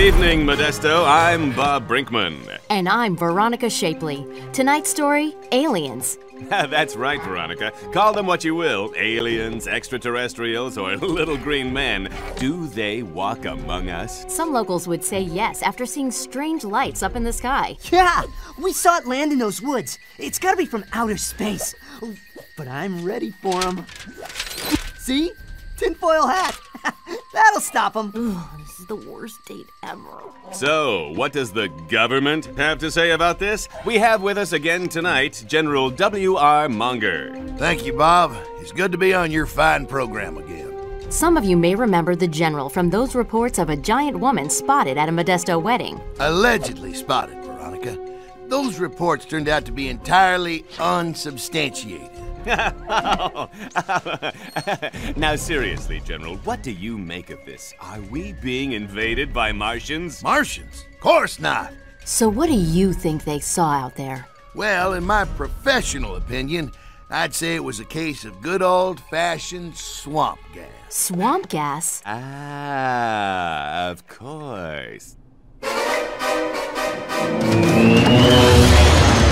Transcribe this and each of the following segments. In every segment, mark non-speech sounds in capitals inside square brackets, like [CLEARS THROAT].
evening, Modesto. I'm Bob Brinkman. And I'm Veronica Shapley. Tonight's story Aliens. [LAUGHS] That's right, Veronica. Call them what you will aliens, extraterrestrials, or [LAUGHS] little green men. Do they walk among us? Some locals would say yes after seeing strange lights up in the sky. Yeah, we saw it land in those woods. It's gotta be from outer space. But I'm ready for them. See? Tinfoil hat. [LAUGHS] That'll stop them. This is the worst date ever. So, what does the government have to say about this? We have with us again tonight General W.R. Monger. Thank you, Bob. It's good to be on your fine program again. Some of you may remember the general from those reports of a giant woman spotted at a Modesto wedding. Allegedly spotted, Veronica. Those reports turned out to be entirely unsubstantiated. [LAUGHS] now, seriously, General, what do you make of this? Are we being invaded by Martians? Martians? Of course not. So, what do you think they saw out there? Well, in my professional opinion, I'd say it was a case of good old fashioned swamp gas. Swamp gas? Ah, of course.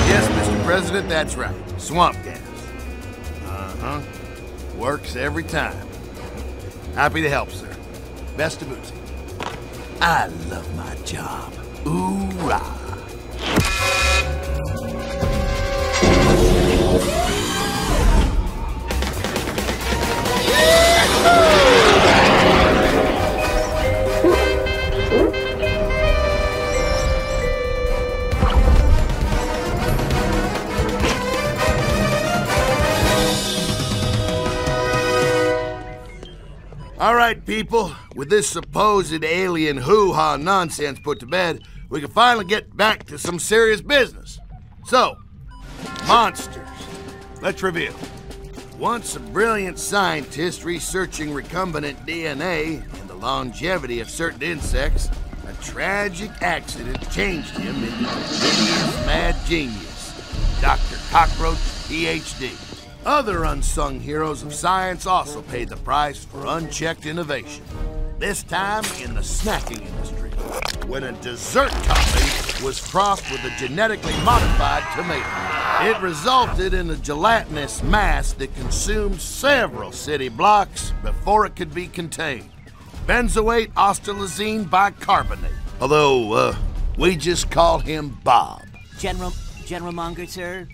Yes, Mr. President, that's right. Swamp gas. Uh huh. Works every time. Happy to help, sir. Best of Bootsy. I love my job. Ooh-rah. All right, people, with this supposed alien hoo ha nonsense put to bed, we can finally get back to some serious business. So, monsters. Let's reveal. Once a brilliant scientist researching recombinant DNA and the longevity of certain insects, a tragic accident changed him into a mad genius. Dr. Cockroach, PhD. Other unsung heroes of science also paid the price for unchecked innovation. This time in the snacking industry, when a dessert topping was crossed with a genetically modified tomato. It resulted in a gelatinous mass that consumed several city blocks before it could be contained. Benzoate Ostylezene bicarbonate. Although, uh, we just call him Bob. General, General Monger, sir,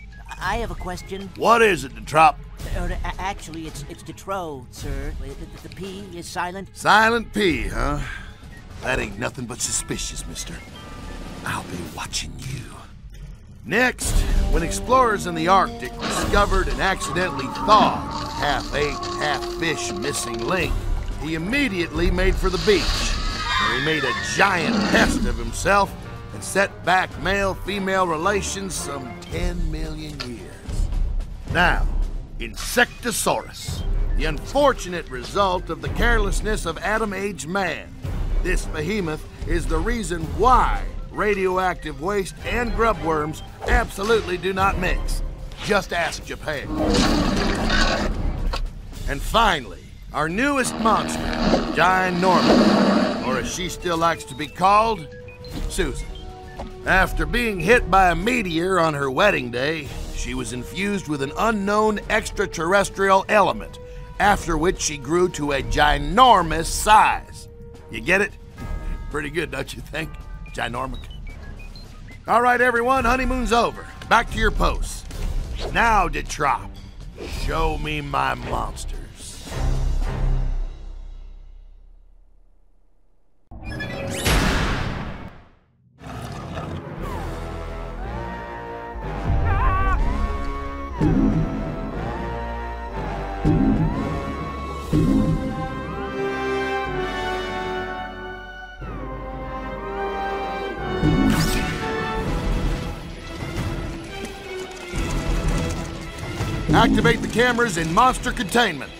I have a question. What is it, Detrop? Uh, actually, it's it's Detrode, sir. The, the, P is silent. Silent P, huh? That ain't nothing but suspicious, mister. I'll be watching you. Next, when explorers in the Arctic discovered and accidentally thawed half ape, half fish missing link, he immediately made for the beach, where he made a giant pest of himself set back male female relations some 10 million years. Now, Insectosaurus, the unfortunate result of the carelessness of Adam-age man. This behemoth is the reason why radioactive waste and grub worms absolutely do not mix. Just ask Japan. And finally, our newest monster, Ginormica, or as she still likes to be called, Susan. After being hit by a meteor on her wedding day, she was infused with an unknown extraterrestrial element, after which she grew to a ginormous size. You get it? Pretty good, don't you think? Ginormica. All right, everyone, honeymoon's over. Back to your posts. Now, Detrop, show me my monsters. Activate the cameras in monster containment.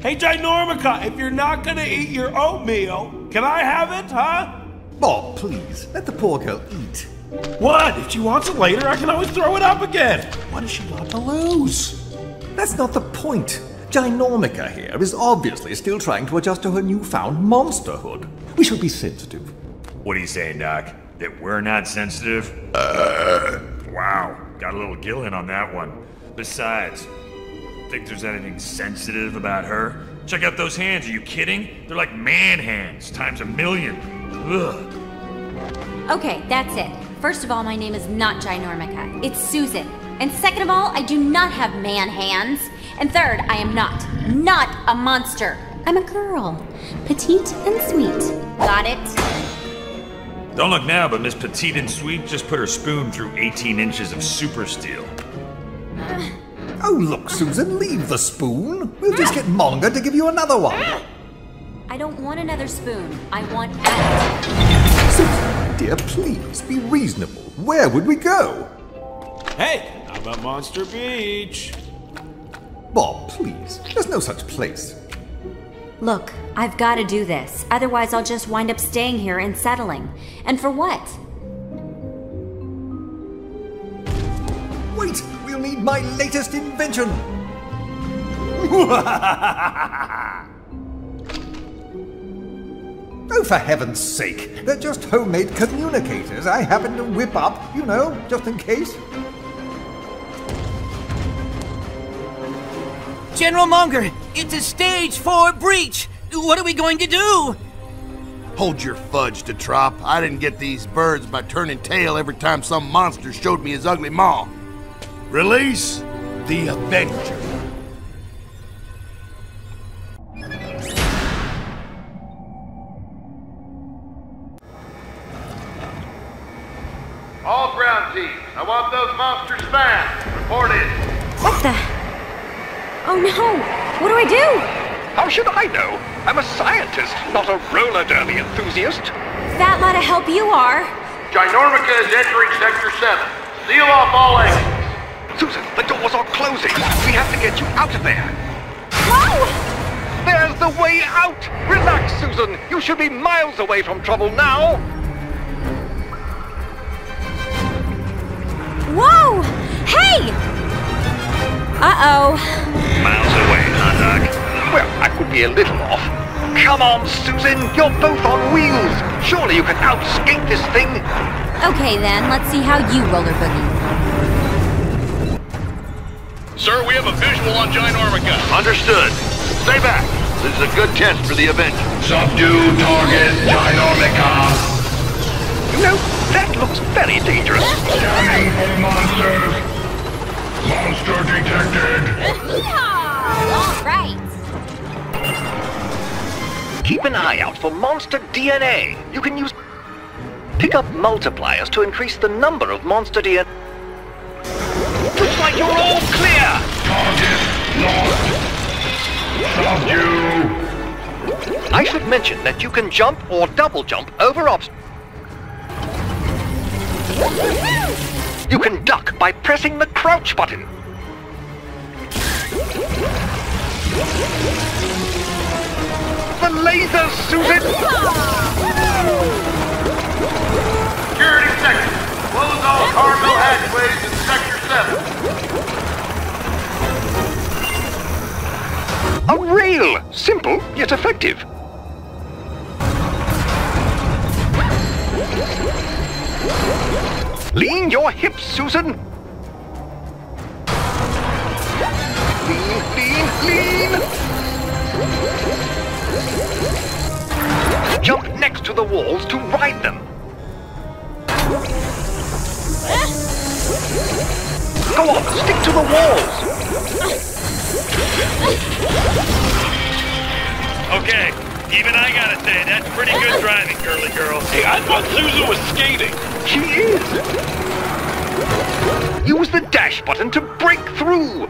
Hey, Ginormica, if you're not gonna eat your oatmeal, can I have it, huh? Oh, please, let the poor girl eat. What? If she wants it later, I can always throw it up again. What does she want to lose? That's not the point. Ginormica here is obviously still trying to adjust to her newfound monsterhood. We should be sensitive. What are you saying, Doc? That we're not sensitive? Uh. Wow, got a little gill in on that one. Besides, think there's anything sensitive about her? Check out those hands, are you kidding? They're like man hands, times a million. Ugh. Okay, that's it. First of all, my name is not Ginormica. It's Susan. And second of all, I do not have man hands. And third, I am not, not a monster. I'm a girl. Petite and sweet. Got it? Don't look now, but Miss Petite and Sweet just put her spoon through 18 inches of super steel. Oh, look, Susan, leave the spoon. We'll just get Monger to give you another one. I don't want another spoon. I want Abbott. Susan, dear, please be reasonable. Where would we go? Hey, how about Monster Beach? Bob, please. There's no such place. Look, I've got to do this. Otherwise, I'll just wind up staying here and settling. And for what? Wait, we'll need my latest invention. [LAUGHS] oh, for heaven's sake, they're just homemade communicators I happen to whip up, you know, just in case. General Monger, it's a stage four breach. What are we going to do? Hold your fudge, Detrop. I didn't get these birds by turning tail every time some monster showed me his ugly maw. Release the Avenger. All ground teams, I want those monsters found. Report in. What the? Oh no! What do I do? How should I know? I'm a scientist, not a roller derby enthusiast. That lot of help you are. Ginormica is entering Sector 7. Seal off all exits. Susan, the doors are closing. We have to get you out of there. Whoa! There's the way out! Relax, Susan. You should be miles away from trouble now. Whoa! Hey! Uh-oh. Miles away, huh, Doc? Well, I could be a little off. Come on, Susan. You're both on wheels. Surely you can outskate this thing. Okay then, let's see how you roller boogie. Sir, we have a visual on Ginormica. Understood. Stay back. This is a good test for the Avenger. Subdue target Ginormica. No, that looks very dangerous. Scanning for monsters. Monster detected. [LAUGHS] All right. Keep an eye out for monster DNA. You can use pick-up multipliers to increase the number of monster DNA. Looks like you're all clear. Target lost. Subdue. I should mention that you can jump or double jump over obstacles. You can duck by pressing the crouch button. The lasers, Susan! Security section. Close all cargo hatchways in Sector 7. A rail! Simple, yet effective. Lean your hips, Susan! Lean, lean, lean! Jump next to the walls to ride them. Go on, stick to the walls! Okay, even I gotta say, that's pretty good driving, girly girl. Hey, I thought Susan was skating. She is! Use the dash button to break through!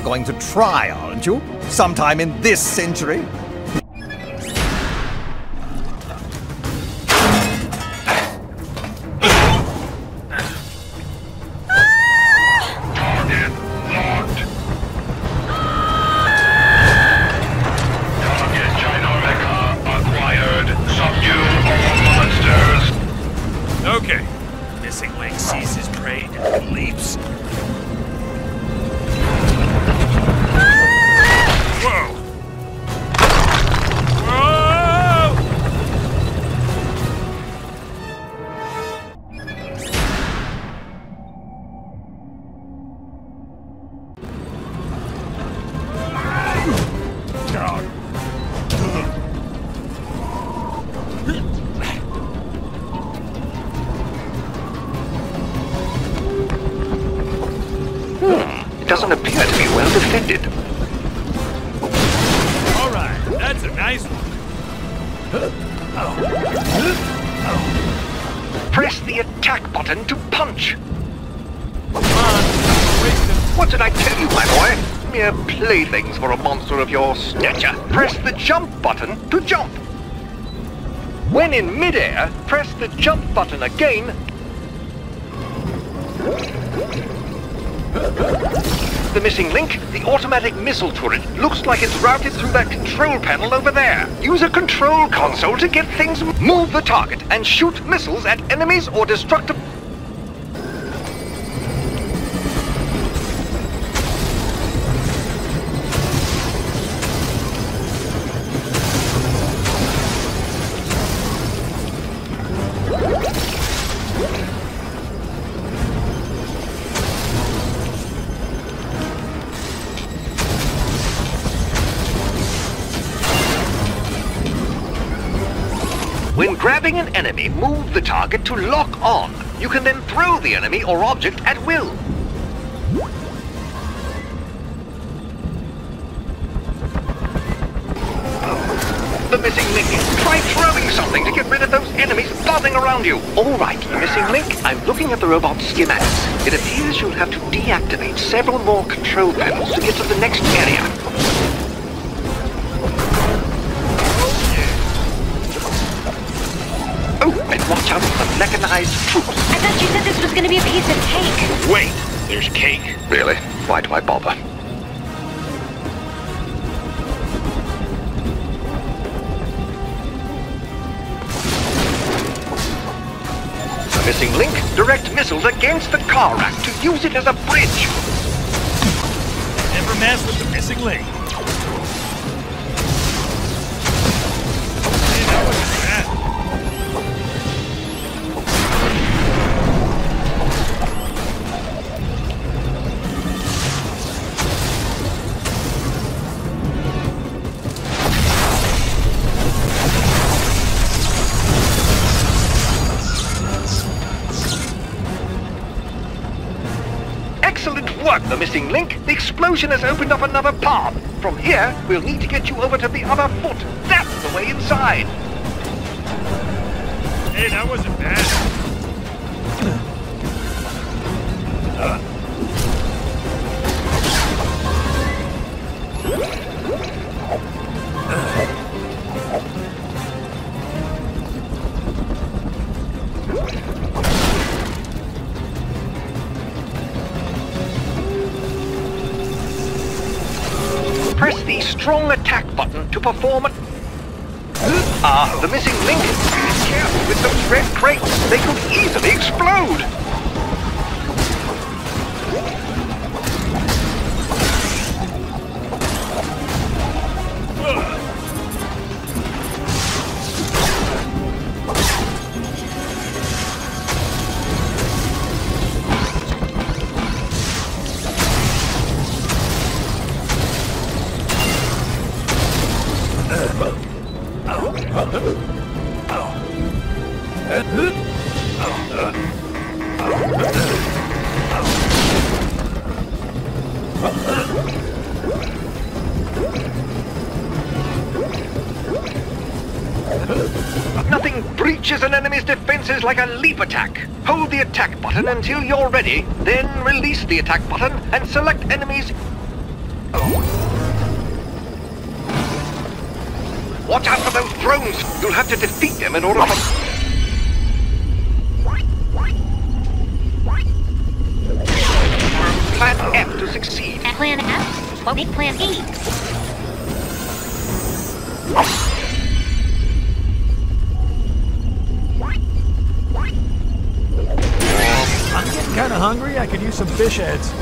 Are going to try, aren't you? Sometime in this century? Again. The missing link, the automatic missile turret, looks like it's routed through that control panel over there. Use a control console to get things move the target and shoot missiles at enemies or destructive enemy, move the target to lock on. You can then throw the enemy or object at will. The missing link. Try throwing something to get rid of those enemies buzzing around you. All right, missing link. I'm looking at the robot's schematics. It appears you'll have to deactivate several more control panels to get to the next area. Was gonna be a piece of cake. Wait, there's cake. Really? Why do I bother? The missing link? Direct missiles against the car rack to use it as a bridge. Never mess with the missing link. Missing link. The explosion has opened up another path. From here, we'll need to get you over to the other foot. That's the way inside. Hey, that wasn't bad. Defenses like a leap attack. Hold the attack button until you're ready, then release the attack button and select enemies. Watch out for those drones! You'll have to defeat them in order for... Plan F to succeed. Plan F? What make Plan E? Fish heads.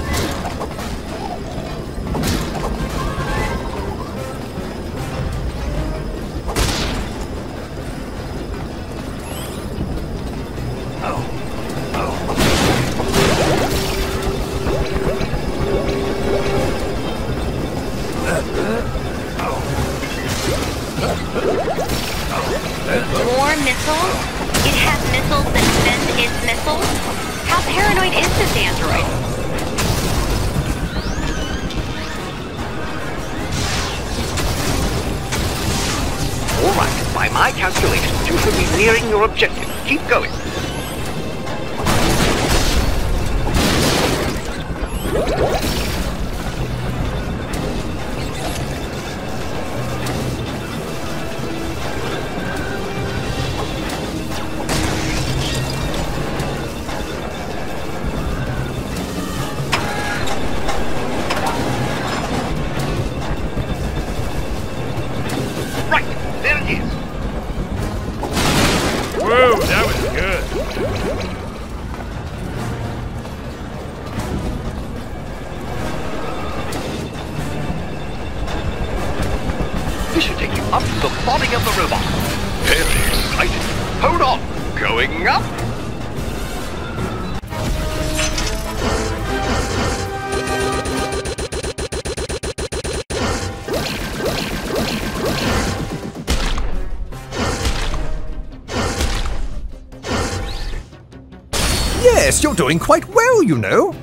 Doing quite well, you know.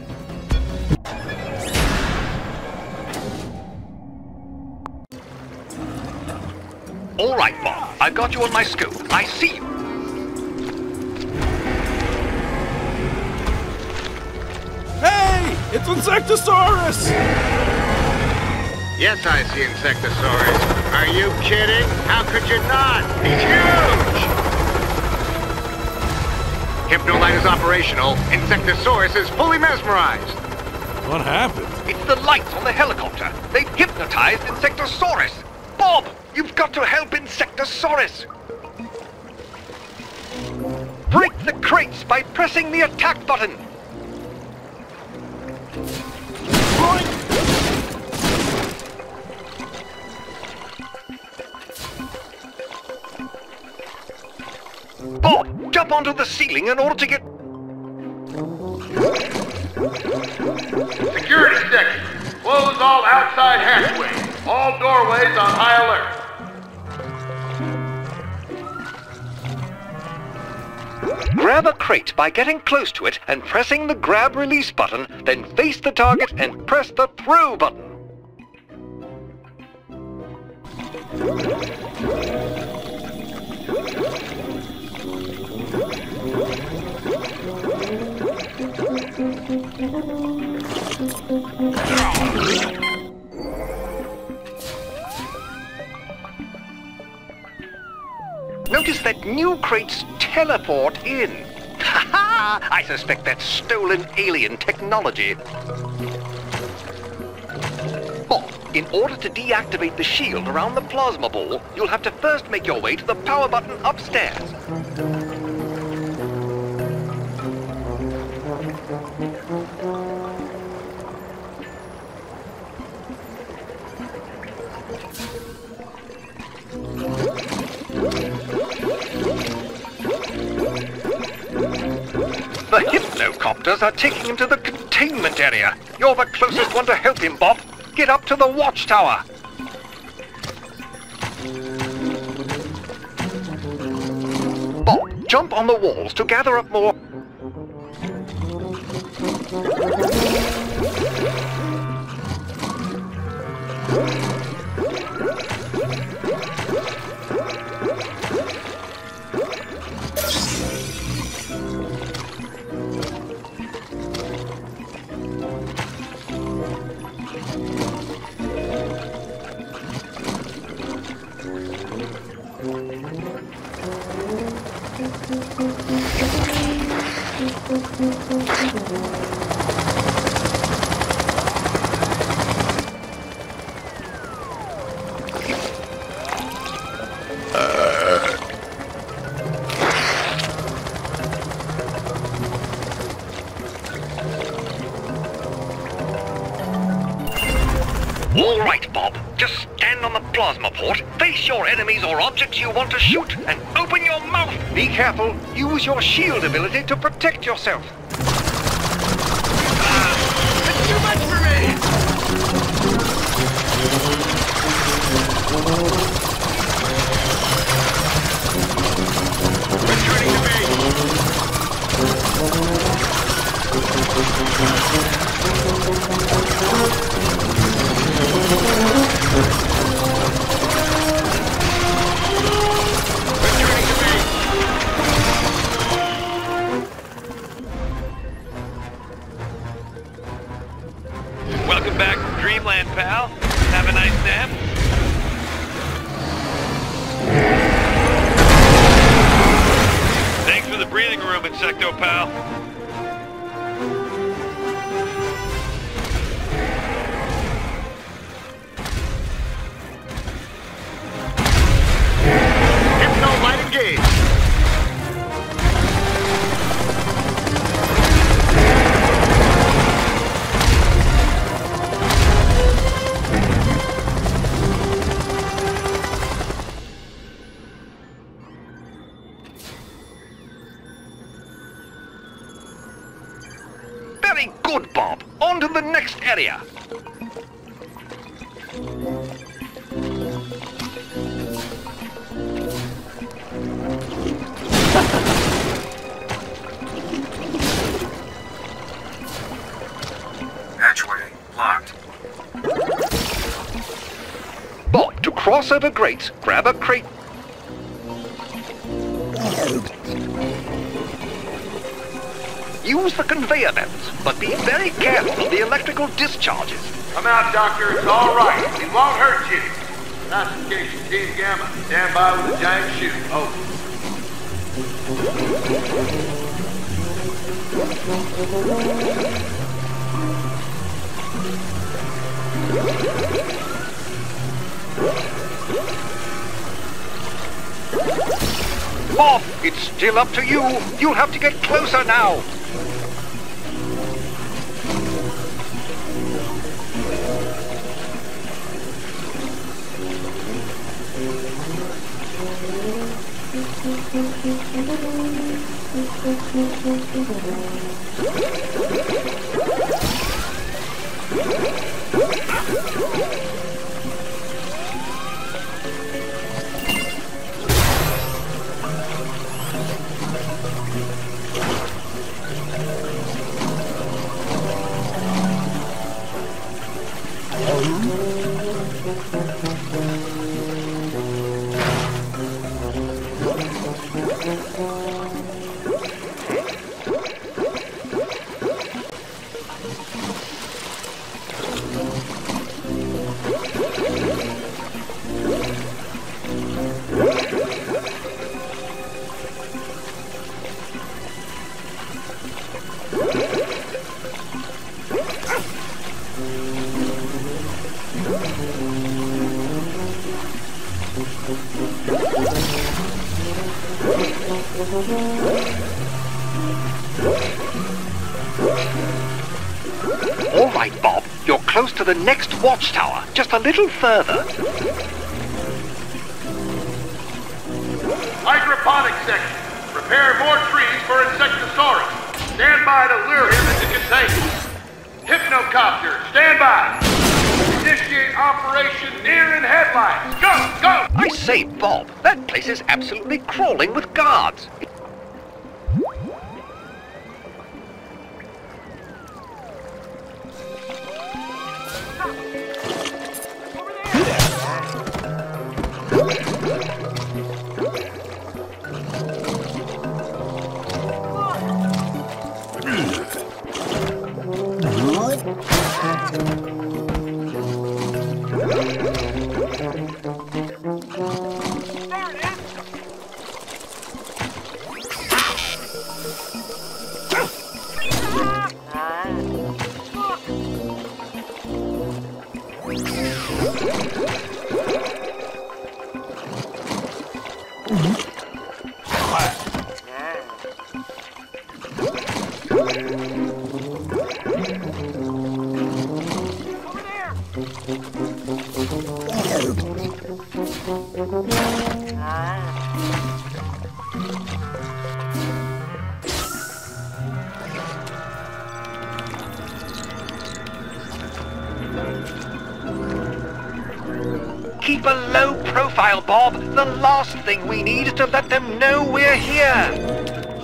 All right, Bob. I've got you on my scope. I see you. Hey! It's Insectosaurus! Yes, I see Insectosaurus. Are you kidding? How could you not? He's huge! Hypnoline is operational. Insectosaurus is fully mesmerized. What happened? It's the lights on the helicopter. They've hypnotized Insectosaurus. Bob, you've got to help Insectosaurus. Break the crates by pressing the attack button. Bob, jump onto the ceiling in order to get... Security section. Close all outside hatchways. All doorways on high alert. Grab a crate by getting close to it and pressing the grab release button, then face the target and press the throw button. Notice that new crates teleport in. Ha ha! I suspect that's stolen alien technology. In order to deactivate the shield around the plasma ball, you'll have to first make your way to the power button upstairs. Hypnocopters are taking him to the containment area. You're the closest one to help him, Bob. Get up to the watchtower. Bob, jump on the walls to gather up more... All right, Bob. Just stand on the plasma port, face your enemies or objects you want to shoot, and open your mouth. Be careful. Use your shield ability to protect yourself. Over grates, grab a crate. Use the conveyor belts, but be very careful of the electrical discharges. Come out, Doctor. It's all right. It won't hurt you. Classification Team Gamma. Stand by with a giant chute. Over. Oh. still up to you. You'll have to get closer now. [LAUGHS] little further. Hydroponic section. Prepare more trees for Insectosaurus. Stand by to lure him into containment. Hypnocopter, stand by. Initiate operation near in headlights. Go, go! I say, Bob, that place is absolutely crawling with guards.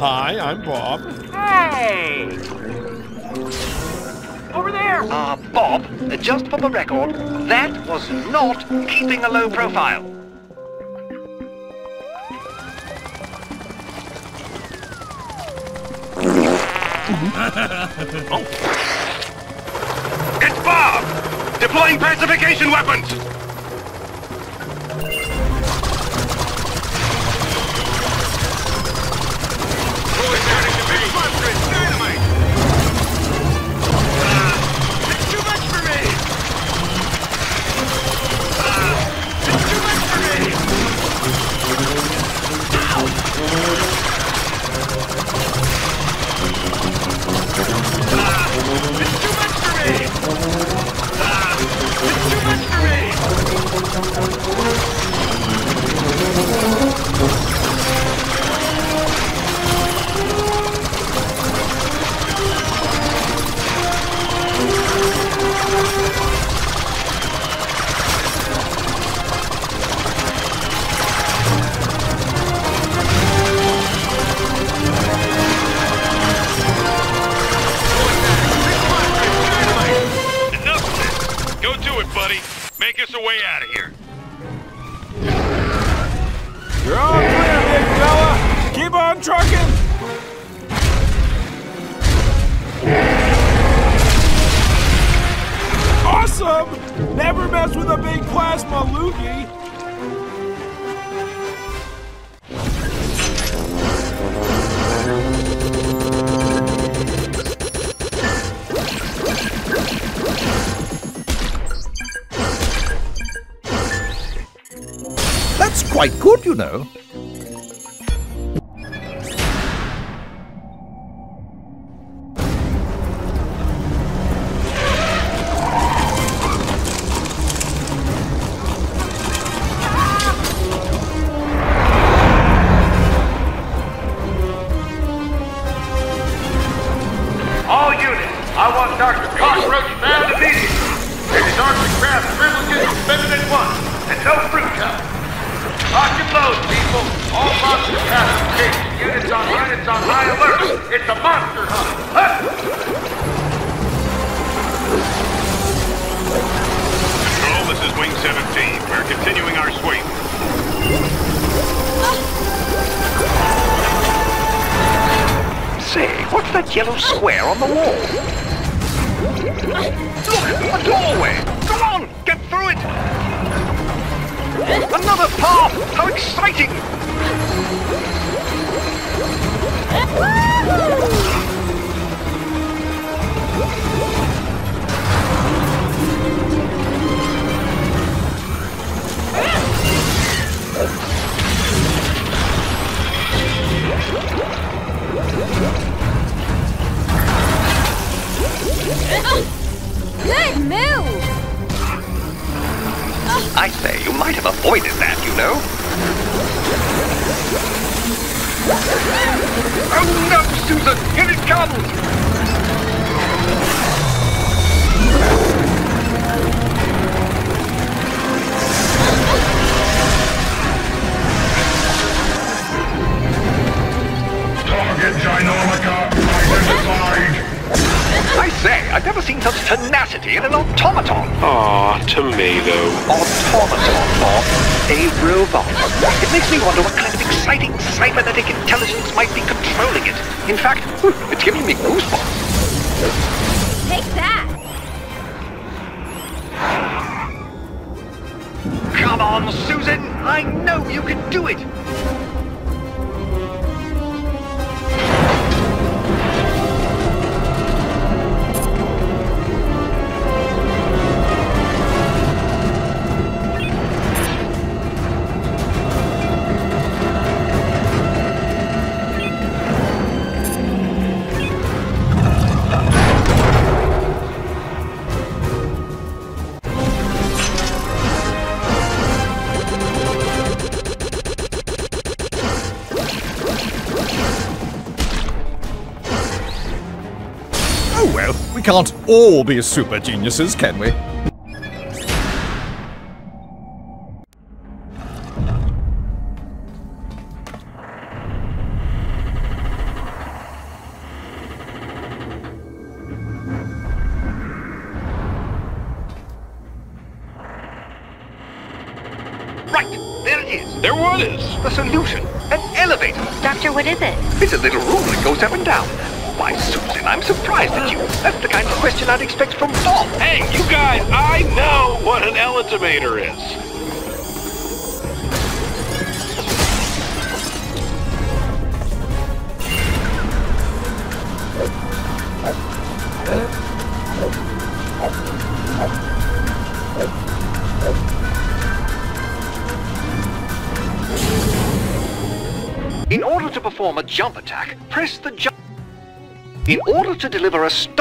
Hi, I'm Bob. Hey! Over there! Uh, Bob, just for the record, that was not keeping a low profile. oh. [LAUGHS] It's Bob! Deploying pacification weapons! Quite good, you know. We can't all be super geniuses, can we? Deliver a stomp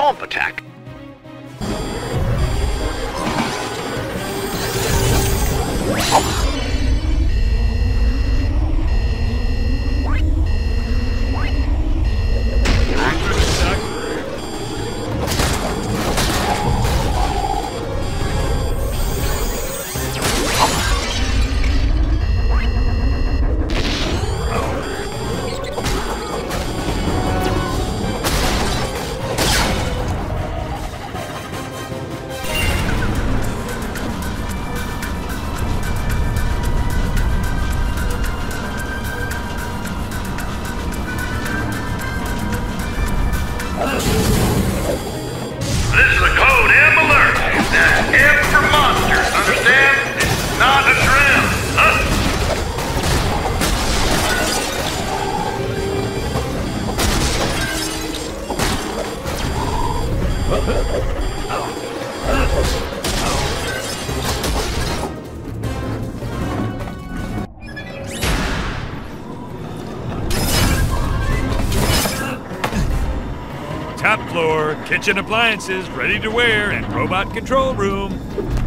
kitchen appliances ready to wear, and robot control room.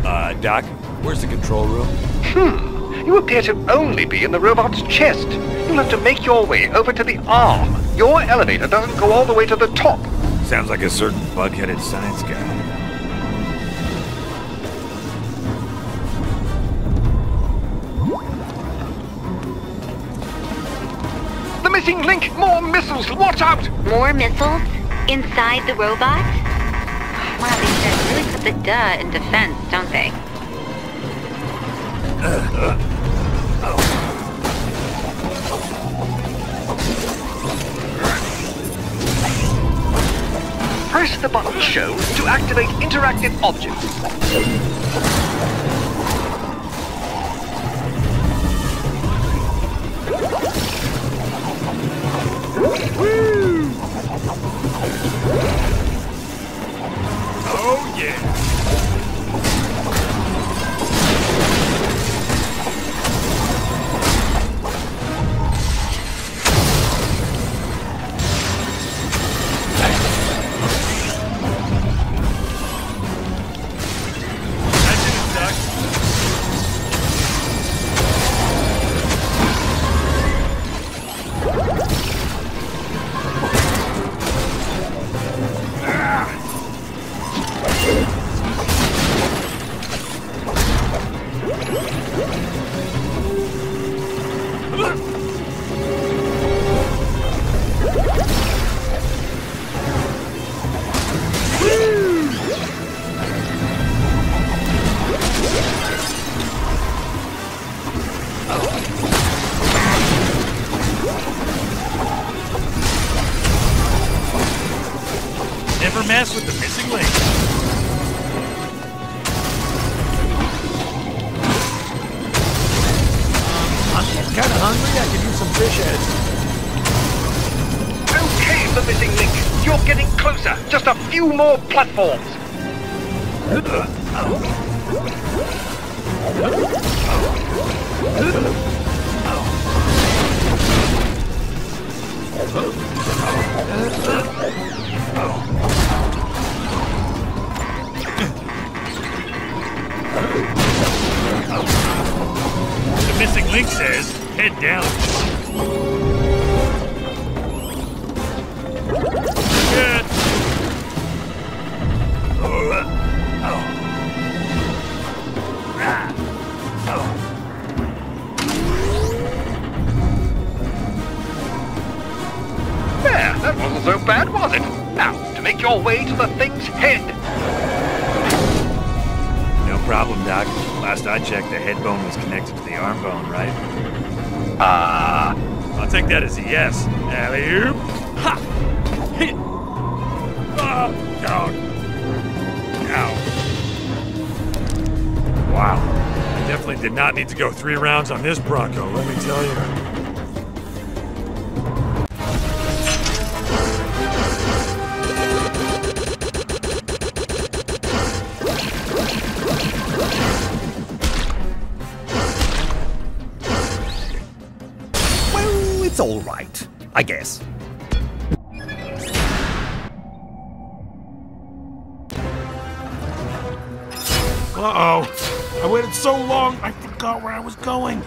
Uh, Doc, where's the control room? hmm, you appear to only be in the robot's chest. You'll have to make your way over to the arm. Your elevator doesn't go all the way to the top. Sounds like a certain bug-headed science guy. The missing link! More missiles! Watch out! More missiles? Inside the robot? Wow, these guys really put the duh in defense, don't they? Press the button shown to activate interactive objects. Few more platforms. The missing link says, head down. There, that wasn't so bad, was it? Now, to make your way to the thing's head. No problem, Doc. Last I checked, the head bone was connected to the arm bone, right? Ah. I'll take that as a yes. Alley-oop. Ha! Hit! Oh, God. Ow. Wow. I definitely did not need to go three rounds on this Bronco, let me tell you. I was going.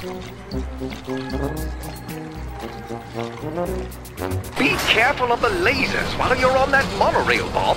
Be careful of the lasers while you're on that monorail, Bob.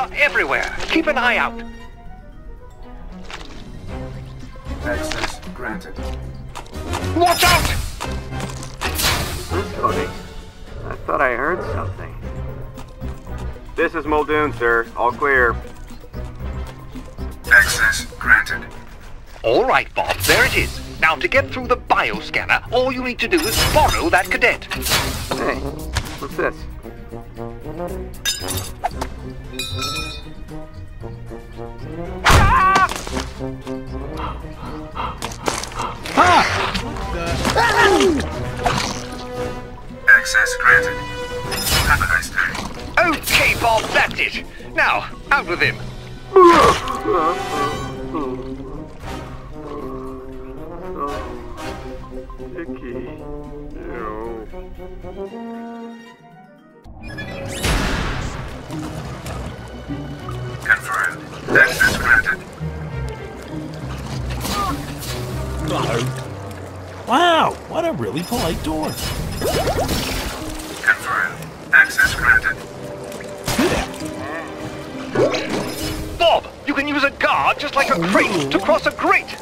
are everywhere. Keep an eye out. Access granted. Watch out! This Cody. I thought I heard something. This is Muldoon, sir. All clear. Access granted. All right, Bob, there it is. Now, to get through the bioscanner, all you need to do is borrow that cadet. Hey, what's this? polite door. Confirmed. Access granted. Bob, you can use a guard just like a crate to cross a grate.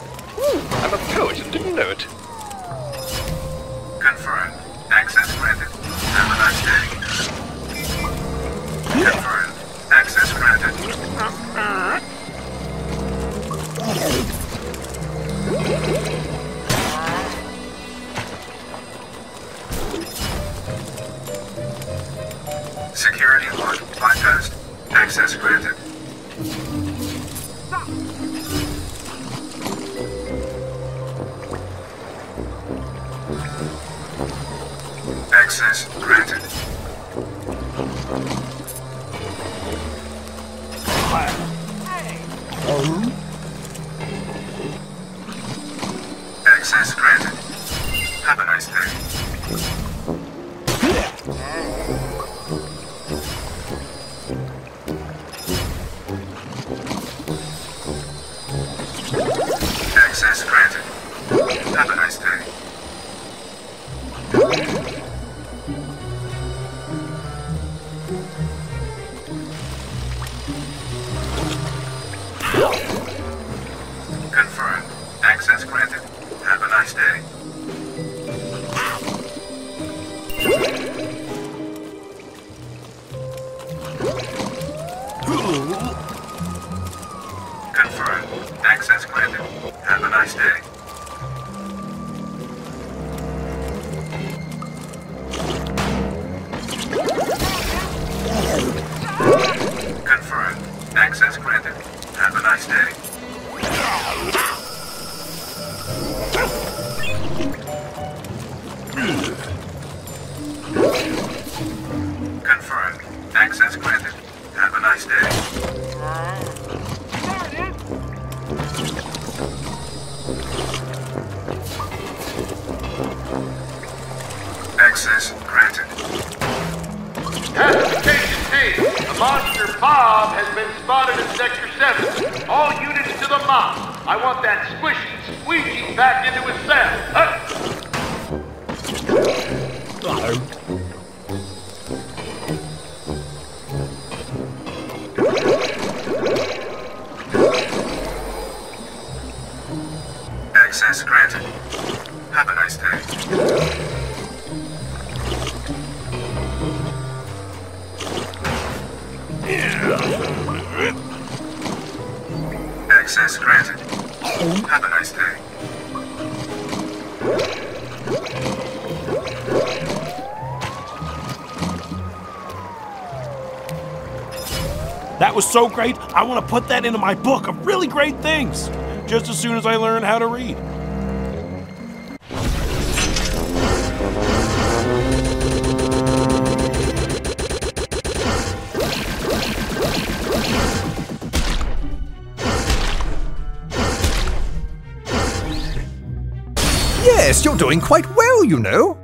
so great, I want to put that into my book of really great things, just as soon as I learn how to read. Yes, you're doing quite well, you know.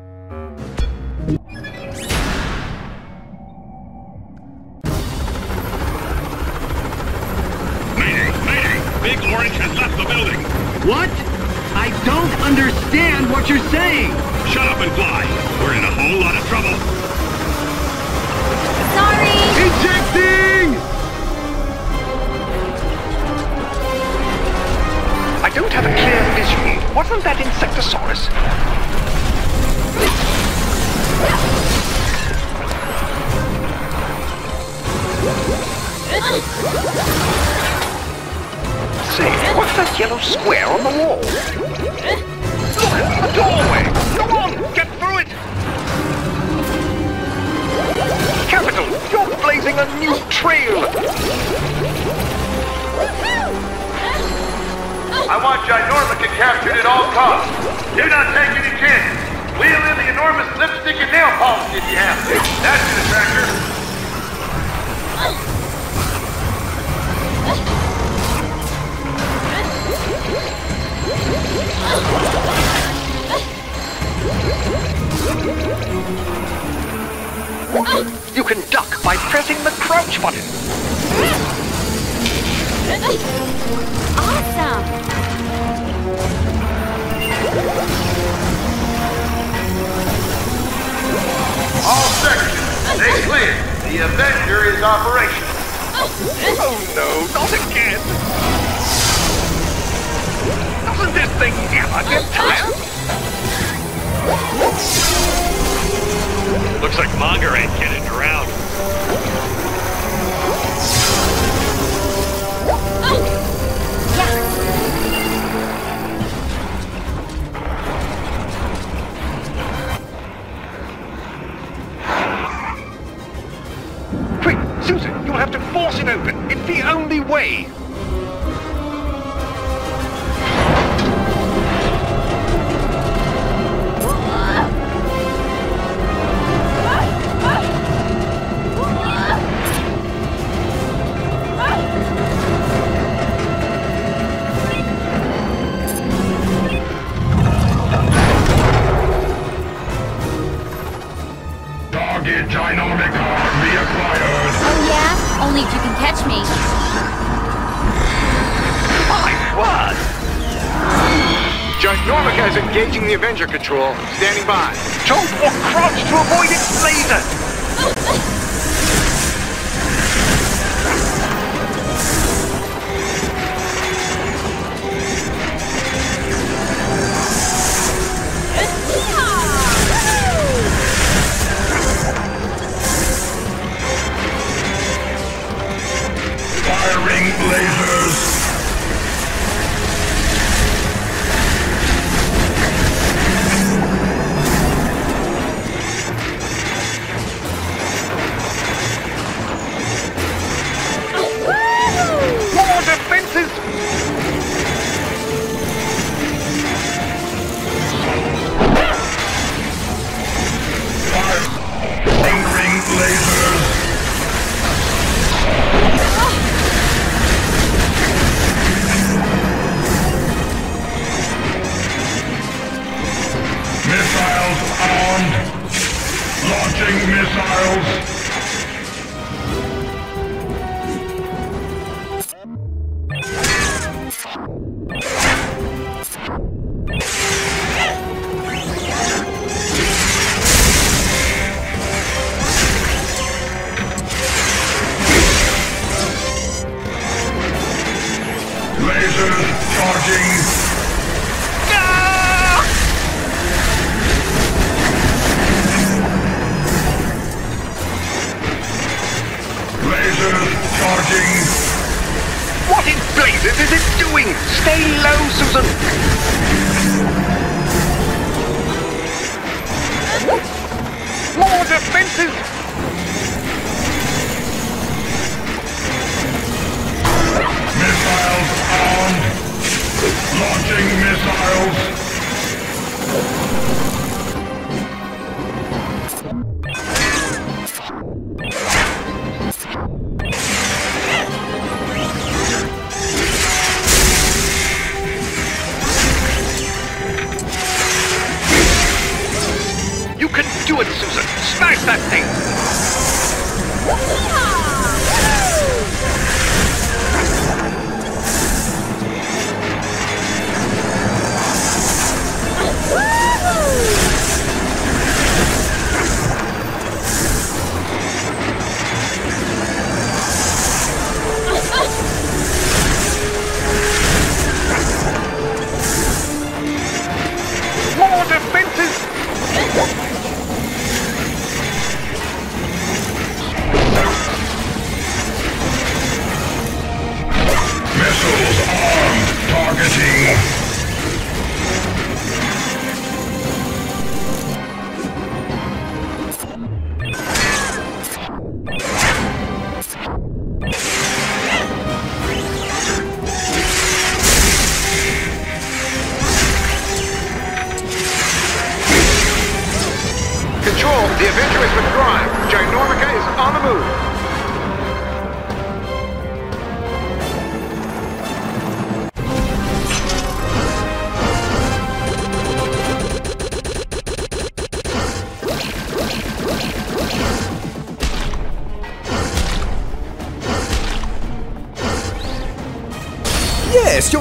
Avenger Control. Standing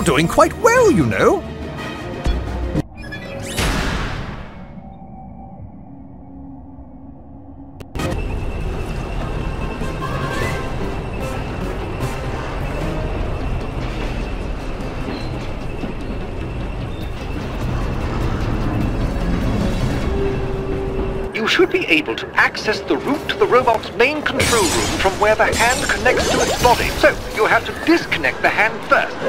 You're doing quite well, you know. You should be able to access the route to the robot's main control room from where the hand connects to its body. So, you have to disconnect the hand first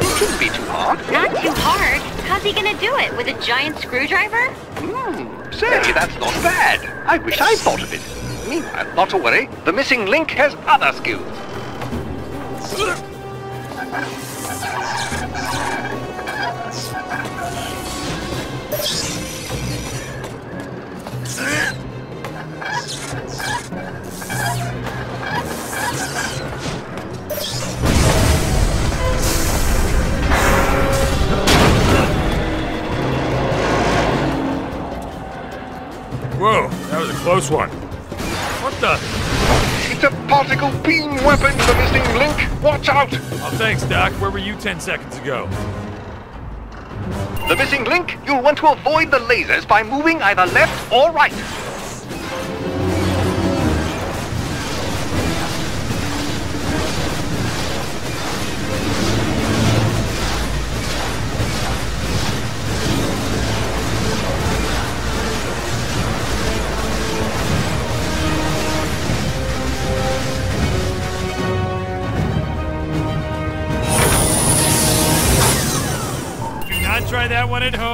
do it? With a giant screwdriver? Hmm, say, that's not bad. I wish I thought of it. Meanwhile, not to worry, the missing link has other skills. you ten seconds ago. The missing link? You'll want to avoid the lasers by moving either left or right. wanted home.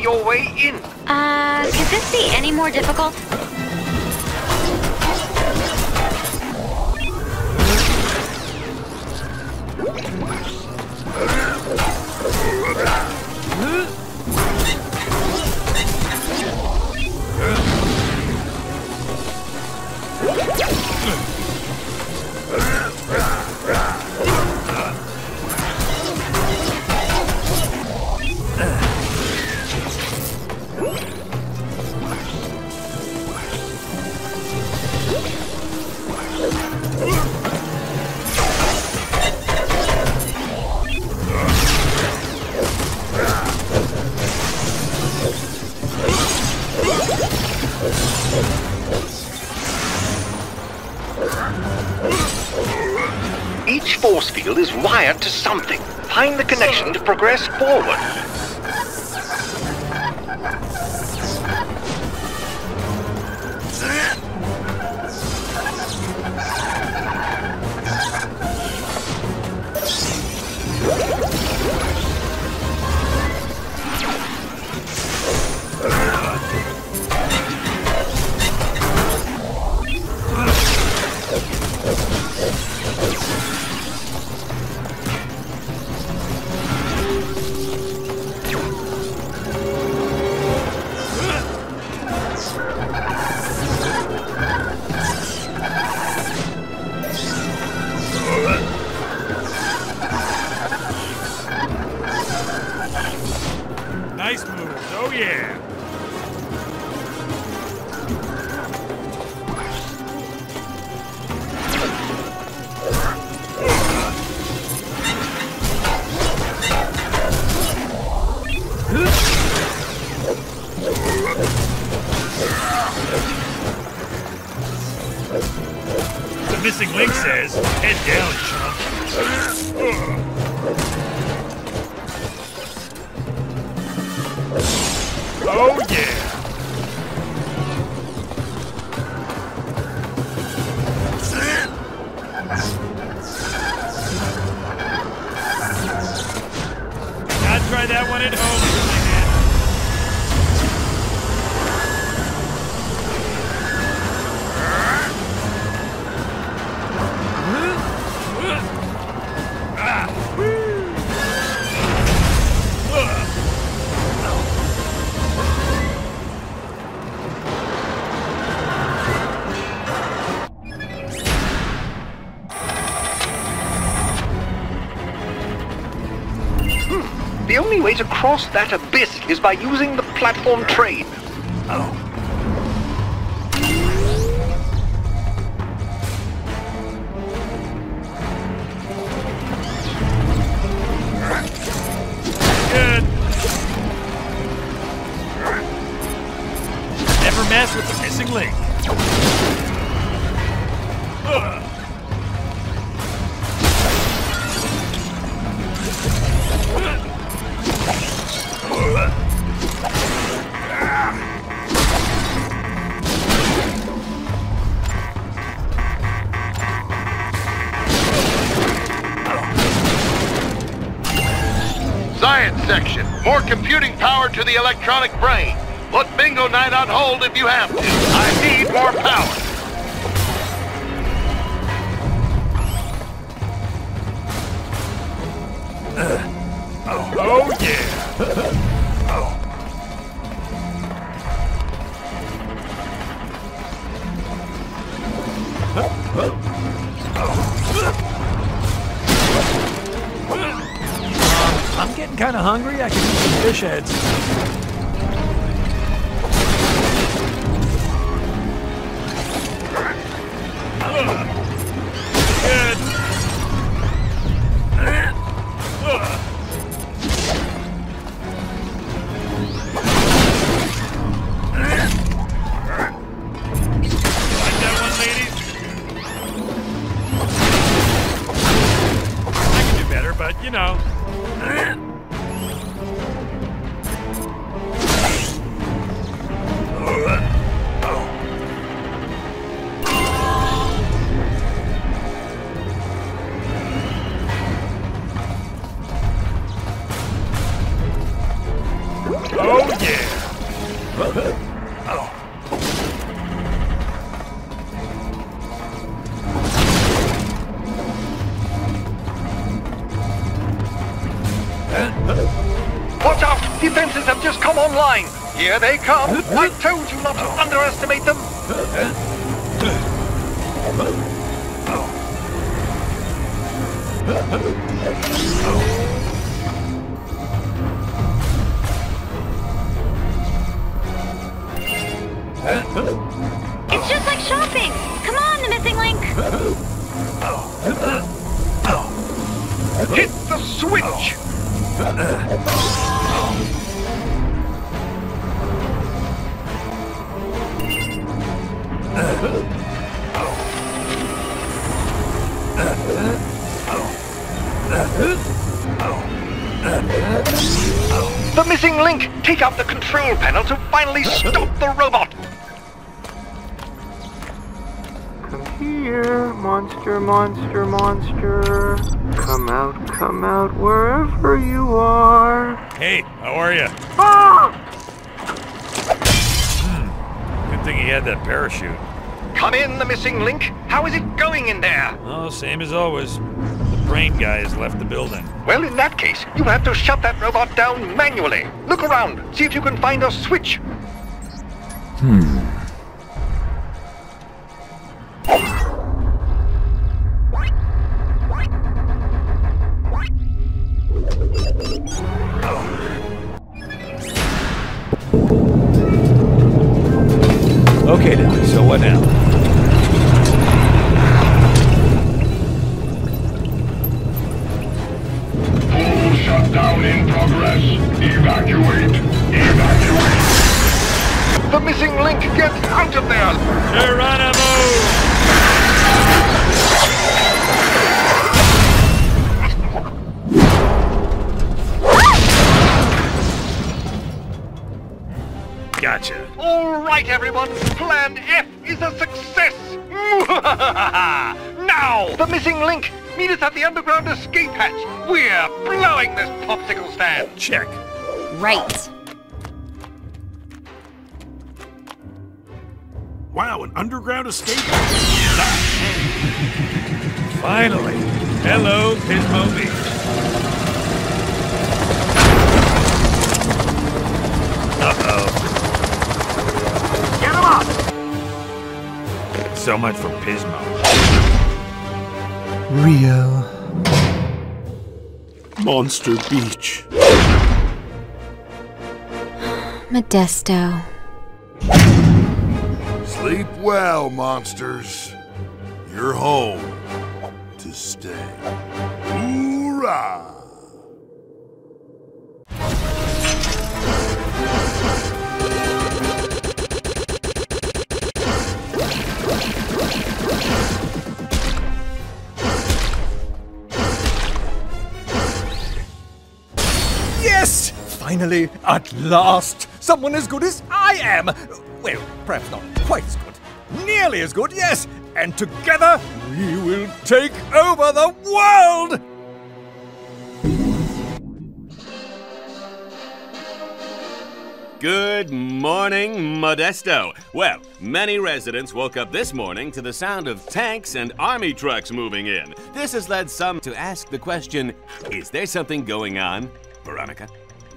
your way in. Uh, could this be any more difficult? connection to progress forward. only way to cross that abyss is by using the platform train. hold if you have to. They come. That case, you'll have to shut that robot down manually. Look around, see if you can find a switch. Monster Beach. Modesto. Sleep well, monsters. You're home at last, someone as good as I am! Well, perhaps not quite as good. Nearly as good, yes! And together, we will take over the world! Good morning, Modesto. Well, many residents woke up this morning to the sound of tanks and army trucks moving in. This has led some to ask the question Is there something going on?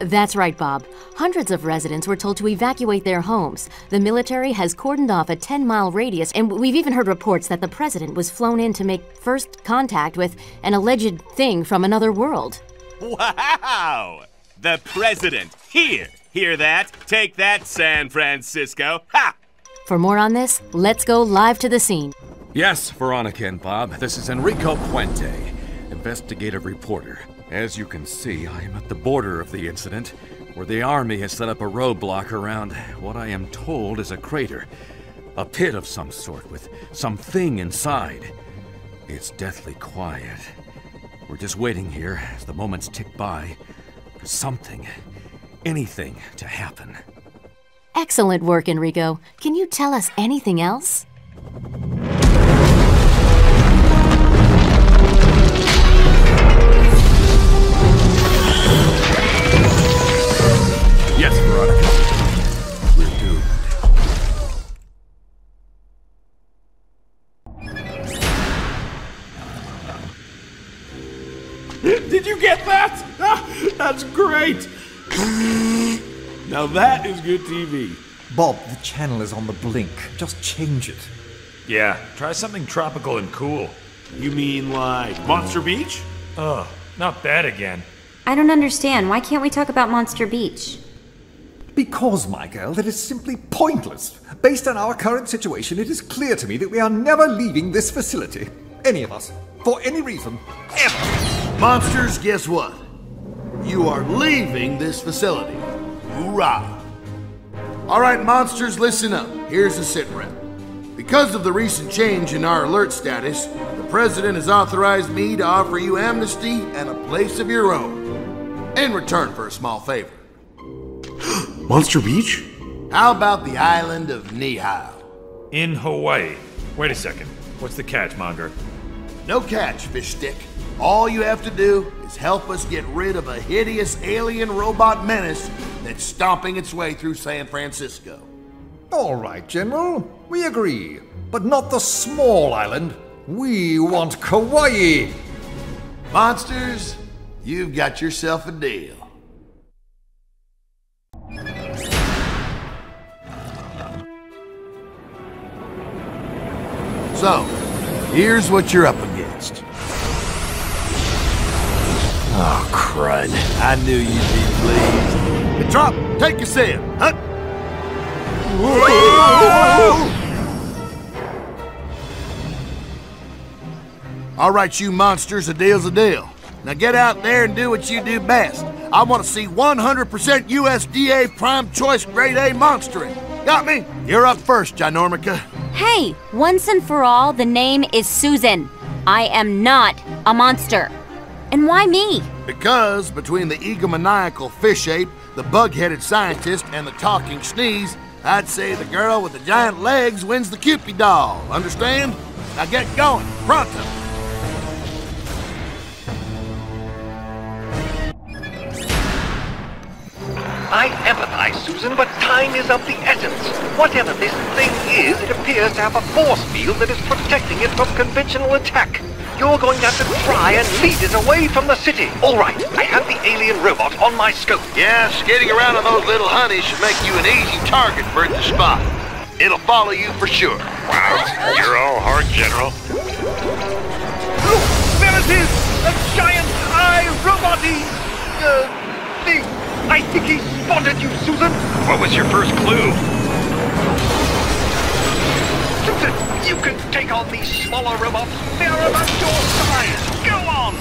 Veronica? That's right, Bob. Hundreds of residents were told to evacuate their homes. The military has cordoned off a 10 mile radius, and we've even heard reports that the president was flown in to make first contact with an alleged thing from another world. Wow! The president here. Hear that? Take that, San Francisco. Ha! For more on this, let's go live to the scene. Yes, Veronica and Bob, this is Enrico Puente, investigative reporter. As you can see, I am at the border of the incident, where the Army has set up a roadblock around what I am told is a crater. A pit of some sort with something inside. It's deathly quiet. We're just waiting here as the moments tick by for something, anything to happen. Excellent work, Enrico. Can you tell us anything else? Did you get that? Ah, that's great. Now that is good TV. Bob, the channel is on the blink. Just change it. Yeah, try something tropical and cool. You mean like Monster Beach? Ugh, not that again. I don't understand. Why can't we talk about Monster Beach? Because, my girl, that is simply pointless. Based on our current situation, it is clear to me that we are never leaving this facility. Any of us. For any reason. Ever. Monsters, guess what? You are leaving this facility. Hoorah! All right, monsters, listen up. Here's the sit rep. Because of the recent change in our alert status, the President has authorized me to offer you amnesty and a place of your own. In return for a small favor. [GASPS] Monster Beach? How about the island of Niihau? In Hawaii. Wait a second. What's the catch, Monger? No catch, fish stick. All you have to do is help us get rid of a hideous alien robot menace that's stomping its way through San Francisco. All right, General. We agree. But not the small island. We want Kauai. Monsters, you've got yourself a deal. So, here's what you're up against. Oh, crud. I knew you'd be pleased. Hey, Drop, take a sip. Huh? All right, you monsters, a deal's a deal. Now get out there and do what you do best. I want to see 100% USDA prime choice grade A monstering. Got me? You're up first, Ginormica. Hey, once and for all, the name is Susan. I am not a monster. And why me? Because between the egomaniacal fish ape, the bug headed scientist, and the talking sneeze, I'd say the girl with the giant legs wins the Kewpie doll. Understand? Now get going, pronto. I empathize, Susan, but time is of the essence. Whatever this thing is, it appears to have a force field that is protecting it from conventional attack. You're going to have to try and lead it away from the city. All right, I have the alien robot on my scope. Yeah, skating around on those little honeys should make you an easy target for it to spot. It'll follow you for sure. Wow, you're all hard, General. Look, there it is! A giant eye robot-y, uh, thing. I think he spotted you, Susan. What was your first clue? Susan, you can take on these smaller robots. They're about your size. Go on!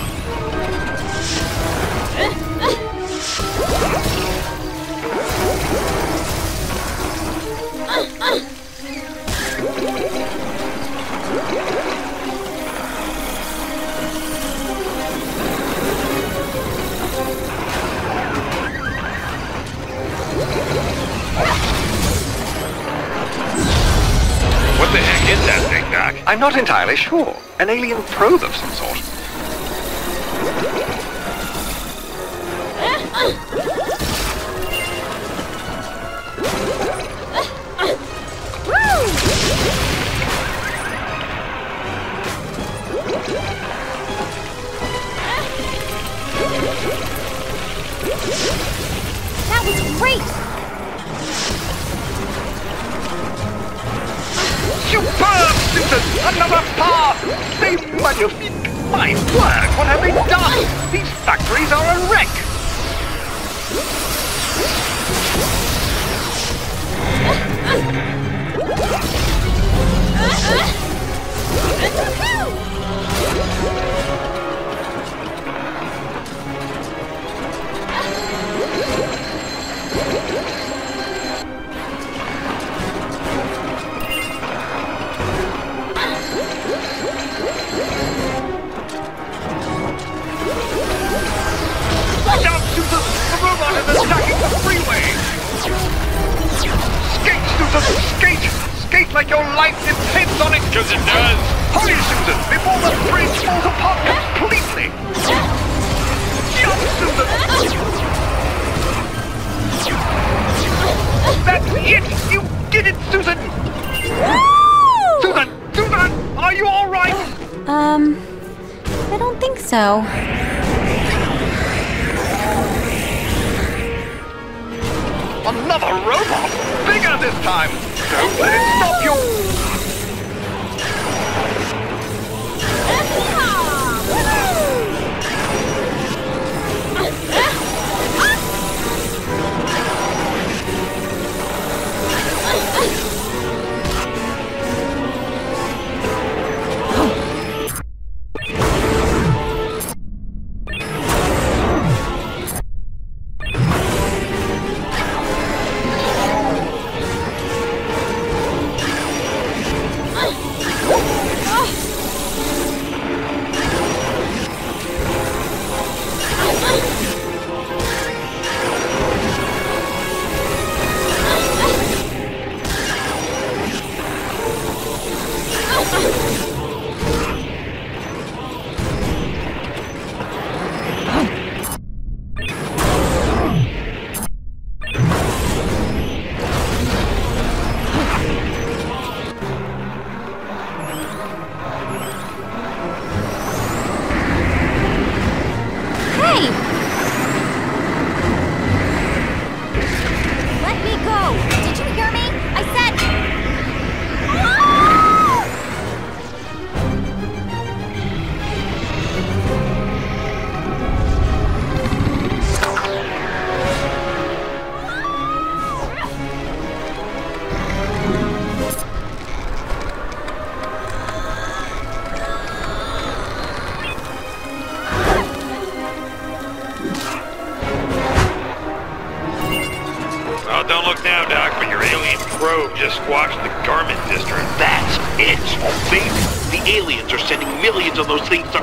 [LAUGHS] What the heck is that thing, Doc? I'm not entirely sure. An alien probe of some sort. That was great! Superb, Susan! Another path! They magnifique! My word, what have they done? These factories are a wreck! Watch Skate, Skate! Skate like your life depends on it! Because it does. Hurry, Susan, before the bridge falls apart completely! Jump, Susan! That's it! You did it, Susan! Susan! Susan! Are you alright? Um, I don't think so. Another robot? Bigger this time! Don't let it stop you!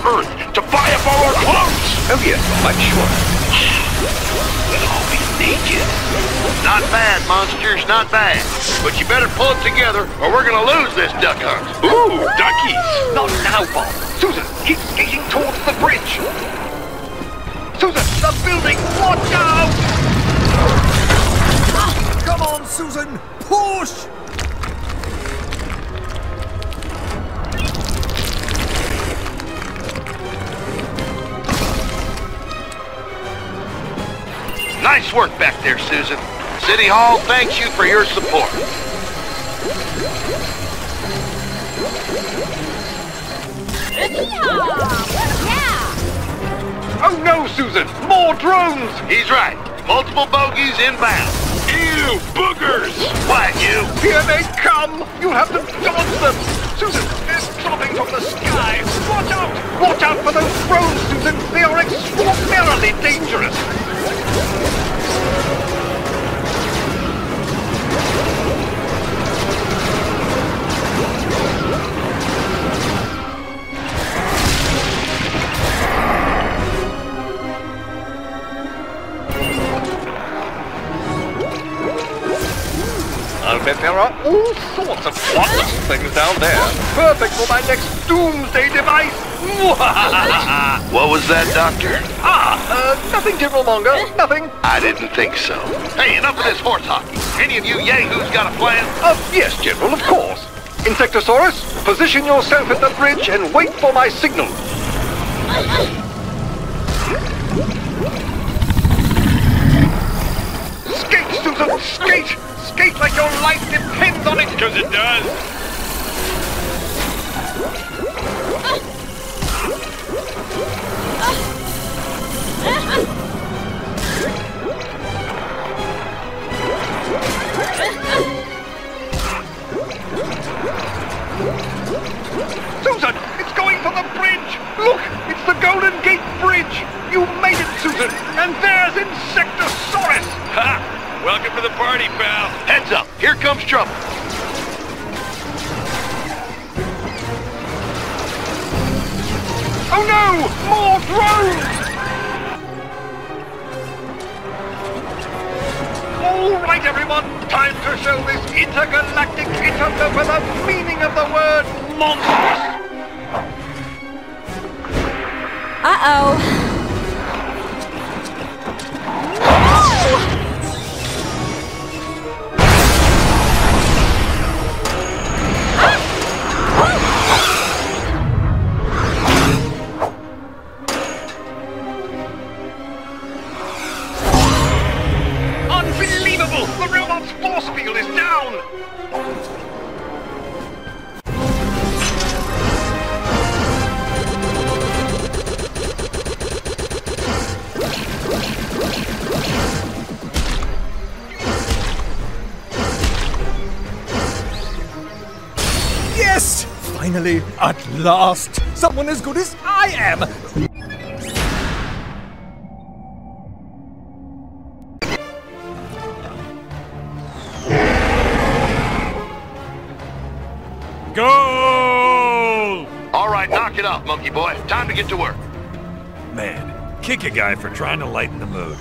Earth to buy up all our clothes. Oh yes, I'm sure. We'll all be naked. Not bad, monsters, not bad. But you better pull it together or we're gonna lose this duck hunt. Ooh, duckies. Not now, Bob. Susan, keep skating towards the bridge. Susan, the building. Watch out! Come on, Susan! Push! Nice work back there, Susan. City Hall thanks you for your support. Oh no, Susan! More drones! He's right. Multiple bogeys inbound. Ew, boogers! Why, you? Here they come! You'll have to dodge them! Susan, they're dropping from the sky! Watch out! Watch out for those drones, Susan! They are extraordinarily dangerous! There are all sorts of wondrous things down there. Perfect for my next doomsday device! [LAUGHS] What was that, Doctor? Ah, uh, nothing, General Monger. Nothing. I didn't think so. Hey, enough of this horse hockey. Any of you yahoos got a plan? Uh, yes, General, of course. Insectosaurus, position yourself at the bridge and wait for my signal. Because it does. Finally, at last, someone as good as I am! Goal! All right, knock it off, monkey boy. Time to get to work. Man, kick a guy for trying to lighten the mood.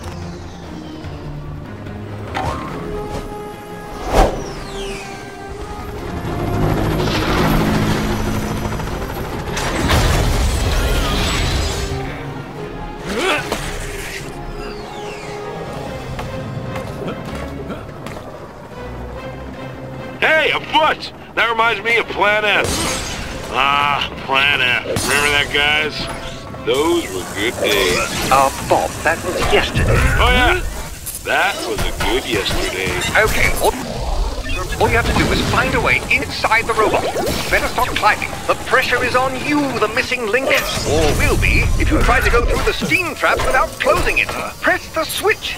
That reminds me of Plan F. Ah, Plan F. Remember that, guys? Those were good days. Uh, Bob, that was yesterday. Oh, yeah. That was a good yesterday. Okay, all, all you have to do is find a way inside the robot. Better start climbing. The pressure is on you, the missing link. Or will be if you try to go through the steam trap without closing it. Press the switch.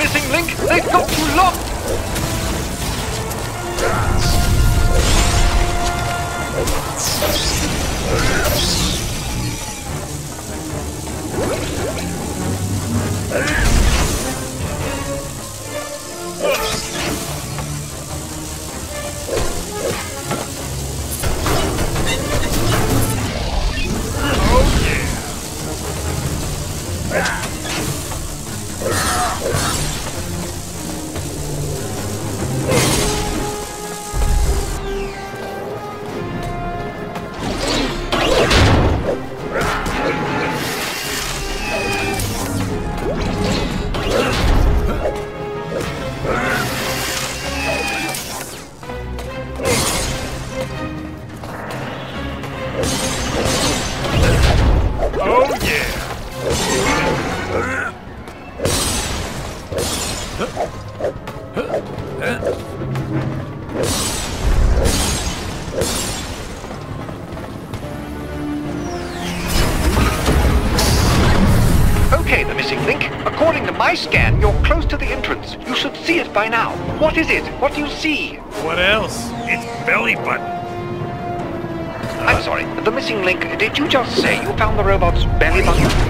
Missing link! They've got you're close to the entrance. You should see it by now. What is it? What do you see? What else? It's belly button. I'm sorry, the missing link. Did you just say you found the robot's belly button?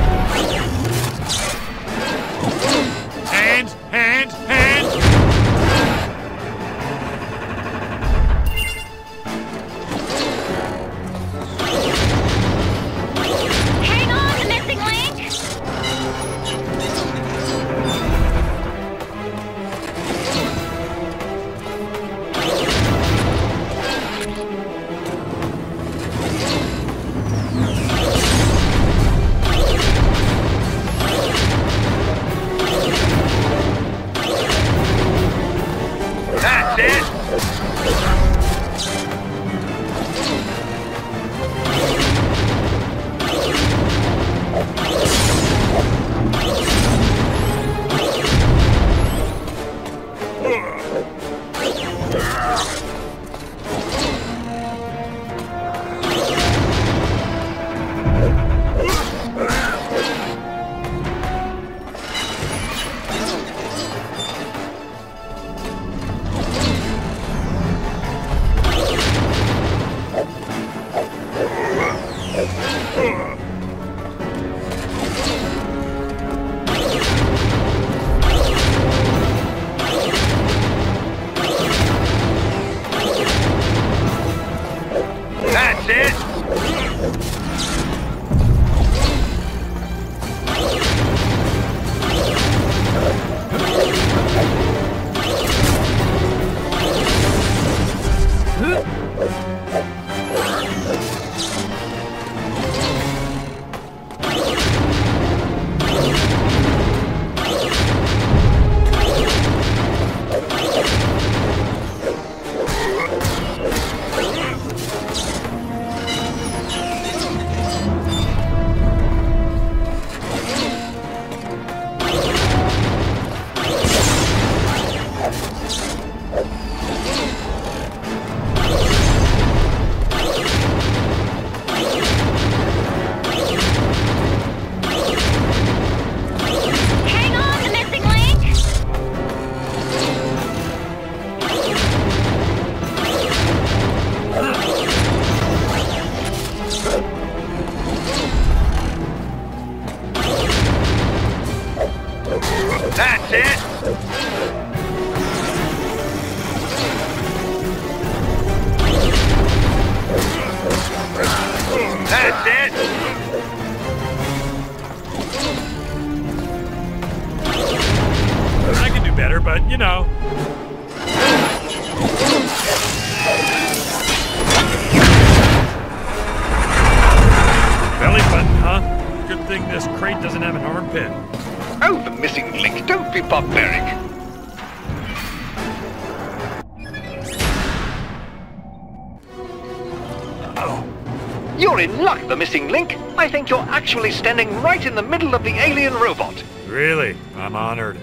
You're actually standing right in the middle of the alien robot. Really? I'm honored.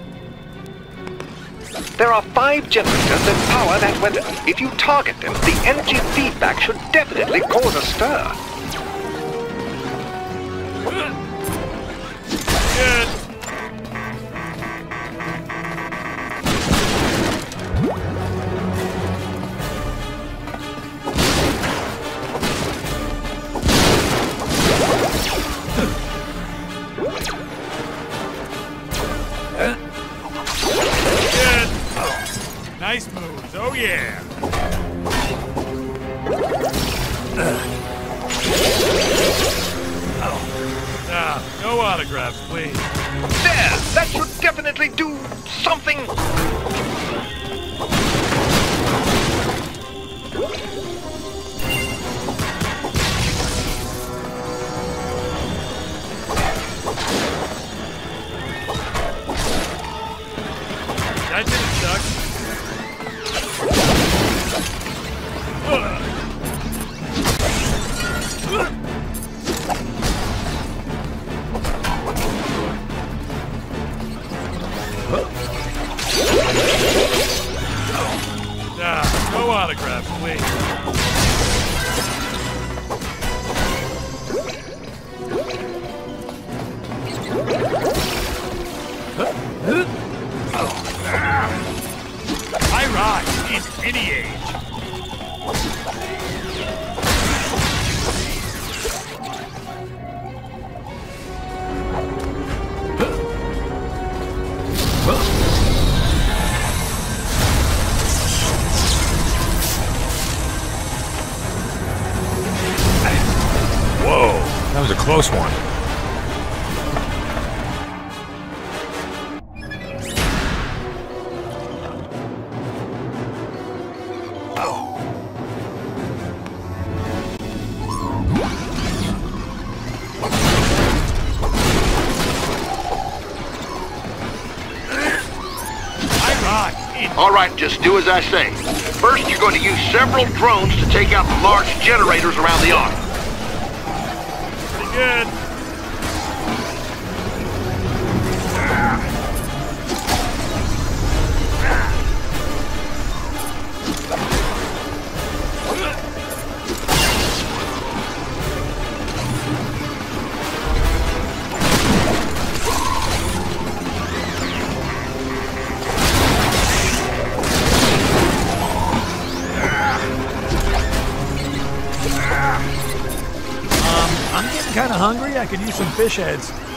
There are five generators that power that weapon. If you target them, the energy feedback should definitely cause a stir. Close one. All right, just do as I say. First, you're going to use several drones to take out the large generators around the arm. Good. Could use some fish heads.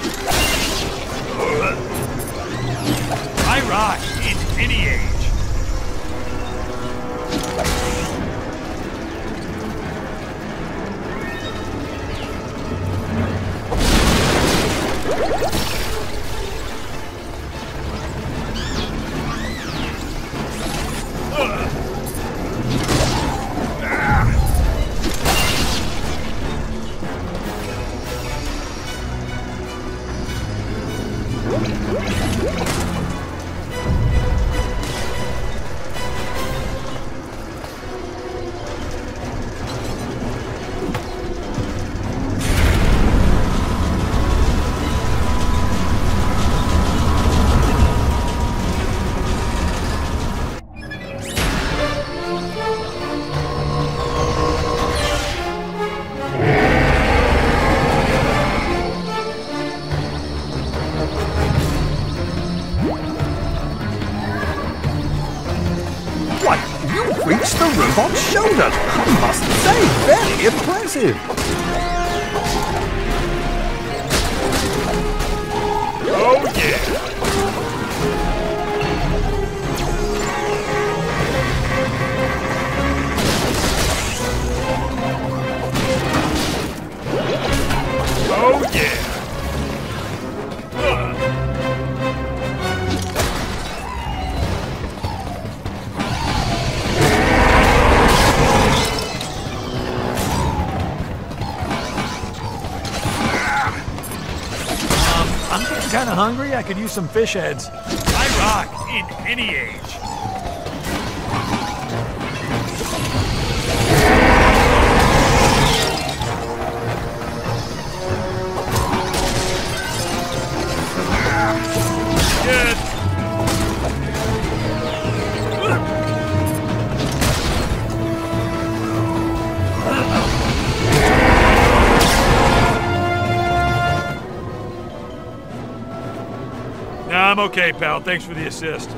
Could use some fish heads. I rock in any age. Pal. Thanks for the assist.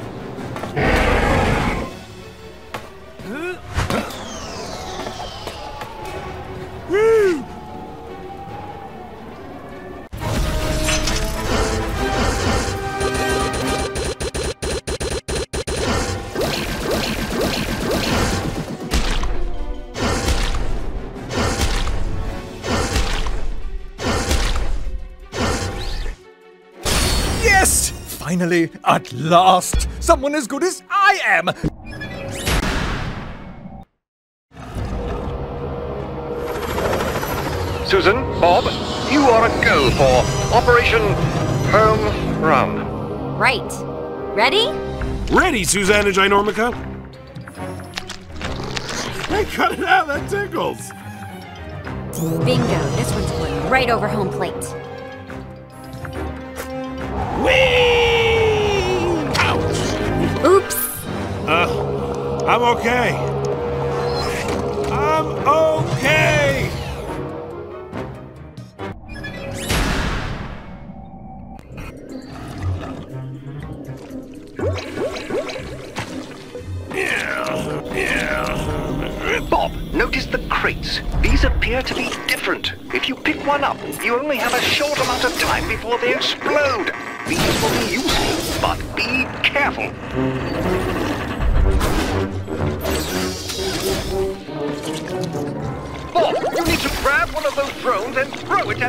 Finally, at last, someone as good as I am! Susan, Bob, you are a go for Operation Home Run. Right. Ready? Ready, Susanna Ginormica? Hey, cut it out, that tickles. Bingo. This one's going right over home plate. Okay. I'm okay. Bob, notice the crates. These appear to be different. If you pick one up, you only have a short amount of time before they explode.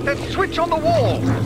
That switch on the wall.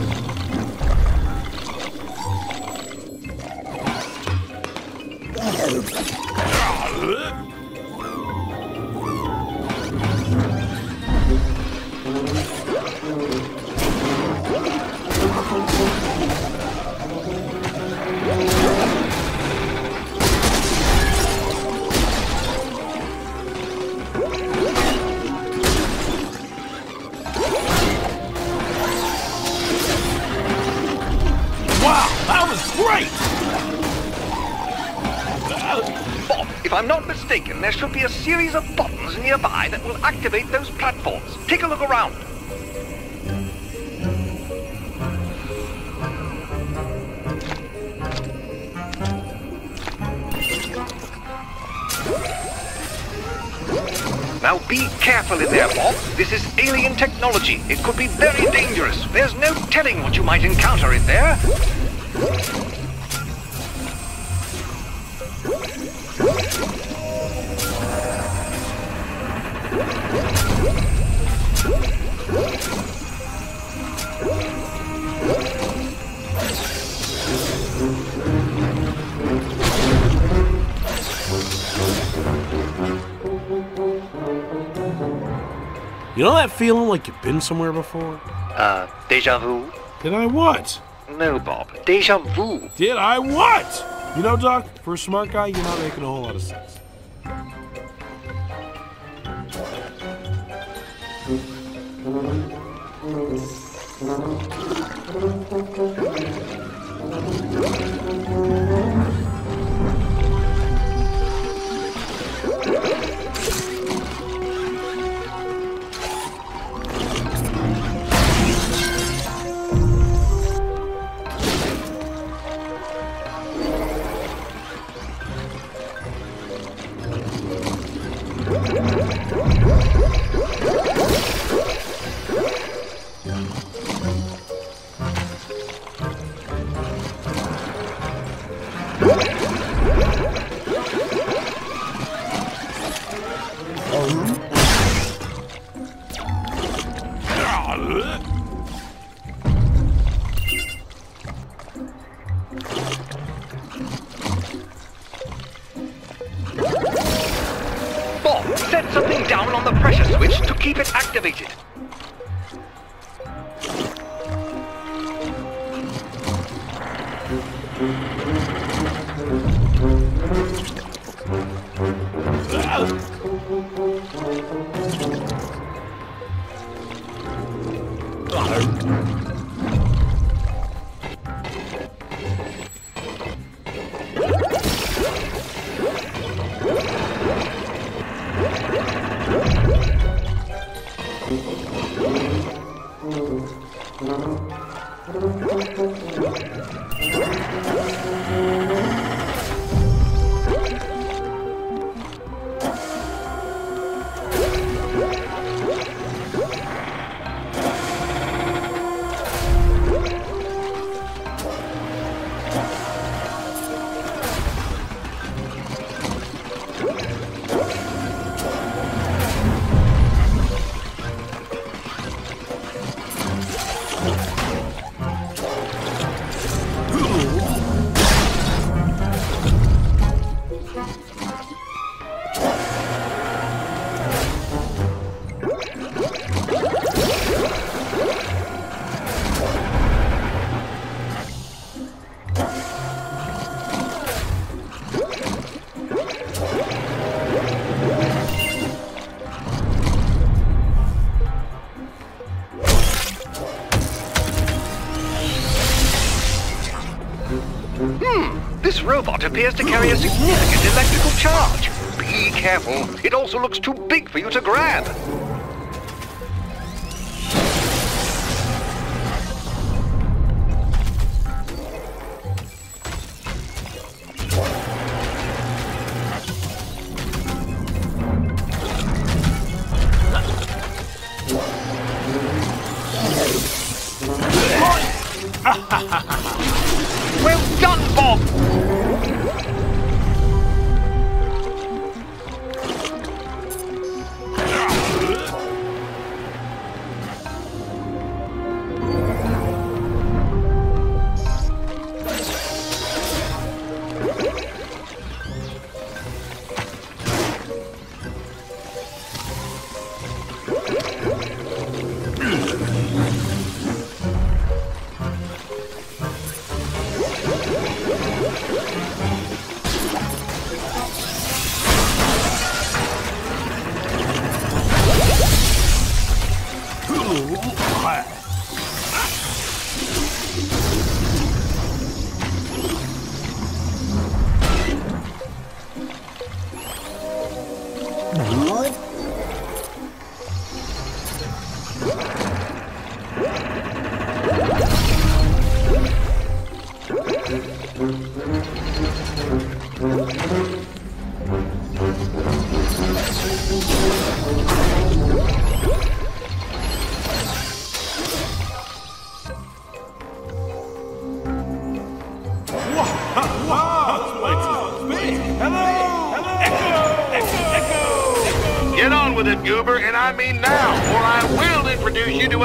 Technology. It could be very dangerous. There's no telling what you might encounter in there. You know that feeling like you've been somewhere before? Uh, deja vu? Did I what? No, Bob. Deja vu. Did I what? You know, Doc, for a smart guy, you're not making a whole lot of sense. Appears to carry a significant electrical charge. Be careful, it also looks too big for you to grab.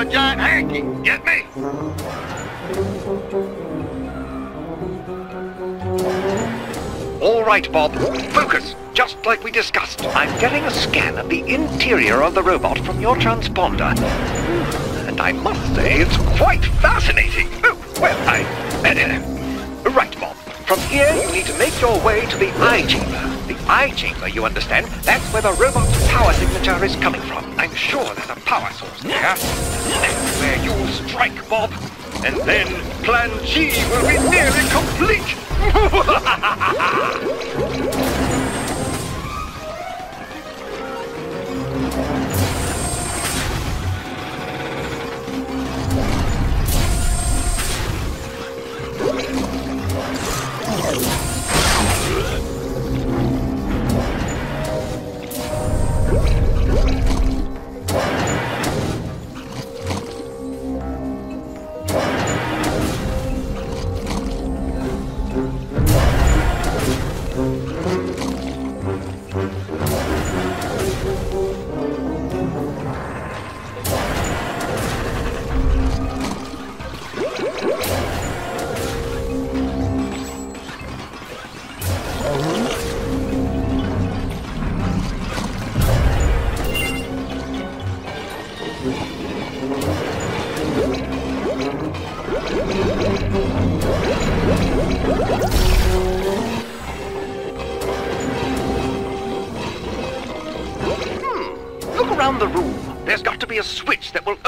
A giant hanky. Get me? All right, Bob. Focus, just like we discussed. I'm getting a scan of the interior of the robot from your transponder. And I must say, it's quite fascinating. Oh, well, I... right, Bob. From here, you need to make your way to the eye chamber. The eye chamber, you understand? That's where the robot's power signature is coming from. Sure there's a power source there. That's where you'll strike, Bob. And then Plan G will be nearly complete. [LAUGHS]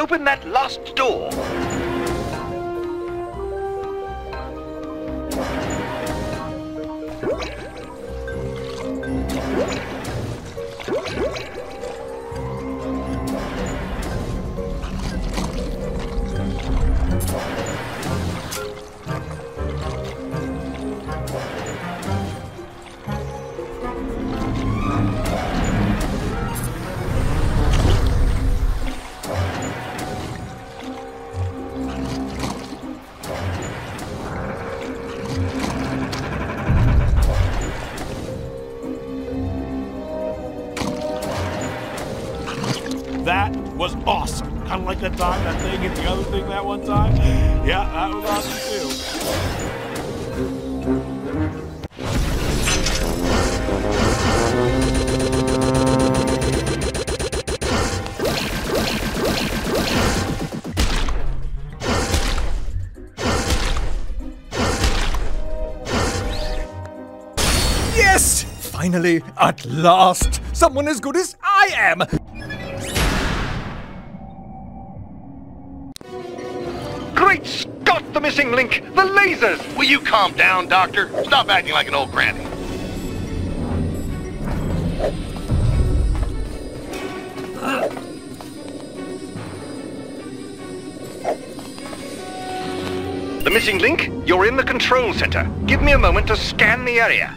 open that last door. That time, that thing and the other thing that one time. Yeah, that was awesome too. Yes! Finally, at last, someone as good as Lasers! Will you calm down, Doctor? Stop acting like an old granny. The missing link? You're in the control center. Give me a moment to scan the area.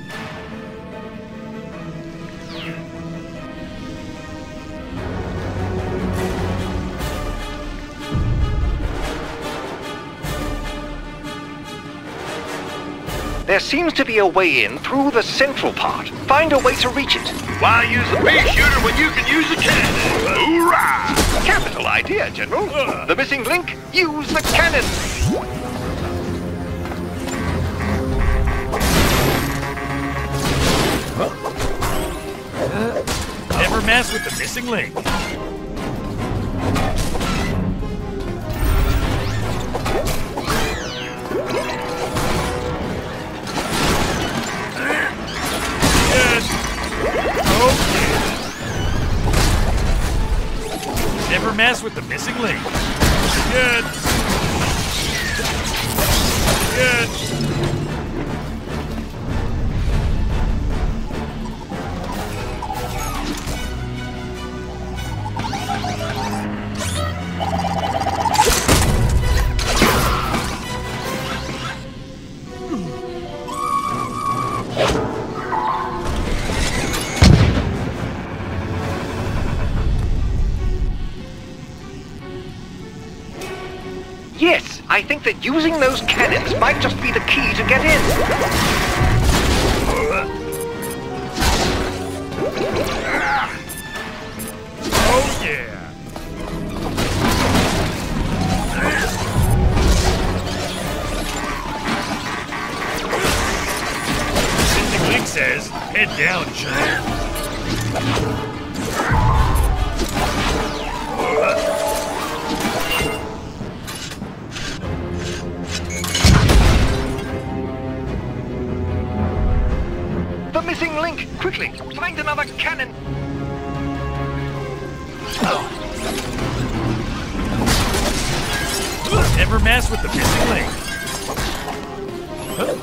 There seems to be a way in through the central part. Find a way to reach it. Why use a pea shooter when you can use a cannon? Hoorah! Capital idea, General. The missing link? Use the cannon. Never mess with the missing link. Yes, I think that using those cannons might just be the key to get in. Oh yeah. Says, head down, Joe. The missing link! Quickly, find another cannon! Never mess with the missing link. Woo!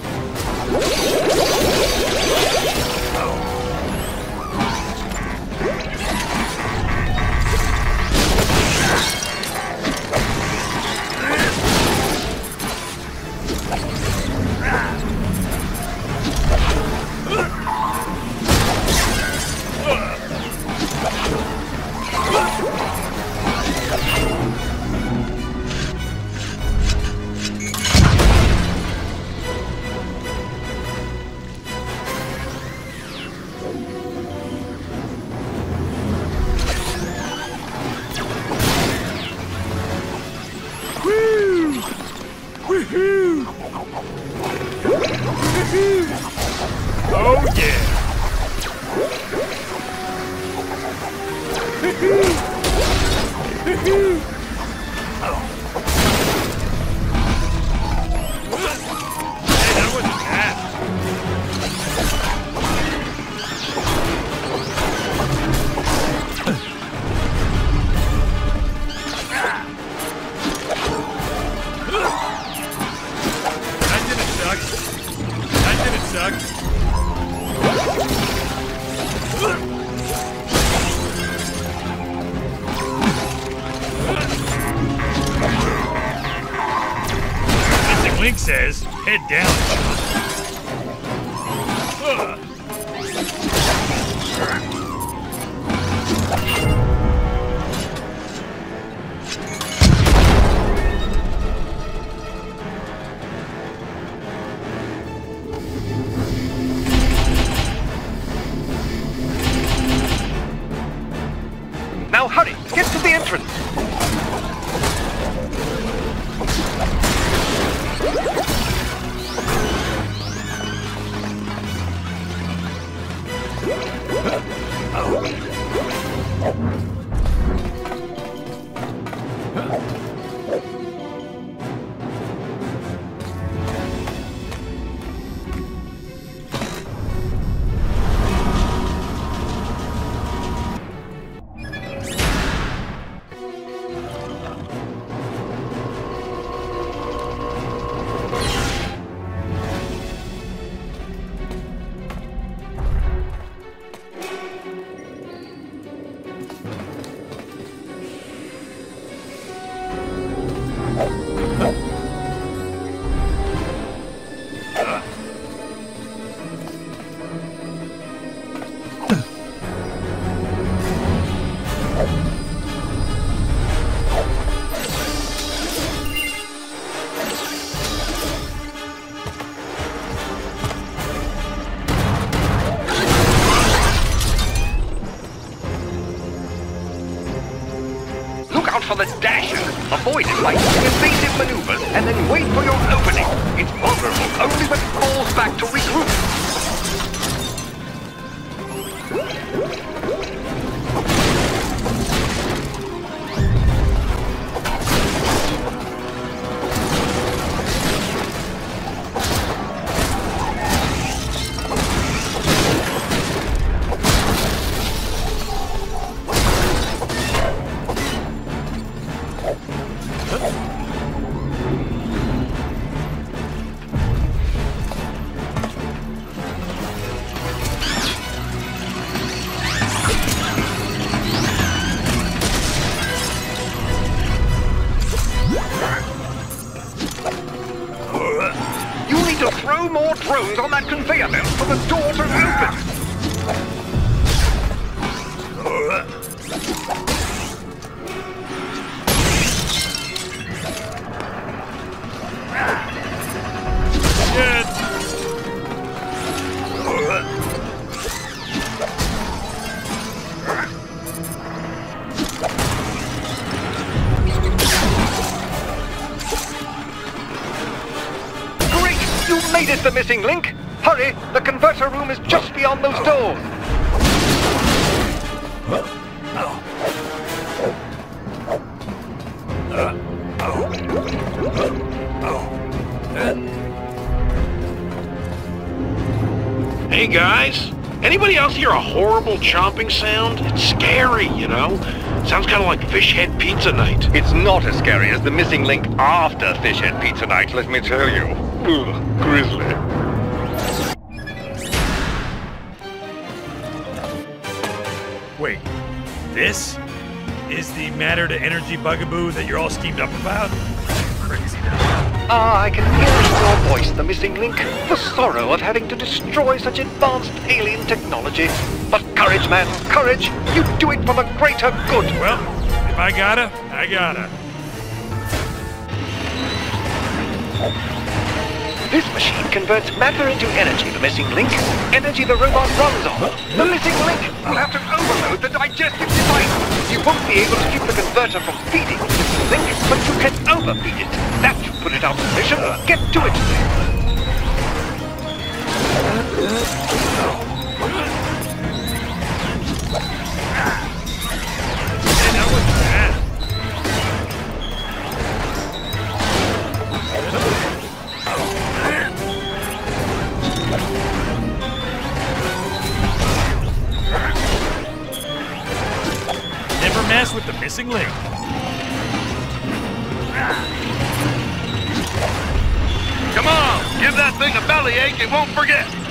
For the dasher. Avoid it by evasive maneuvers and then wait for your opening. It's vulnerable only when it falls back to regroup. Missing link! Hurry! The converter room is just beyond those doors! Hey guys, anybody else hear a horrible chomping sound? It's scary, you know? Sounds kind of like fish head pizza night. It's not as scary as the missing link after Fish Head Pizza Night, let me tell you. Ugh, grisly. Energy bugaboo that you're all steamed up about? Crazy now. Ah, I can hear in your voice, the missing link. The sorrow of having to destroy such advanced alien technology. But courage, man, courage! You do it for the greater good! Well, if I gotta, I gotta. This machine converts matter into energy, the missing link. Energy the robot runs on. The missing link will have to overload the digestive. You won't be able to keep the converter from feeding missing link, but you can overfeed it. That should put it out of mission. Get to it. It won't forget.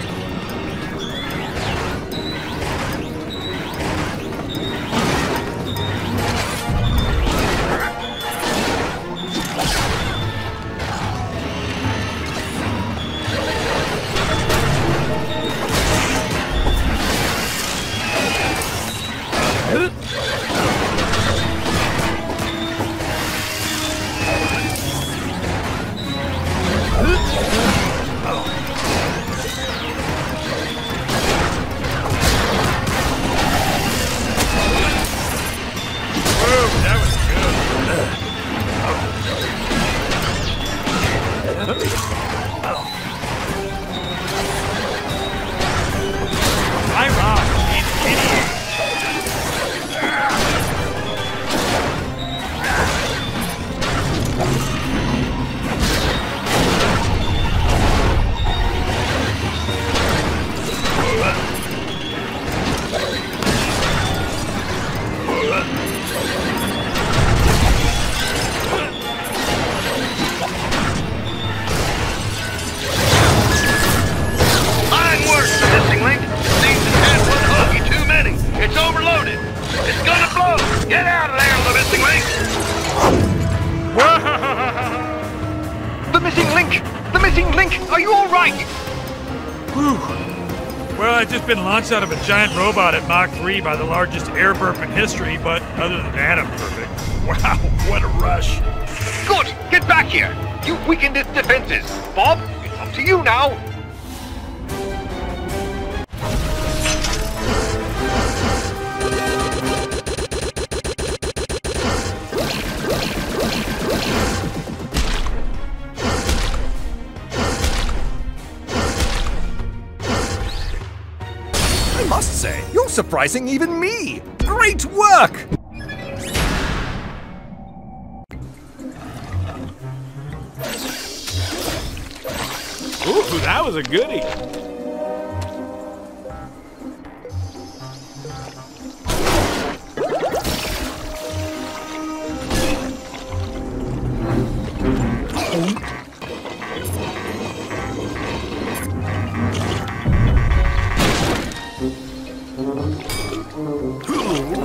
Just been launched out of a giant robot at Mach 3 by the largest air burp in history, but other than that, I'm perfect. [LAUGHS] Wow, what a rush. Good! Get back here! You've weakened its defenses. Bob, it's up to you now. Surprising even me. Great work! Ooh, that was a goodie. Ooh!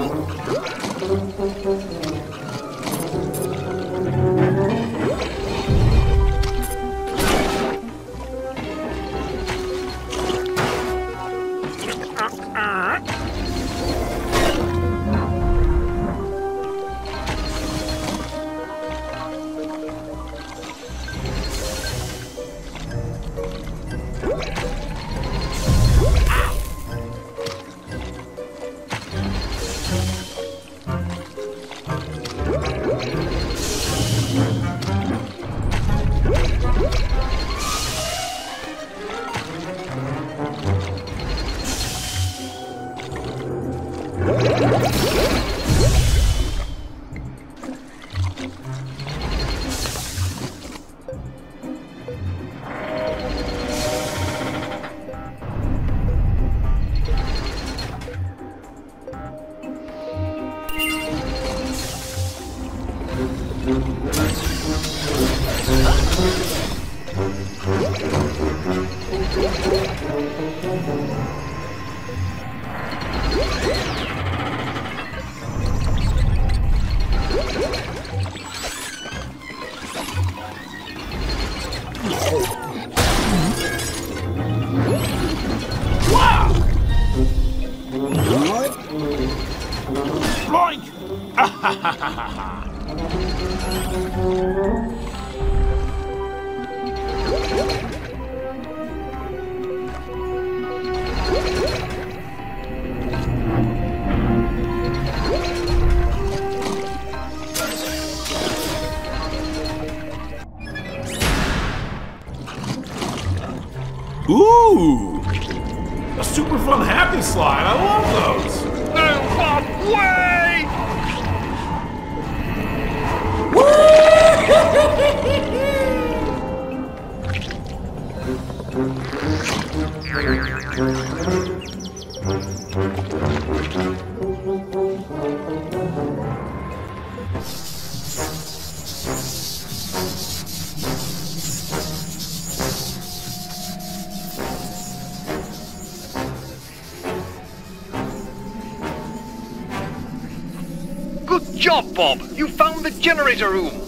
Bob. You found the generator room.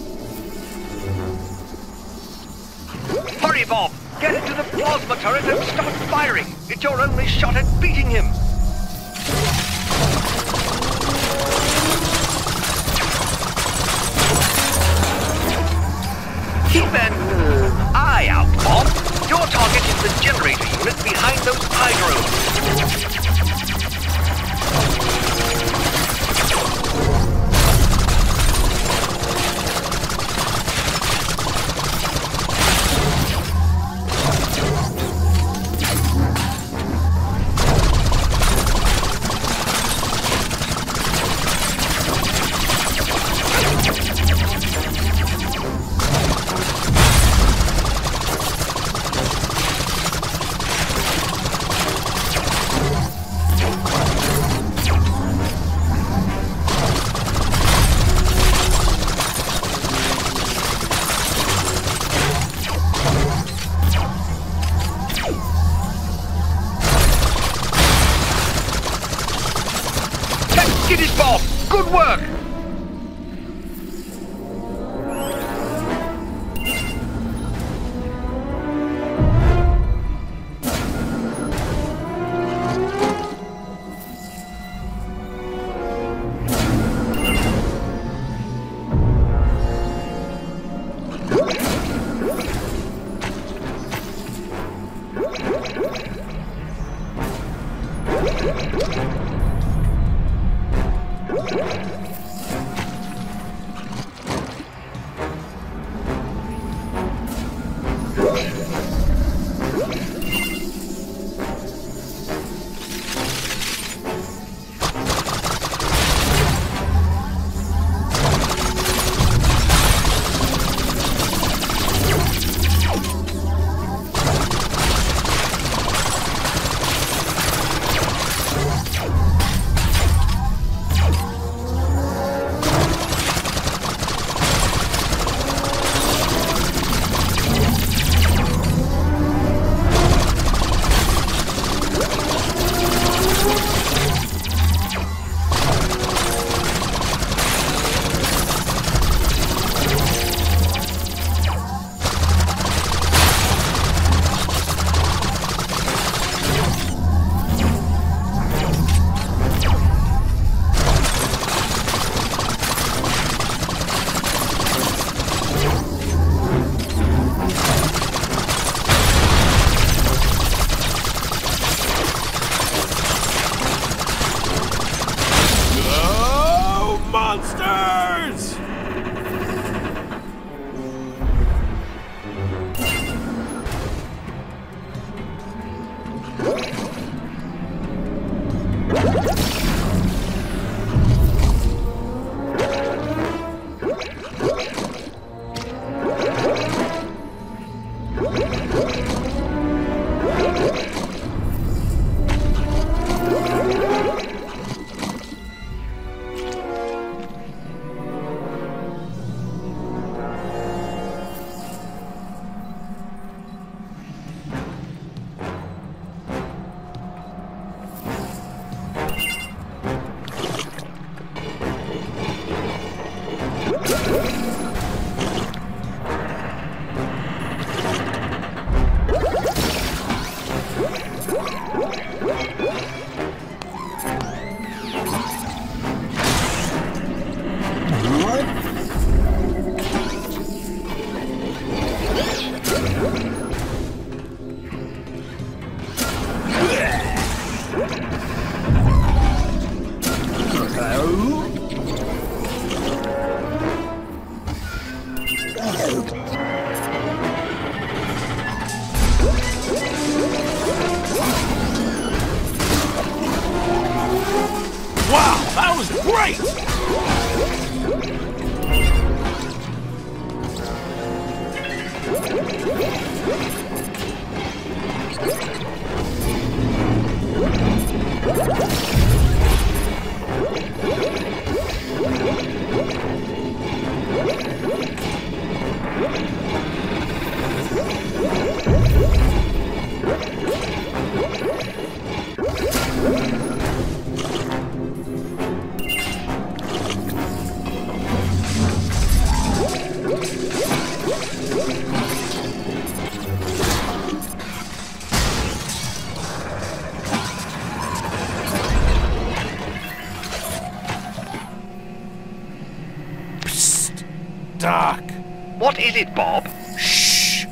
Is it, Bob? Shh!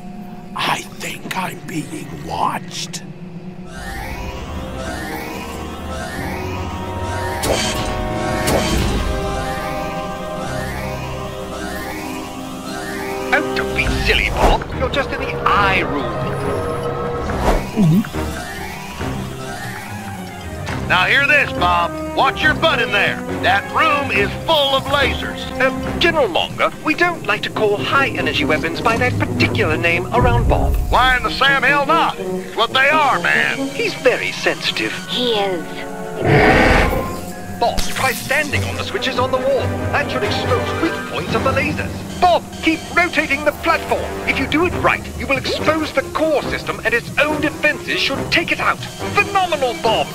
I think I'm being watched. Oh, don't be silly, Bob. You're just in the eye room. Now hear this, Bob. Watch your butt in there. That room is full of lasers. Uh, General Monger, we don't like to call high-energy weapons by that particular name around Bob. Why in the Sam hell not? It's what they are, man. He's very sensitive. He is. Bob, try standing on the switches on the wall. That should expose weak points of the lasers. Bob, keep rotating the platform. If you do it right, you will expose the core system and its own defenses should take it out. Phenomenal, Bob!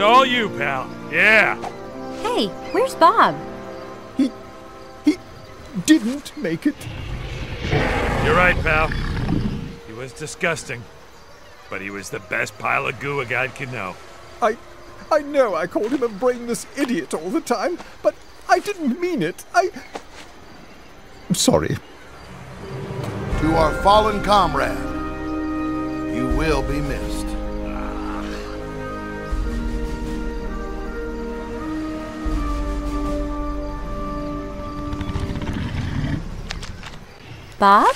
It's all you, pal. Yeah. Hey, where's Bob? He. he didn't make it. You're right, pal. He was disgusting. But he was the best pile of goo a god could know. I. I know I called him a brainless idiot all the time, but I didn't mean it. I. I'm sorry. To our fallen comrade, you will be missed. Bob?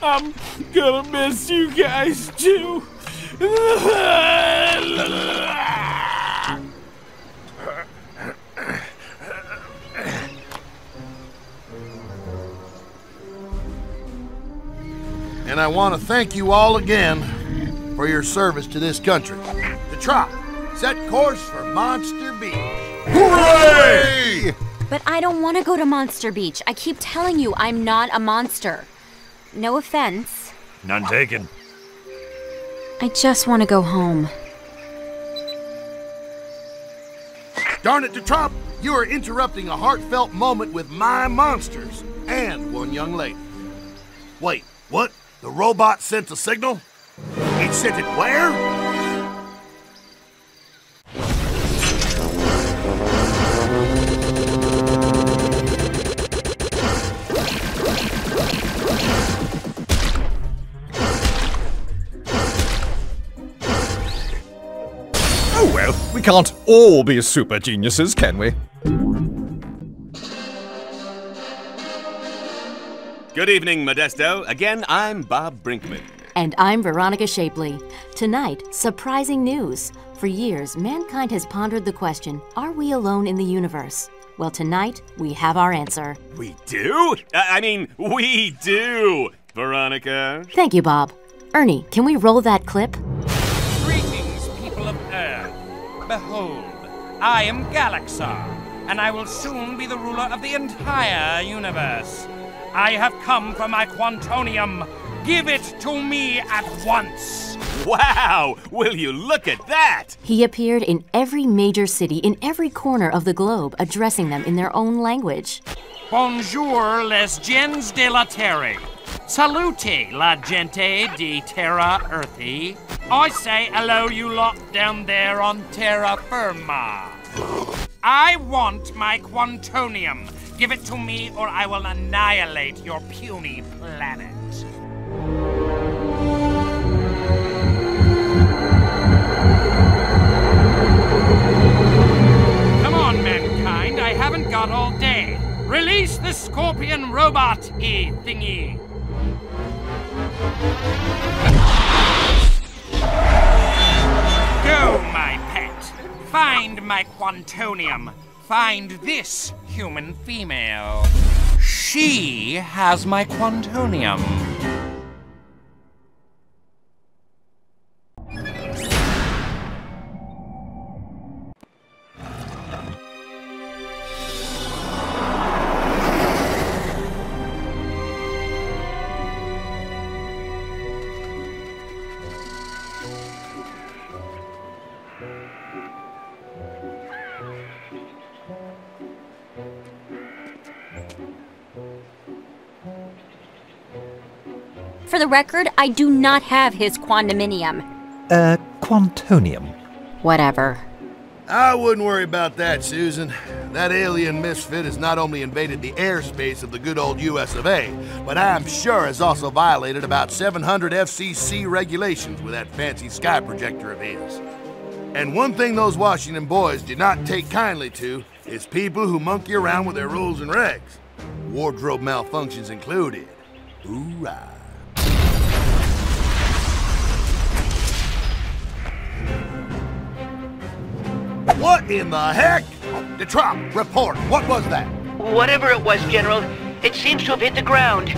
I'm gonna miss you guys too. And I want to thank you all again for your service to this country. The Trop, set course for Monster Beach. Hooray! But I don't want to go to Monster Beach. I keep telling you I'm not a monster. No offense. None taken. I just want to go home. Darn it, DeTrop! You are interrupting a heartfelt moment with my monsters and one young lady. Wait, what? The robot sent a signal? It sent it where? Can't all be super geniuses, can we? Good evening, Modesto. Again, I'm Bob Brinkman. And I'm Veronica Shapley. Tonight, surprising news. For years, mankind has pondered the question Are we alone in the universe? Well, tonight, we have our answer. We do? I I mean, we do, Veronica. Thank you, Bob. Ernie, can we roll that clip? Behold, I am Gallaxhar, and I will soon be the ruler of the entire universe. I have come for my Quantonium. Give it to me at once. Wow! Will you look at that? He appeared in every major city in every corner of the globe, addressing them in their own language. Bonjour, les gens de la terre. Salute, la gente di terra earthy. I say hello, you lot down there on terra firma. I want my Quantonium. Give it to me, or I will annihilate your puny planet. Come on, mankind, I haven't got all day. Release the scorpion robot e thingy. Go, my pet. Find my Quantonium. Find this human female. She has my Quantonium. For the record, I do not have his quantuminium. Uh, Quantonium. Whatever. I wouldn't worry about that, Susan. That alien misfit has not only invaded the airspace of the good old US of A, but I'm sure has also violated about 700 FCC regulations with that fancy sky projector of his. And one thing those Washington boys do not take kindly to is people who monkey around with their rules and regs. Wardrobe malfunctions included. Hoorah. What in the heck? Detrop, report. What was that? Whatever it was, General, it seems to have hit the ground.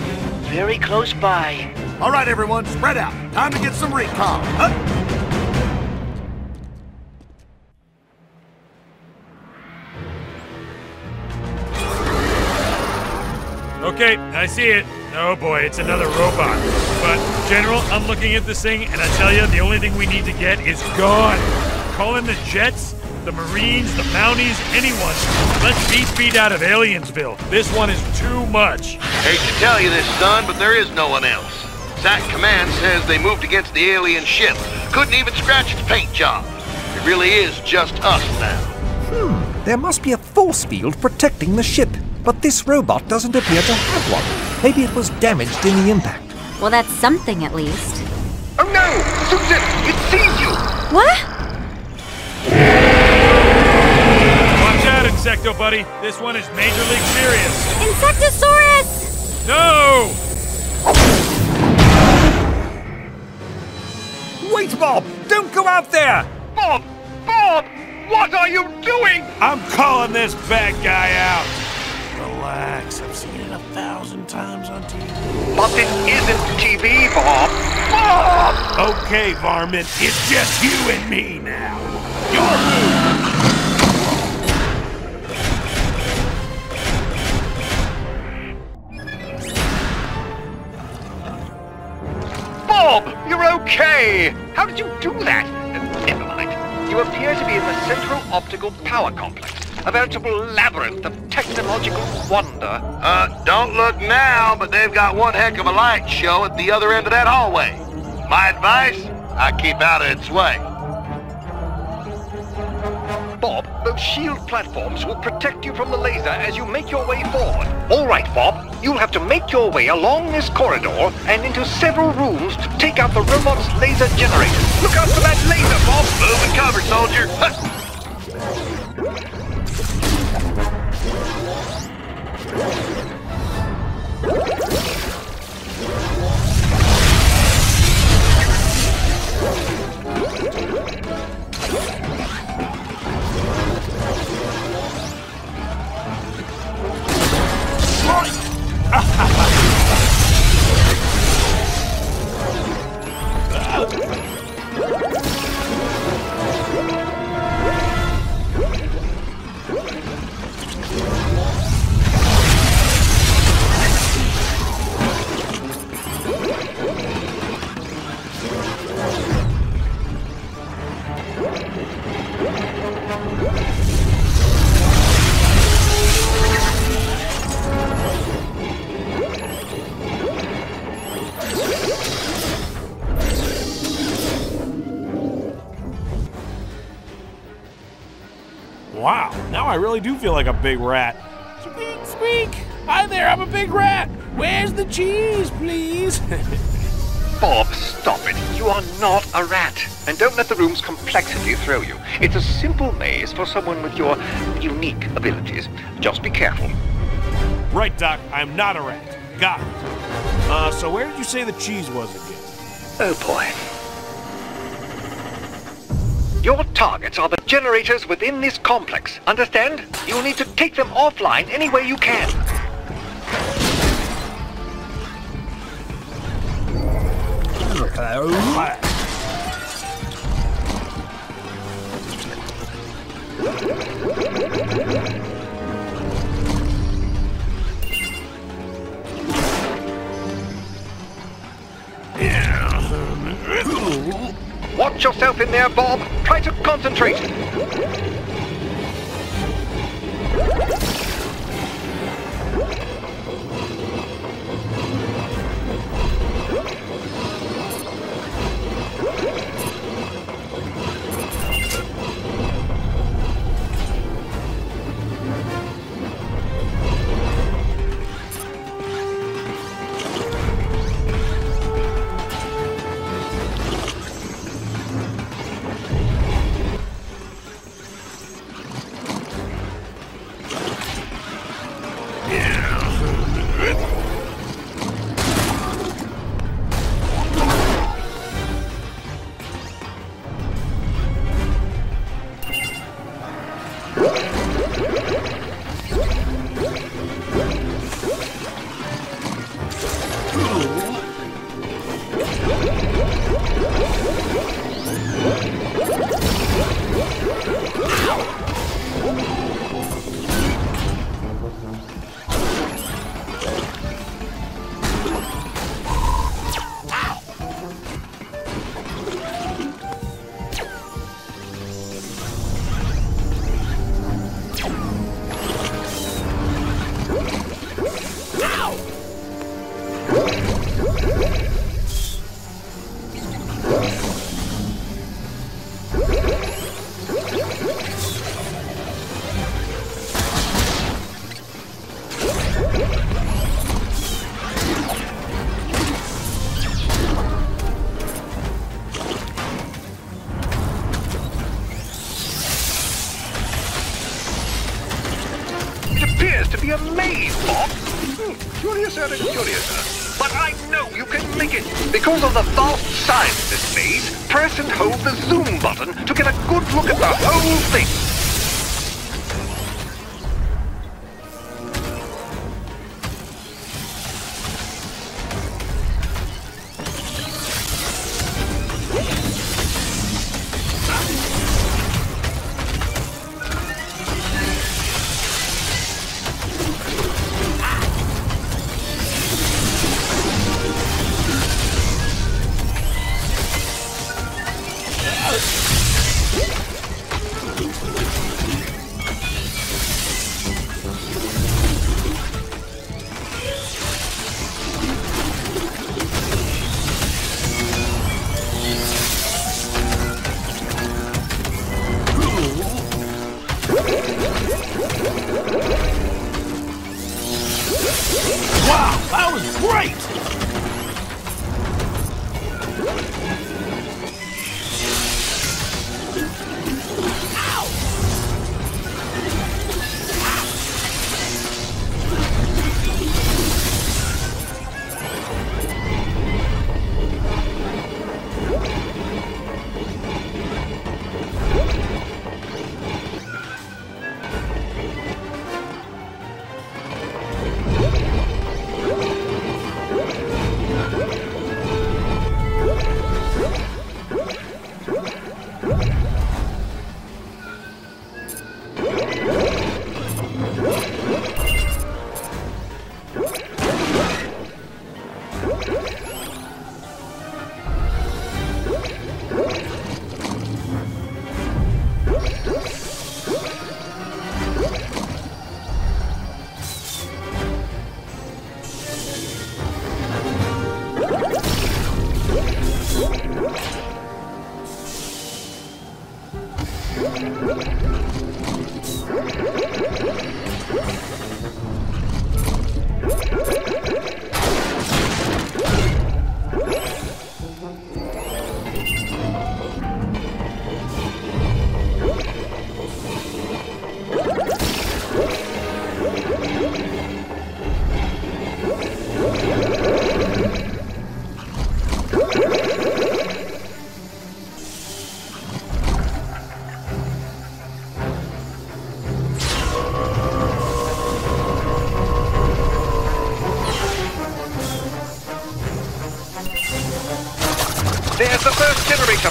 Very close by. All right, everyone, spread out. Time to get some recon. Huh? Okay, I see it. Oh boy, it's another robot. But, General, I'm looking at this thing, and I tell you, the only thing we need to get is gone. Call in the jets, the Marines, the Mounties, anyone. Let's beat beat out of Aliensville. This one is too much. Hate to tell you this, son, but there is no one else. SAC Command says they moved against the alien ship. Couldn't even scratch its paint job. It really is just us now. Hmm, there must be a force field protecting the ship, but this robot doesn't appear to have one. Maybe it was damaged in the impact. Well, that's something at least. Oh no! Susan! It sees you! What? Watch Insecto buddy. This one is Major League Serious. Insectosaurus! No! Wait, Bob! Don't go out there! Bob! Bob! What are you doing? I'm calling this bad guy out. Relax, I've seen it a thousand times on TV. But this isn't TV, Bob. Bob! Okay, varmint, it's just you and me now. Your move. Bob! You're okay! How did you do that? Uh, never mind. You appear to be in the Central Optical Power Complex. A veritable labyrinth of technological wonder. Uh, don't look now, but they've got one heck of a light show at the other end of that hallway. My advice? I keep out of its way. Bob, those shield platforms will protect you from the laser as you make your way forward. All right, Bob. You'll have to make your way along this corridor and into several rooms to take out the robot's laser generator. Look out for that laser, Bob! Oh, Move and cover, soldier. Huh. Wow, now I really do feel like a big rat. Squeak, squeak! Hi there, I'm a big rat! Where's the cheese, please? Bob, [LAUGHS] stop it. You are not a rat. And don't let the room's complexity throw you. It's a simple maze for someone with your unique abilities. Just be careful. right, Doc, I'm not a rat. Got it. Uh, so where did you say the cheese was again? Oh boy. Your targets are the generators within this complex. Understand? You'll need to take them offline any way you can. Watch yourself in there, Bob. Try to concentrate.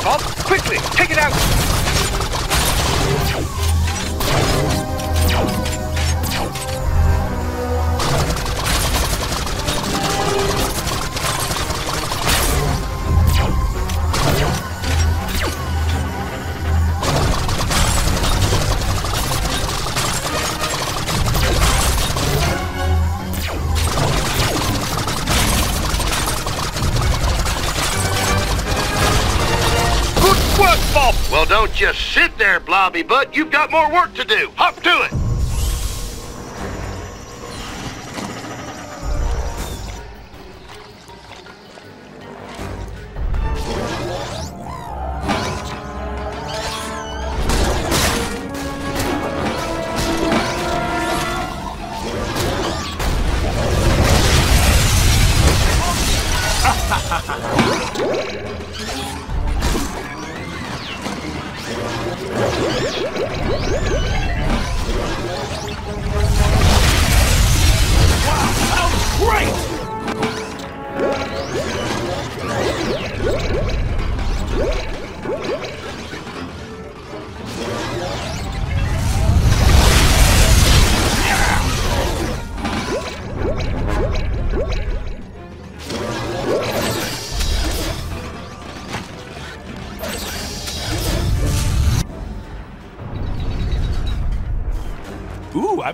First don't just sit there, Blobby Butt. You've got more work to do. Hop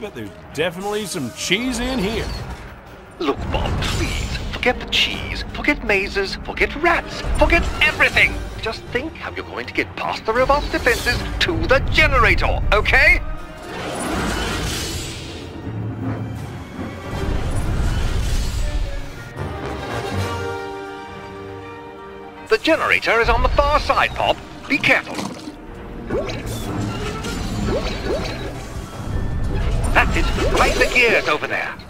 to it. Ooh, I bet there's definitely some cheese in here. Look, Bob, please. Forget the cheese. Forget mazes. Forget rats. Forget everything. Just think how you're going to get past the robot's defenses to the generator, okay? The generator is on the far side, Bob. Be careful. Right the gears over there.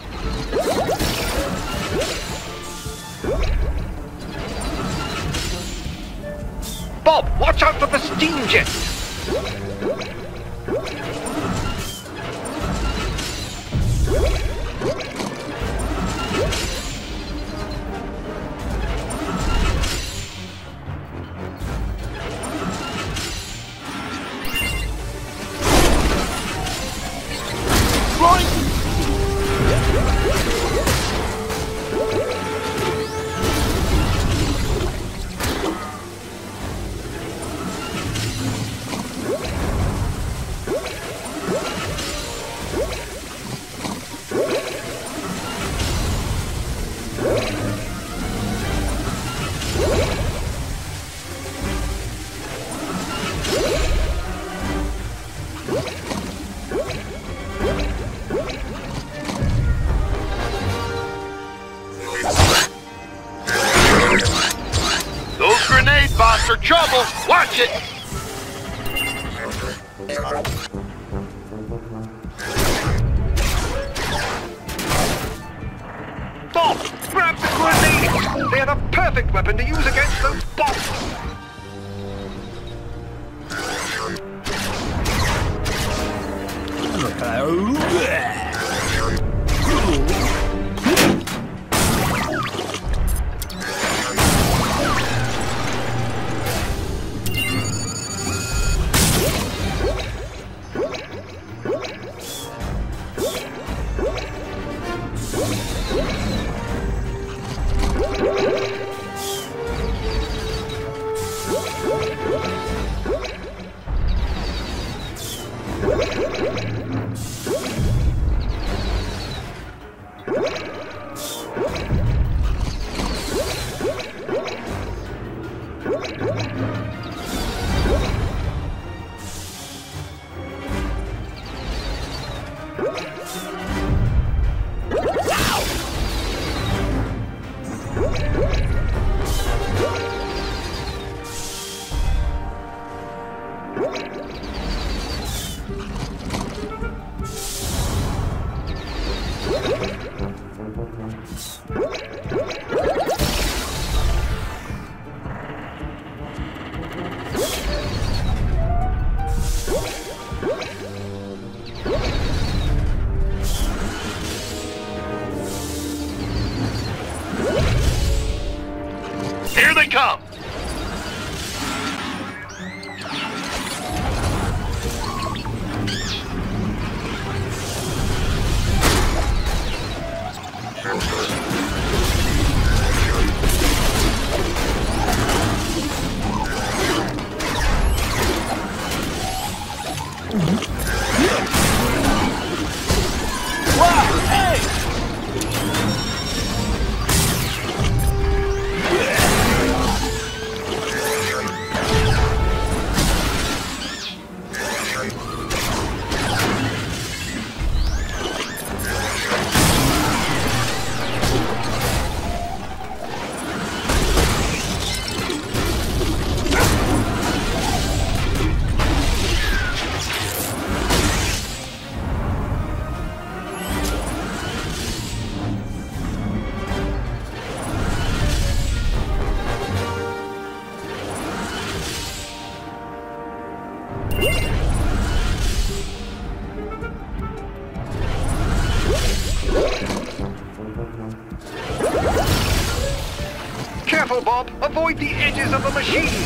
Avoid the edges of the machine!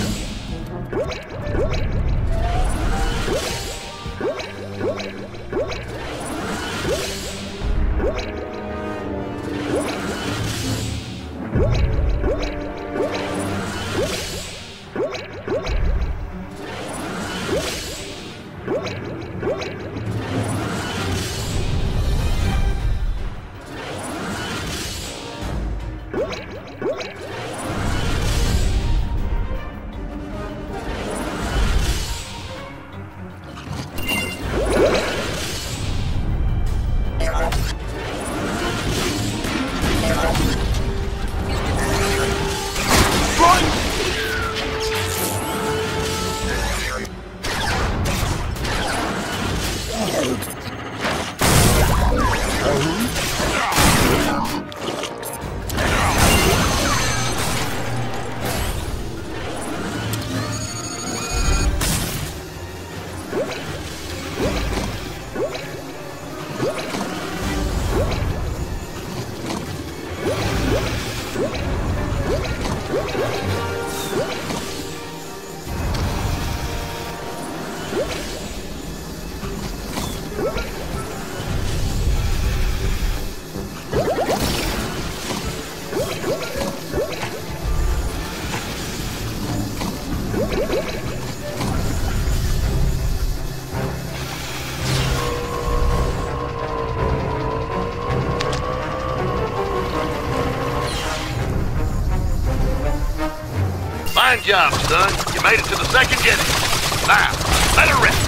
Job, son. You made it to the second inning. Now, let her rip.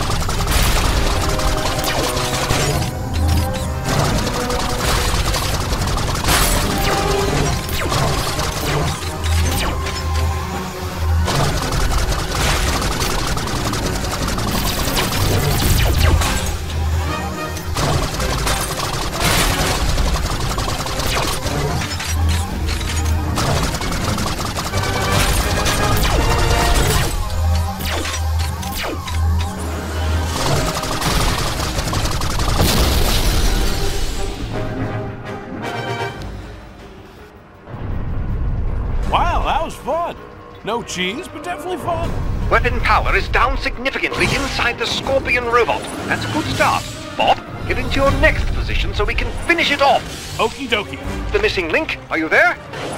Cheese, but definitely fun. Weapon power is down significantly inside the Scorpion robot. That's a good start. Bob, get into your next position so we can finish it off. Okie dokie. The missing link, are you there?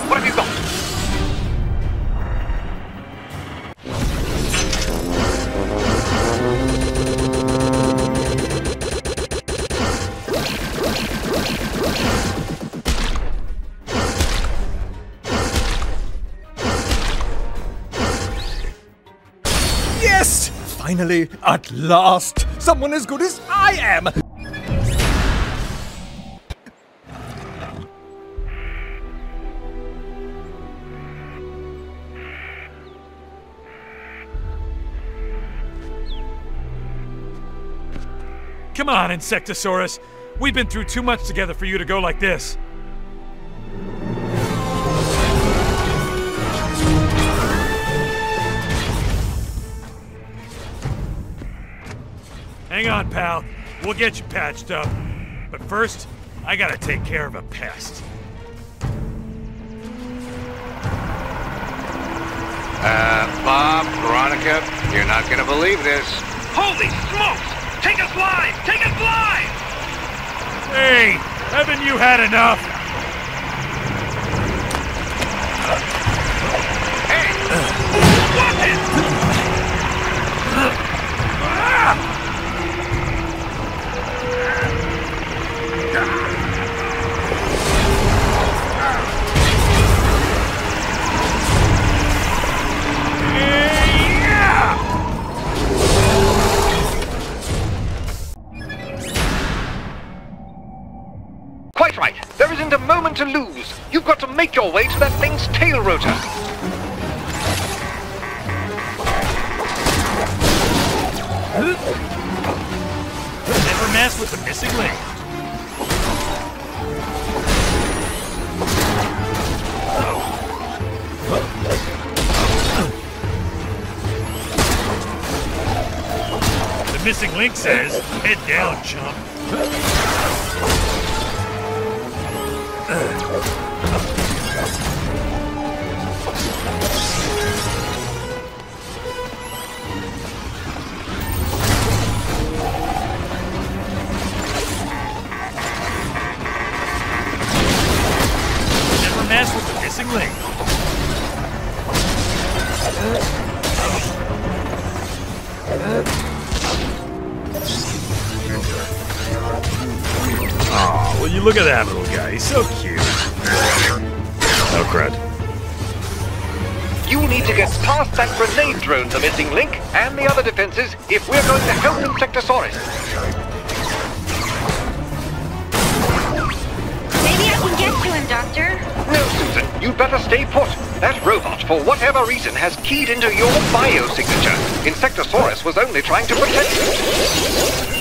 What have you got? Finally, at last, someone as good as I am! Come on, Insectosaurus. We've been through too much together for you to go like this. Pal. We'll get you patched up. But first, I gotta take care of a pest. Uh, Bob, Veronica, you're not gonna believe this. Holy smokes! Take us live! Take us live! Hey, haven't you had enough? Head down, chump. Missing link, and the other defenses if we're going to help Insectosaurus. Maybe I can get to him, Doctor. No, Susan, you'd better stay put. That robot, for whatever reason, has keyed into your biosignature. Insectosaurus was only trying to protect you.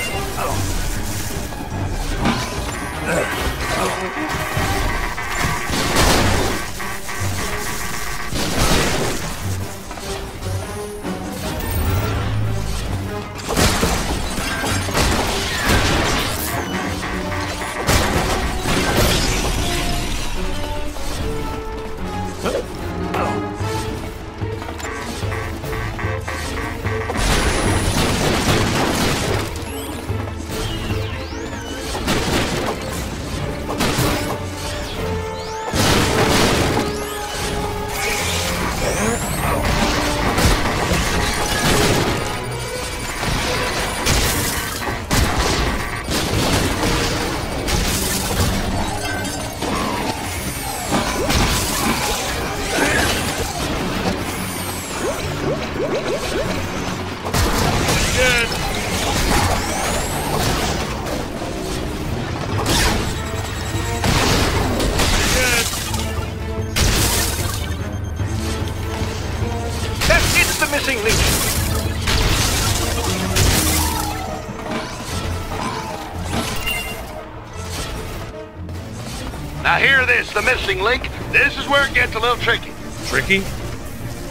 The missing link. This is where it gets a little tricky. Tricky?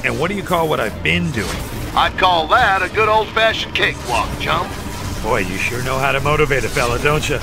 And what do you call what I've been doing? I'd call that a good old-fashioned cakewalk, chum. Boy, you sure know how to motivate a fella, don't you?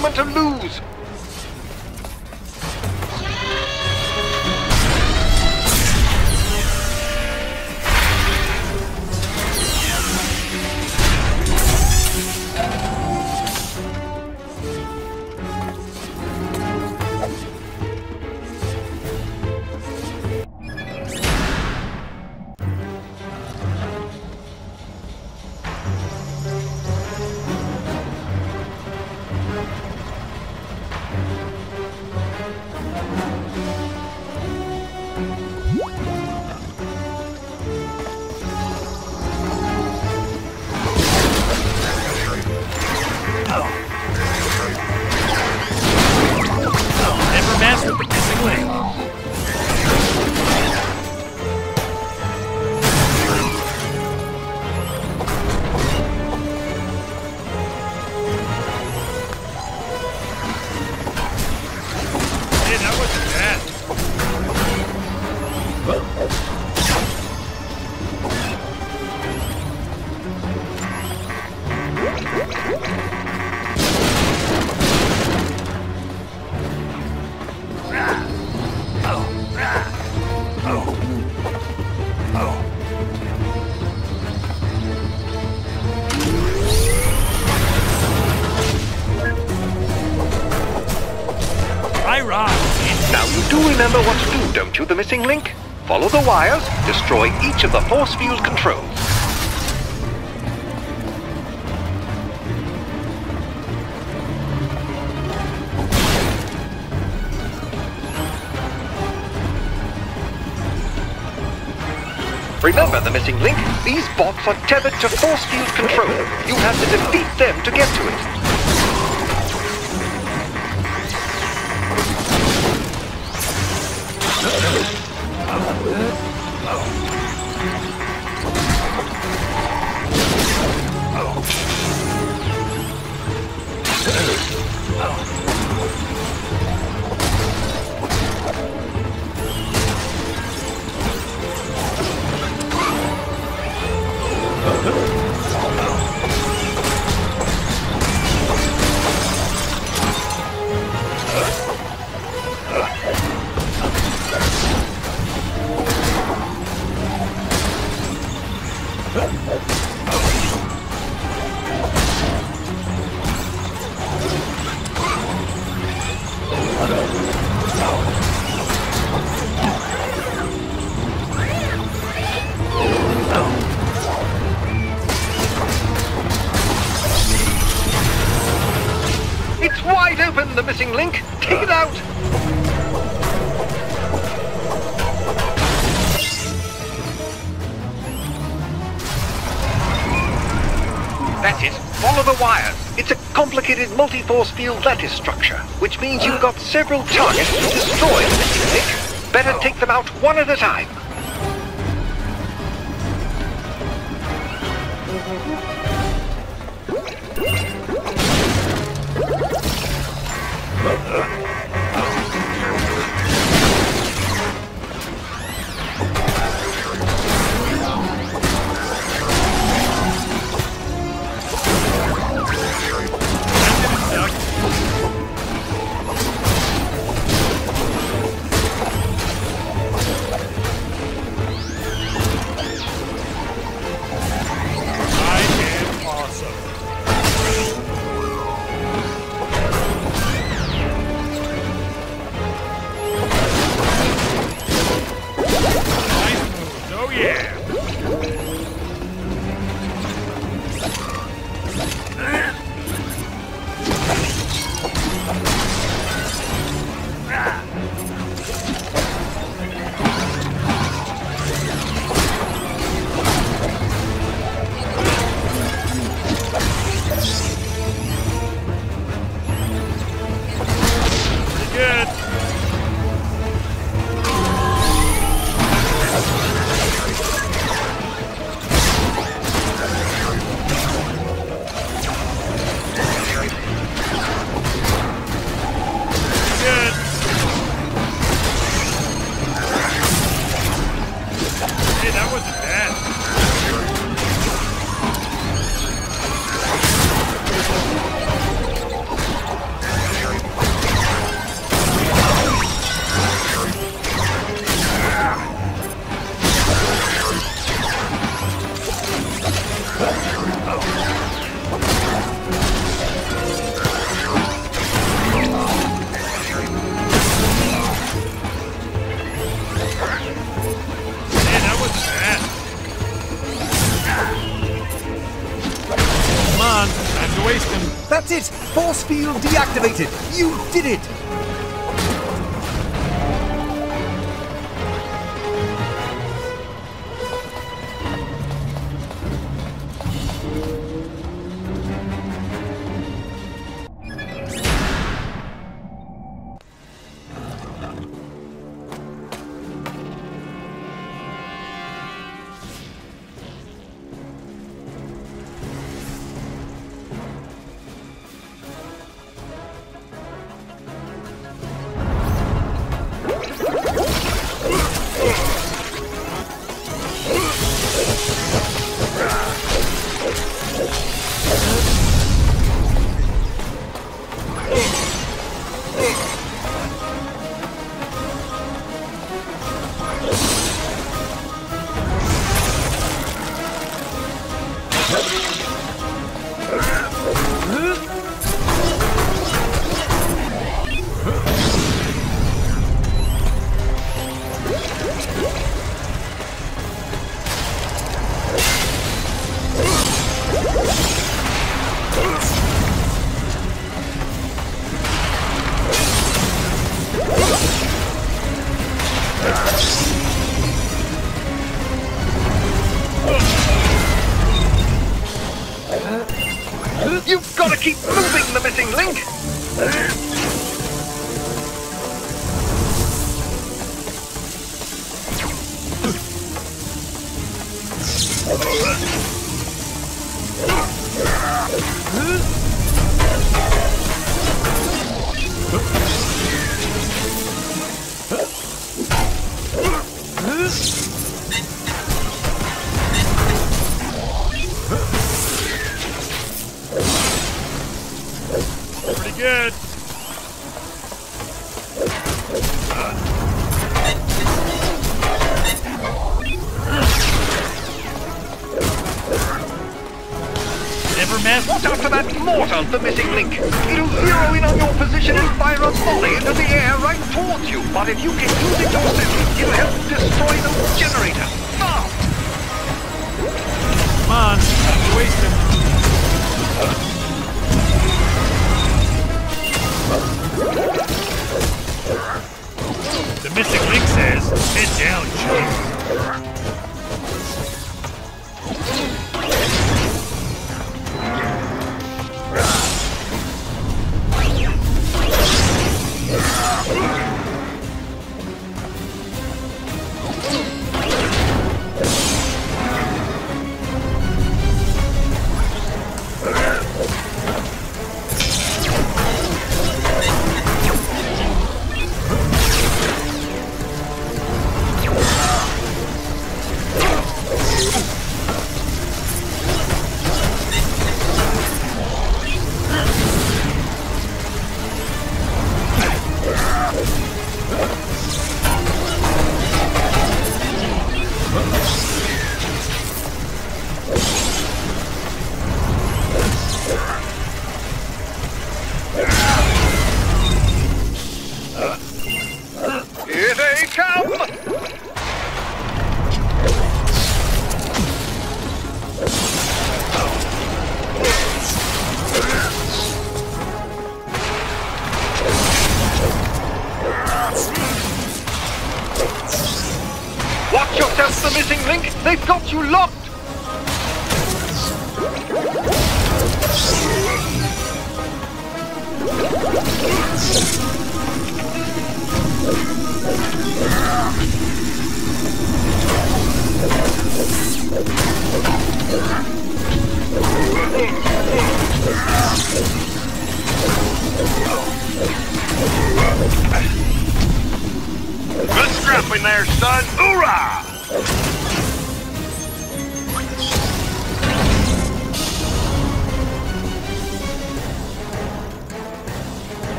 Moment to lose. Missing link? Follow the wires, destroy each of the force field controls. Remember the missing link? These bots are tethered to force field control. You have to defeat them to get to it. force field lattice structure, which means you've got several targets to destroy, Better take them out one at a time. shield deactivated! You did it!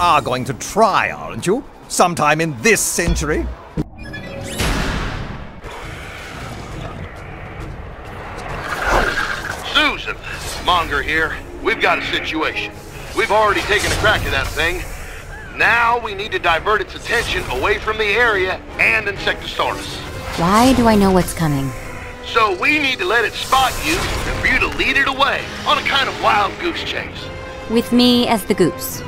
Are going to try, aren't you? Sometime in this century? Susan, Monger here. We've got a situation. We've already taken a crack at that thing. Now we need to divert its attention away from the area and Insectosaurus. Why do I know what's coming? So we need to let it spot you and for you to lead it away on a kind of wild goose chase. With me as the goose.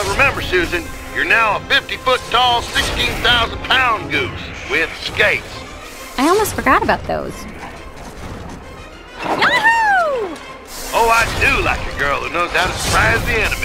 But remember, Susan, you're now a 50 foot tall, 16,000 pound goose with skates. I almost forgot about those. Oh, I do like a girl who knows how to surprise the enemy.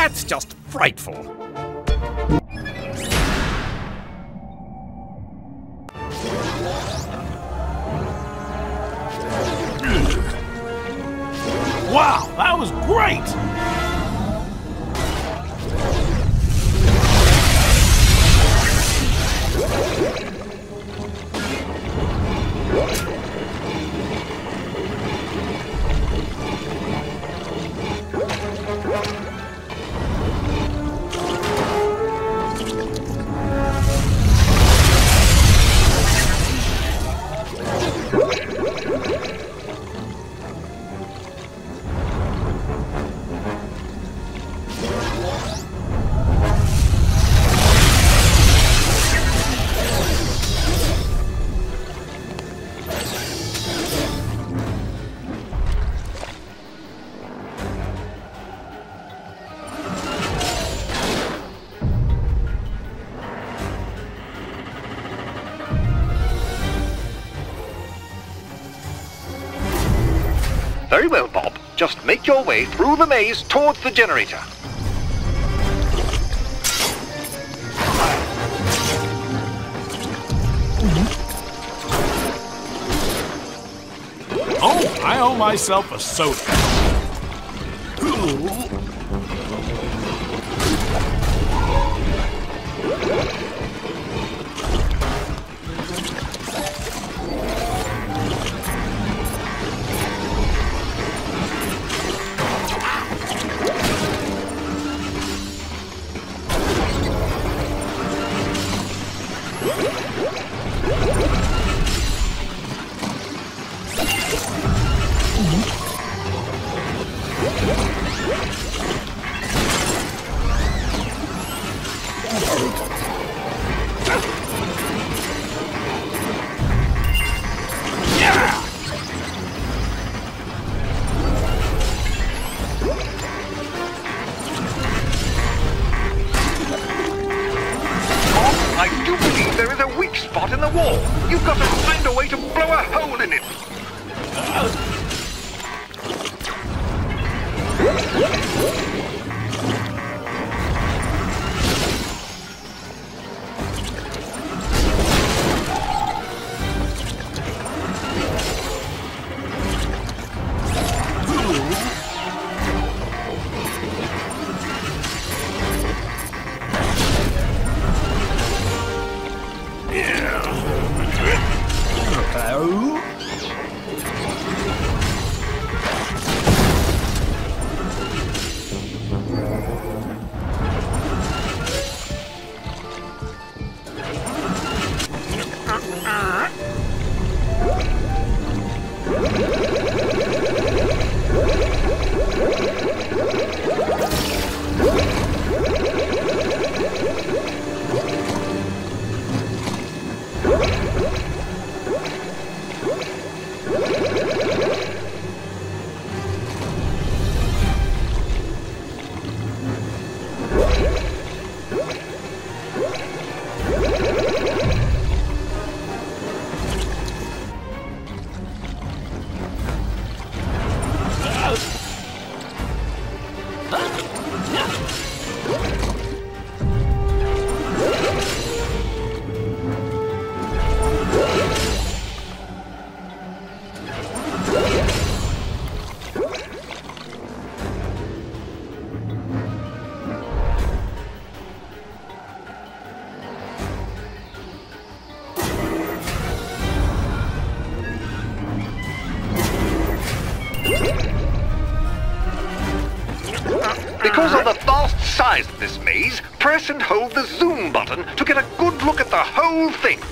That's just frightful. your way through the maze towards the generator. Oh, I owe myself a soda. hold the zoom button to get a good look at the whole thing.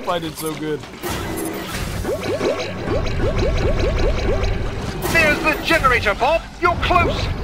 Myself I did so good. There's the generator, Bob. You're close.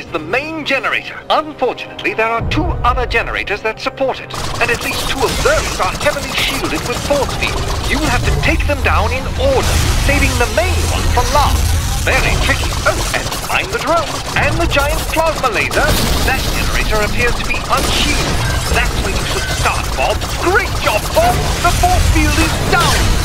Is the main generator. Unfortunately, there are two other generators that support it, and at least two of those are heavily shielded with force fields. You will have to take them down in order, saving the main one for last. Very tricky. Oh, and find the drone and the giant plasma laser. That generator appears to be unshielded. That's where you should start, Bob. Great job, Bob! The force field is down!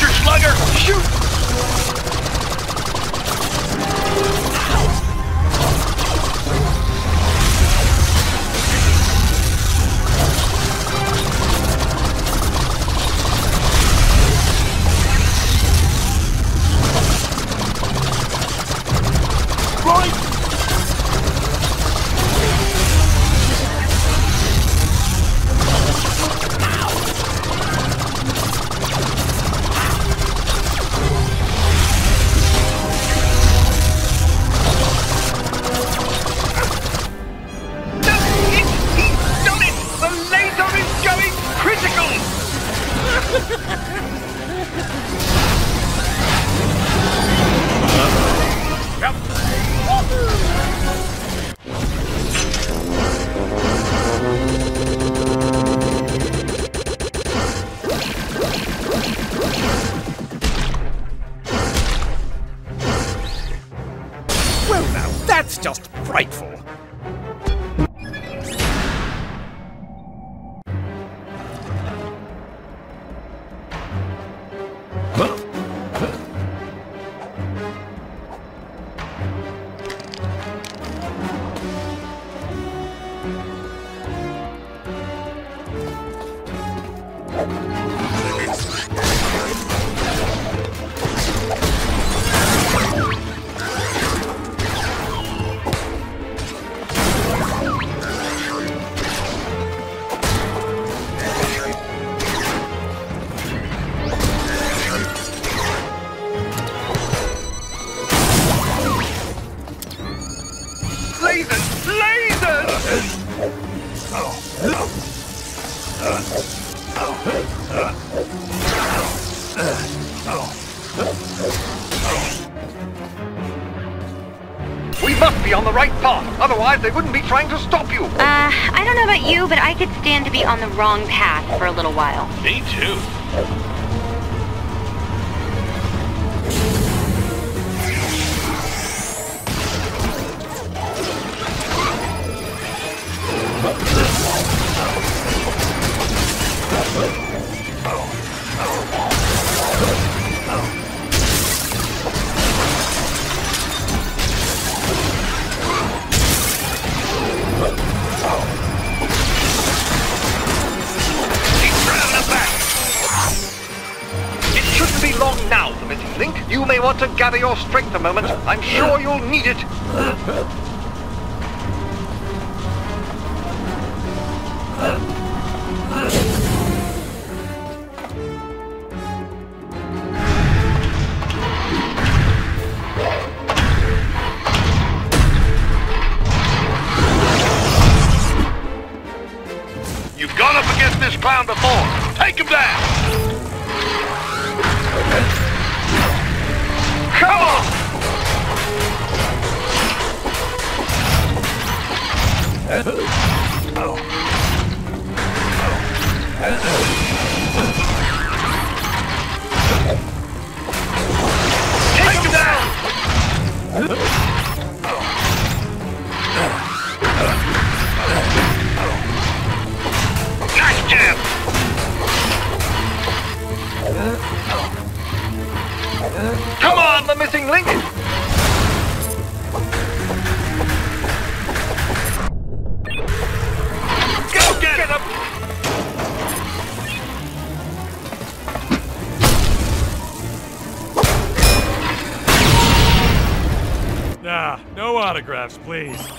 The Slugger! Shoot! trying to stop you. Uh, I don't know about you, but I could stand to be on the wrong path for a little while. Me too. please.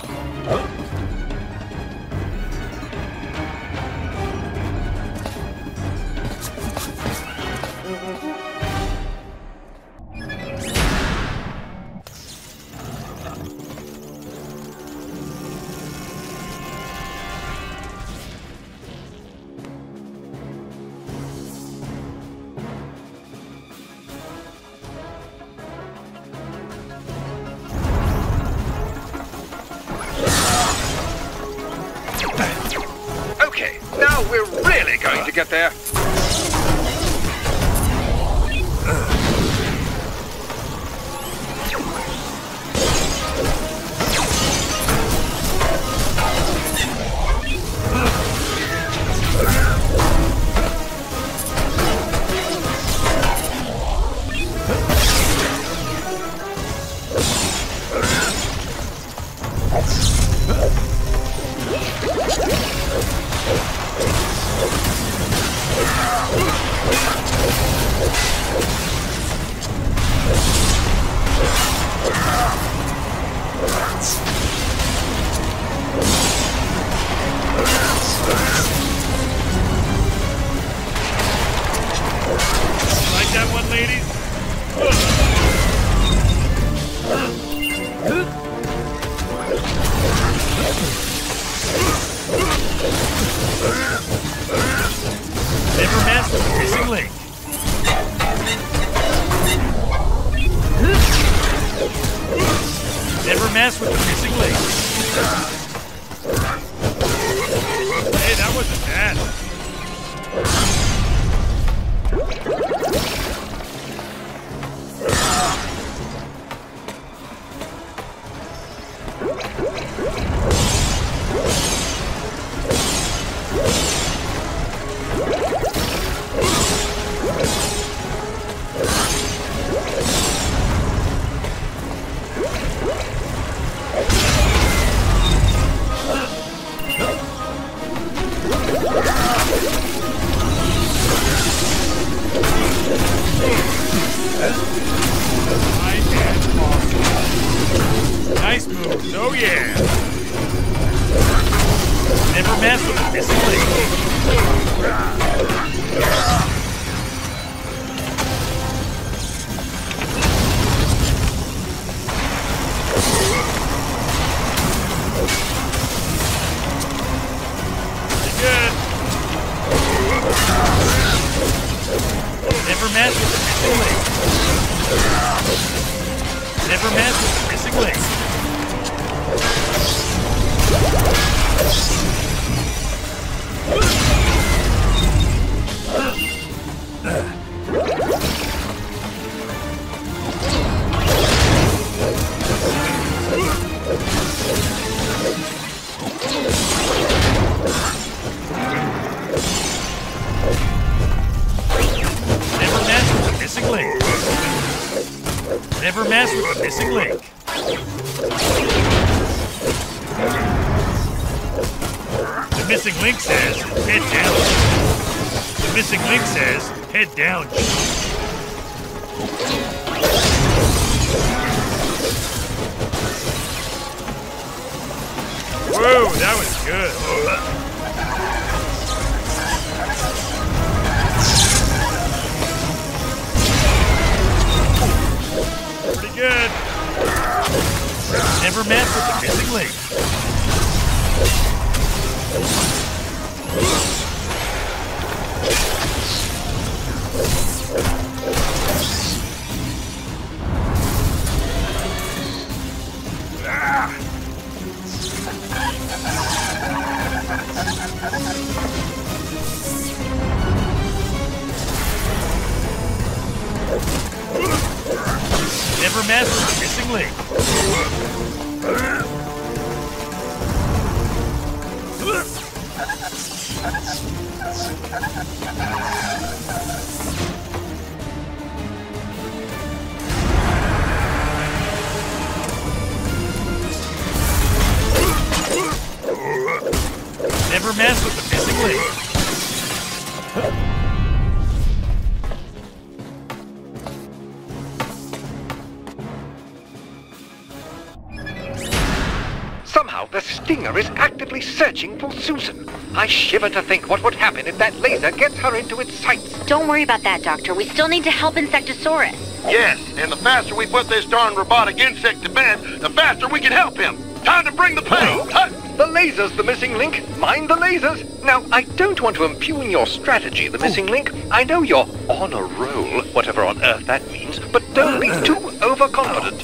Susan. I shiver to think what would happen if that laser gets her into its sights. Don't worry about that, Doctor. We still need to help Insectosaurus. Yes, and the faster we put this darn robotic insect to bed, the faster we can help him. Time to bring the pain. Huh? The laser's the missing link. Mind the lasers. Now, I don't want to impugn your strategy, the missing link. I know you're on a roll, whatever on earth that means, but don't be [CLEARS THROAT] too overconfident.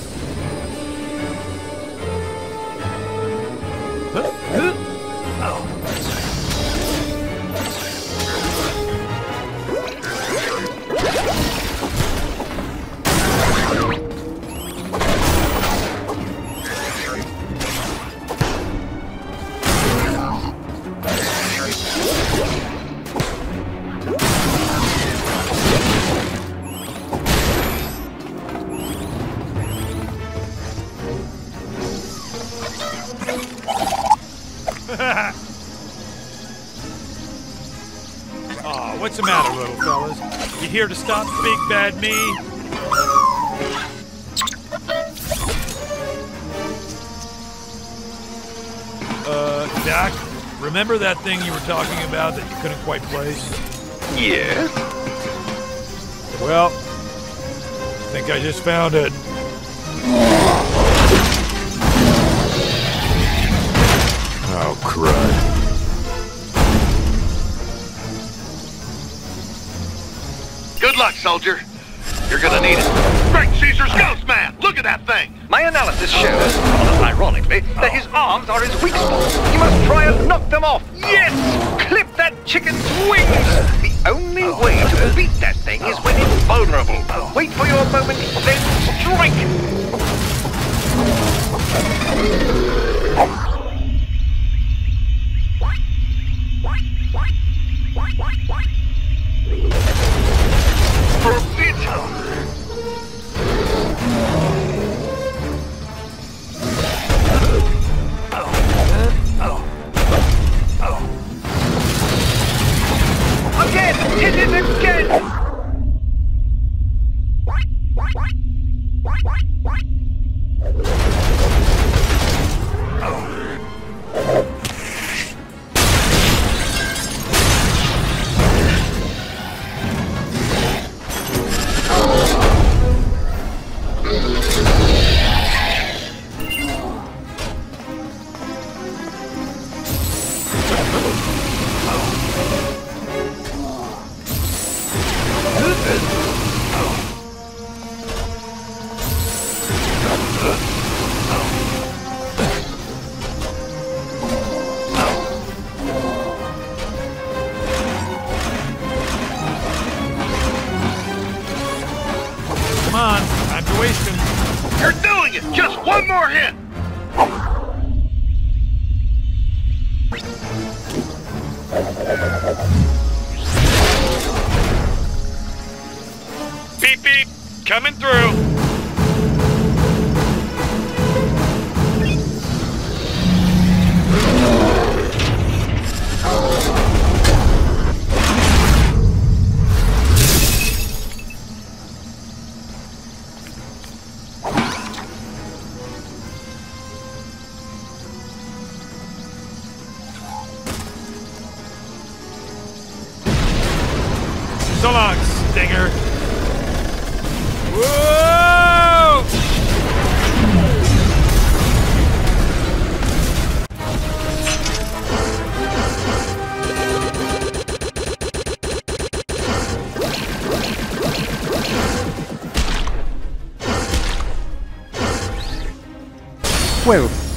Here to stop Big Bad Me? Uh, Doc, remember that thing you were talking about that you couldn't quite place? Yes? Well, I think I just found it. Soldier. You're gonna need it. Great Caesar's Ghost Man! Look at that thing! My analysis shows, ironically, that his arms are his weak spot. You must try and knock them off. Yes! Clip that chicken's wings! The only way to beat that thing is when it's vulnerable. Wait for your moment, then strike!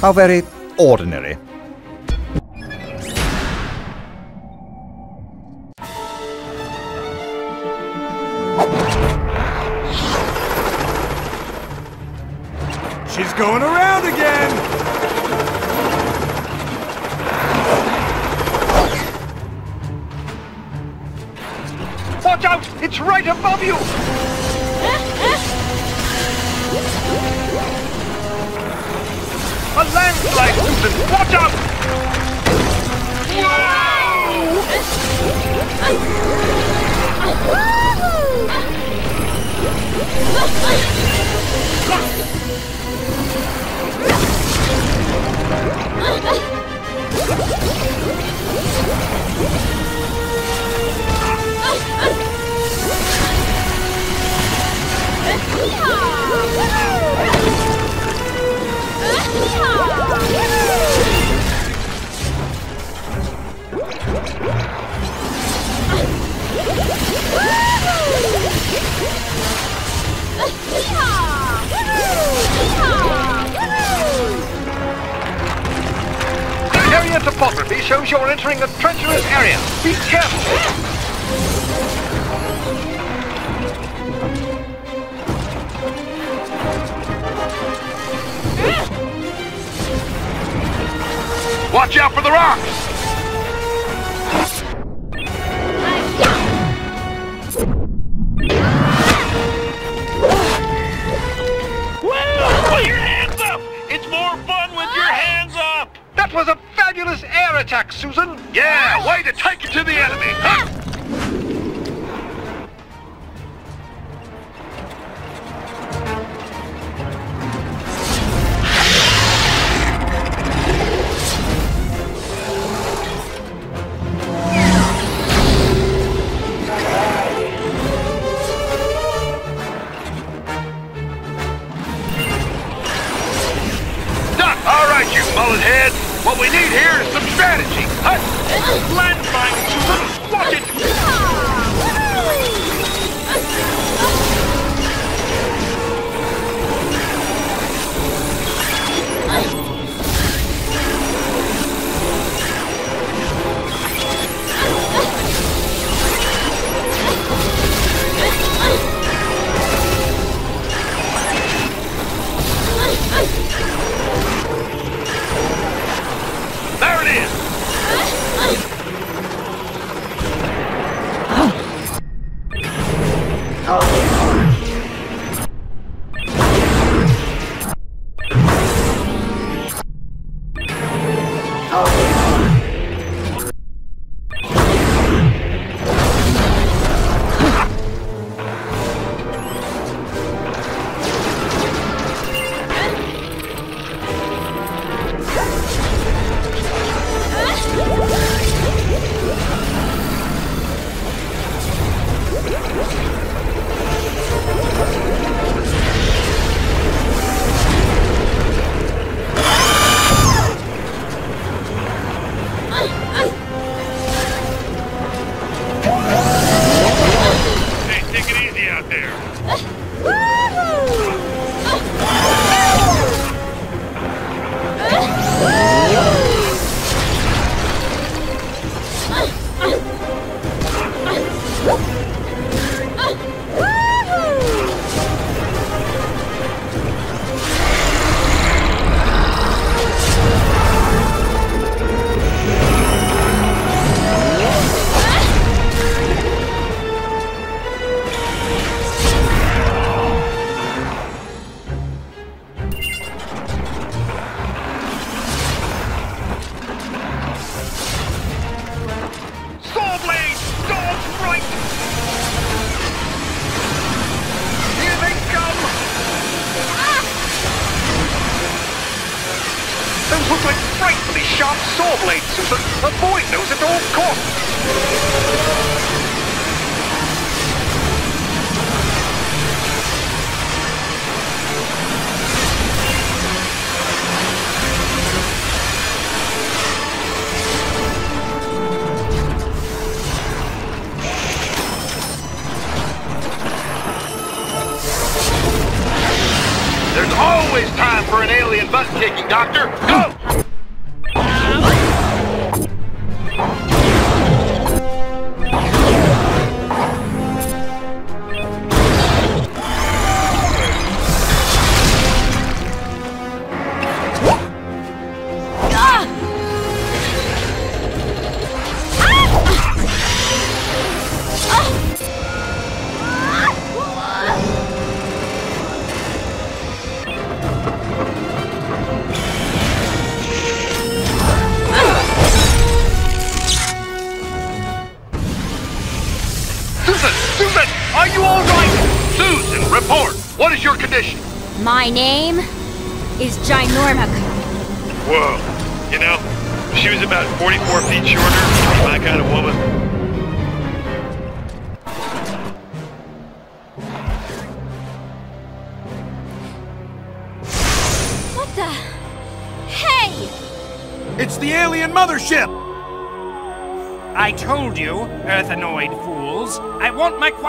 How very ordinary.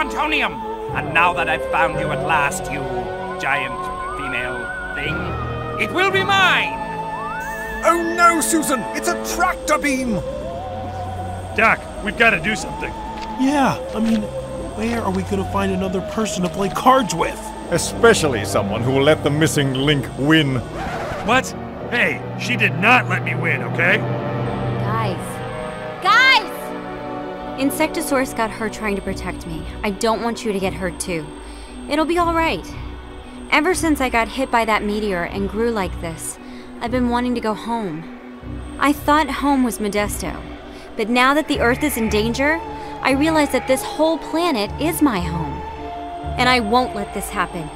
Quantonium! And now that I've found you at last, you giant female thing, it will be mine! Oh no, Susan! It's a tractor beam! Doc, we've got to do something. Yeah, I mean, where are we gonna find another person to play cards with? Especially someone who will let the missing link win. What? Hey, she did not let me win, okay? Insectosaurus got hurt trying to protect me. I don't want you to get hurt too. It'll be alright. Ever since I got hit by that meteor and grew like this, I've been wanting to go home. I thought home was Modesto, but now that the Earth is in danger, I realize that this whole planet is my home. And I won't let this happen.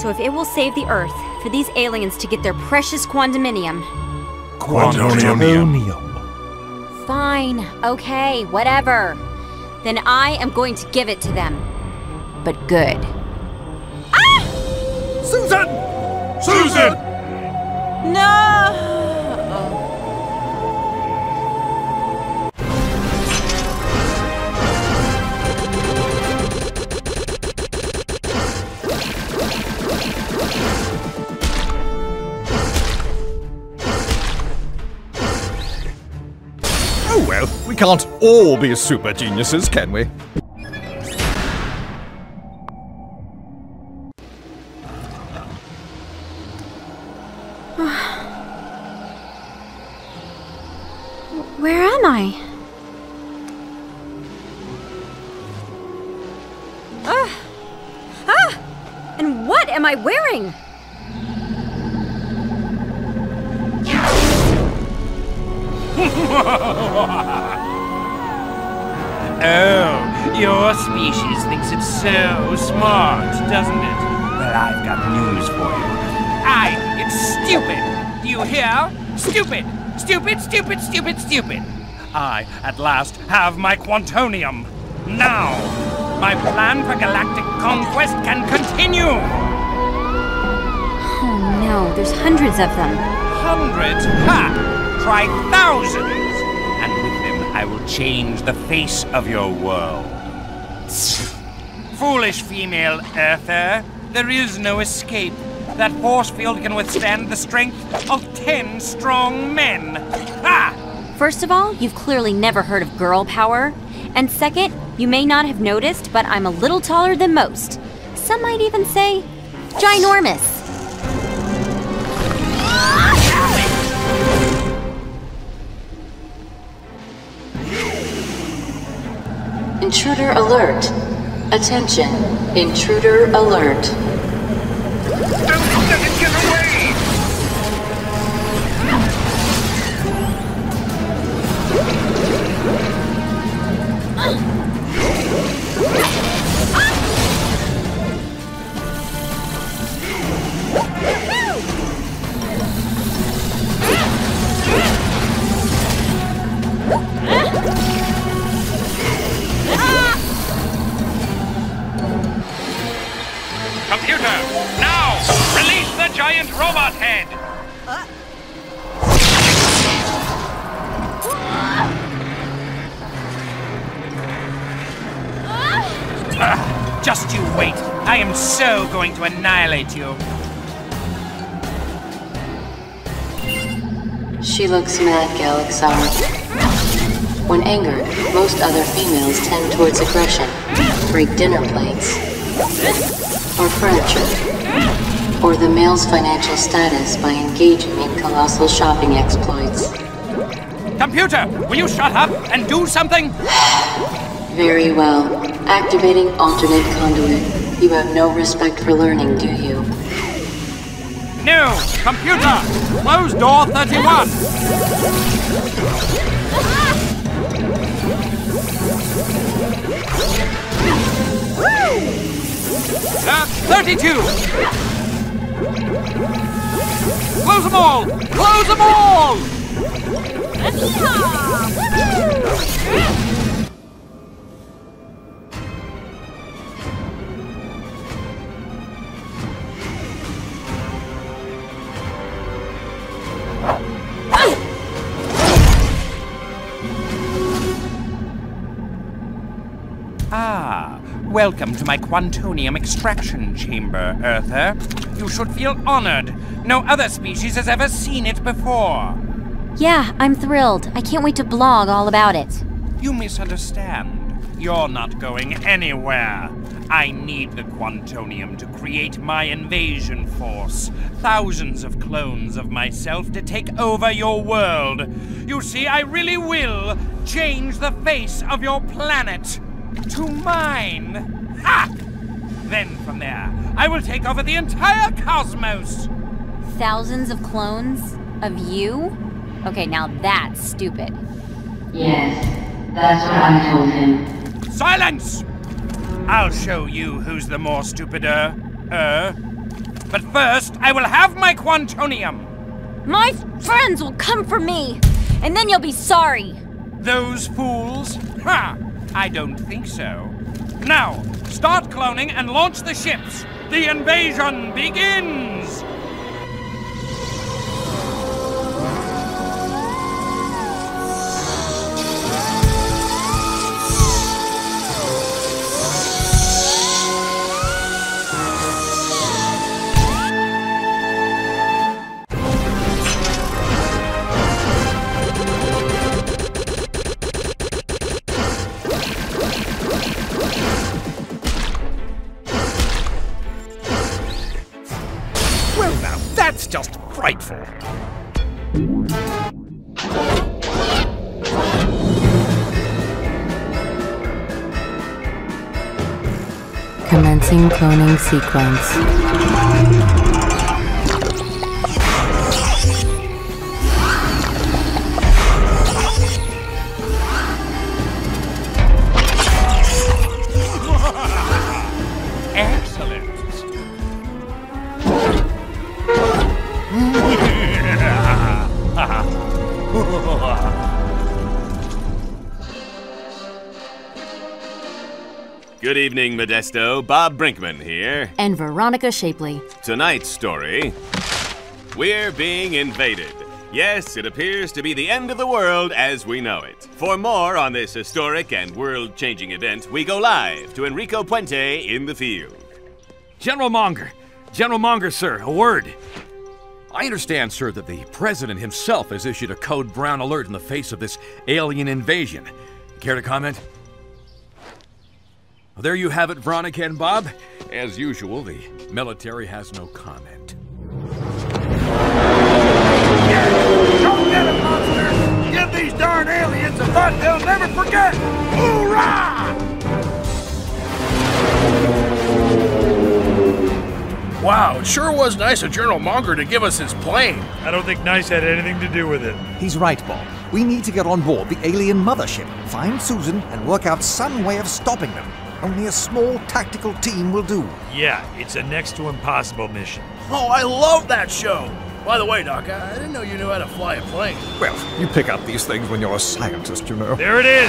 So if it will save the Earth for these aliens to get their precious Quantonium, Fine, okay, whatever. Then I am going to give it to them. But good. Ah! Susan! Susan! No! Can't all be super geniuses, can we? Stupid! I, at last, have my Quantonium. Now, my plan for galactic conquest can continue! Oh no, there's hundreds of them. Hundreds? Ha! Try thousands! And with them, I will change the face of your world. Foolish female Earther, there is no escape. That force field can withstand the strength of ten strong men. First of all, you've clearly never heard of girl power. And second, you may not have noticed, but I'm a little taller than most. Some might even say, ginormous. Intruder alert. Attention. Intruder alert. I am so going to annihilate you. She looks mad, Gallaxhar. When angered, most other females tend towards aggression, break dinner plates, or furniture, or the male's financial status by engaging in colossal shopping exploits. Computer, will you shut up and do something? [SIGHS] Very well. Activating alternate conduit. You have no respect for learning, do you? New! Computer! Close door 31! Uh, 32! Close them all! Close them all! Welcome to my quantonium extraction chamber, Earther. You should feel honored. No other species has ever seen it before. Yeah, I'm thrilled. I can't wait to blog all about it. You misunderstand. You're not going anywhere. I need the quantonium to create my invasion force. Thousands of clones of myself to take over your world. You see, I really will change the face of your planet to mine. Ha! Then from there, I will take over the entire cosmos. Thousands of clones of you? Okay, now that's stupid. Yes, that's what I told him. Silence! I'll show you who's the more stupider. Er. But first, I will have my quantonium. My friends will come for me, and then you'll be sorry. Those fools? Ha! I don't think so. Now, start cloning and launch the ships. The invasion begins! Commencing cloning sequence. Excellent. [LAUGHS] [LAUGHS] Good evening, Modesto. Bob Brinkman here. And Veronica Shapley. Tonight's story We're being invaded. Yes, it appears to be the end of the world as we know it. For more on this historic and world changing event, we go live to Enrico Puente in the field. General Monger! General Monger, sir, a word. I understand, sir, that the President himself has issued a code brown alert in the face of this alien invasion. Care to comment? Well, there you have it, Veronica and Bob. As usual, the military has no comment. Don't get it, monster! Give these darn aliens a fight they'll never forget! Hoorah! Wow, it sure was nice of General Monger to give us his plane. I don't think Nice had anything to do with it. He's right, Bob. We need to get on board the alien mothership, find Susan, and work out some way of stopping them. Only a small tactical team will do. Yeah, it's a next to impossible mission. Oh, I love that show. By the way, Doc, I I didn't know you knew how to fly a plane. Well, you pick up these things when you're a scientist, you know. There it is!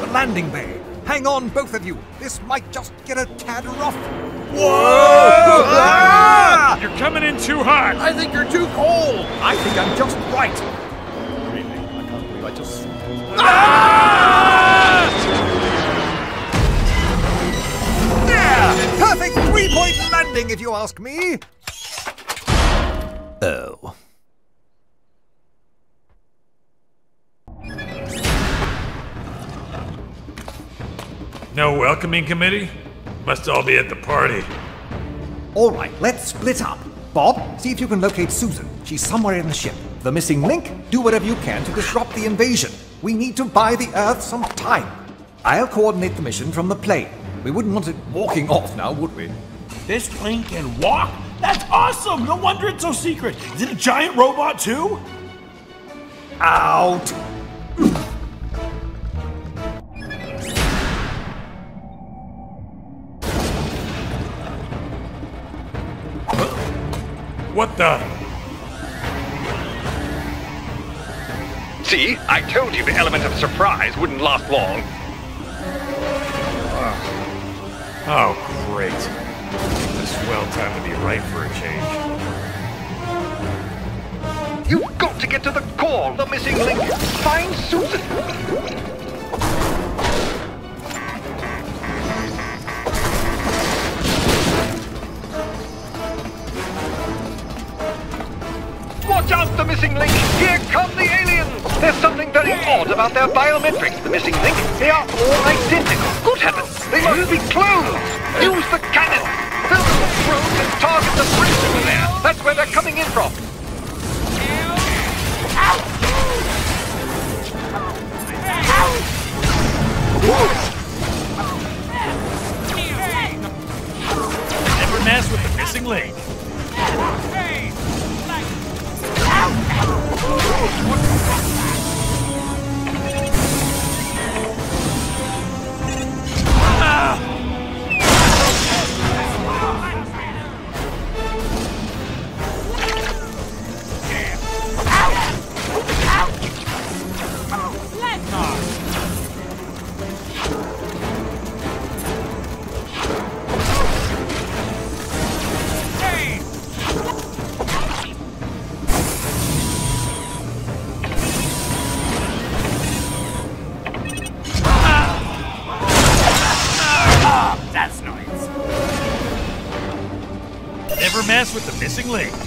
The landing bay. Hang on, both of you. This might just get a tad rough. Whoa! Ah! You're coming in too hot. I think you're too cold. I think I'm just right. Really, I can't believe I just. There! Perfect three-point landing, if you ask me. Oh. No welcoming committee? Must all be at the party. All right, let's split up. Bob, see if you can locate Susan. She's somewhere in the ship. The missing link, do whatever you can to disrupt the invasion. We need to buy the Earth some time. I'll coordinate the mission from the plane. We wouldn't want it walking off now, would we? This plane can walk? That's awesome! No wonder it's so secret. Is it a giant robot too? Out! What the? See? I told you the element of surprise wouldn't last long. Oh, great. A swell time to be right for a change. You've got to get to the core, the missing link. Find Susan. Watch out, the missing link! Here come the aliens! There's something very odd about their biometrics. The missing link, they are all identical. Good heavens, they must be clones! Use the cannon! Fill them with drones and target the bridge over there! That's where they're coming in from! Never mess with the missing link. That's mess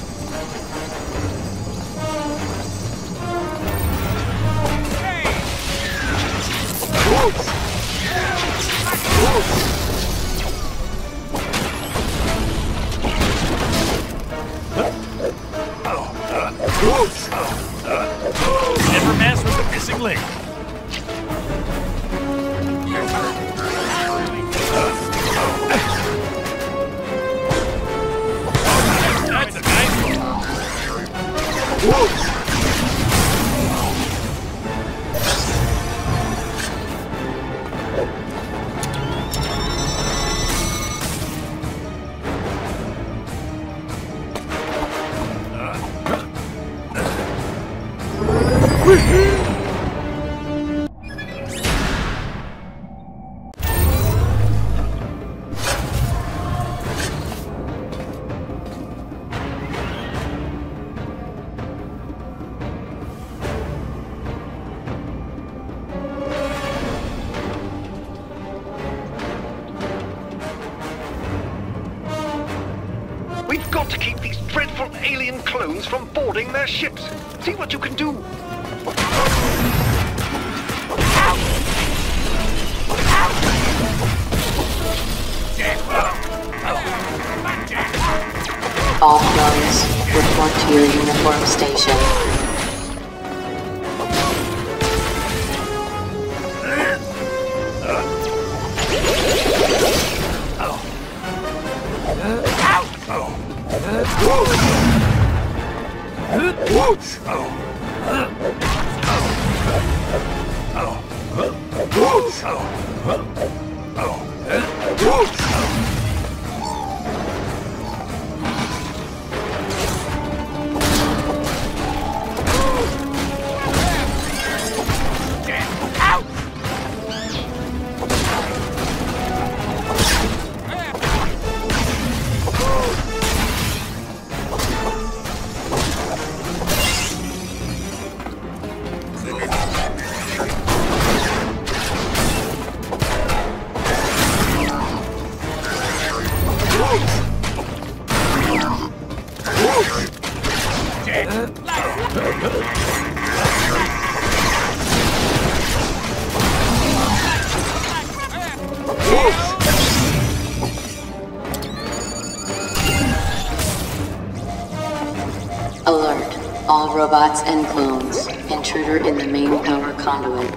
robots and clones. Intruder in the main power conduit.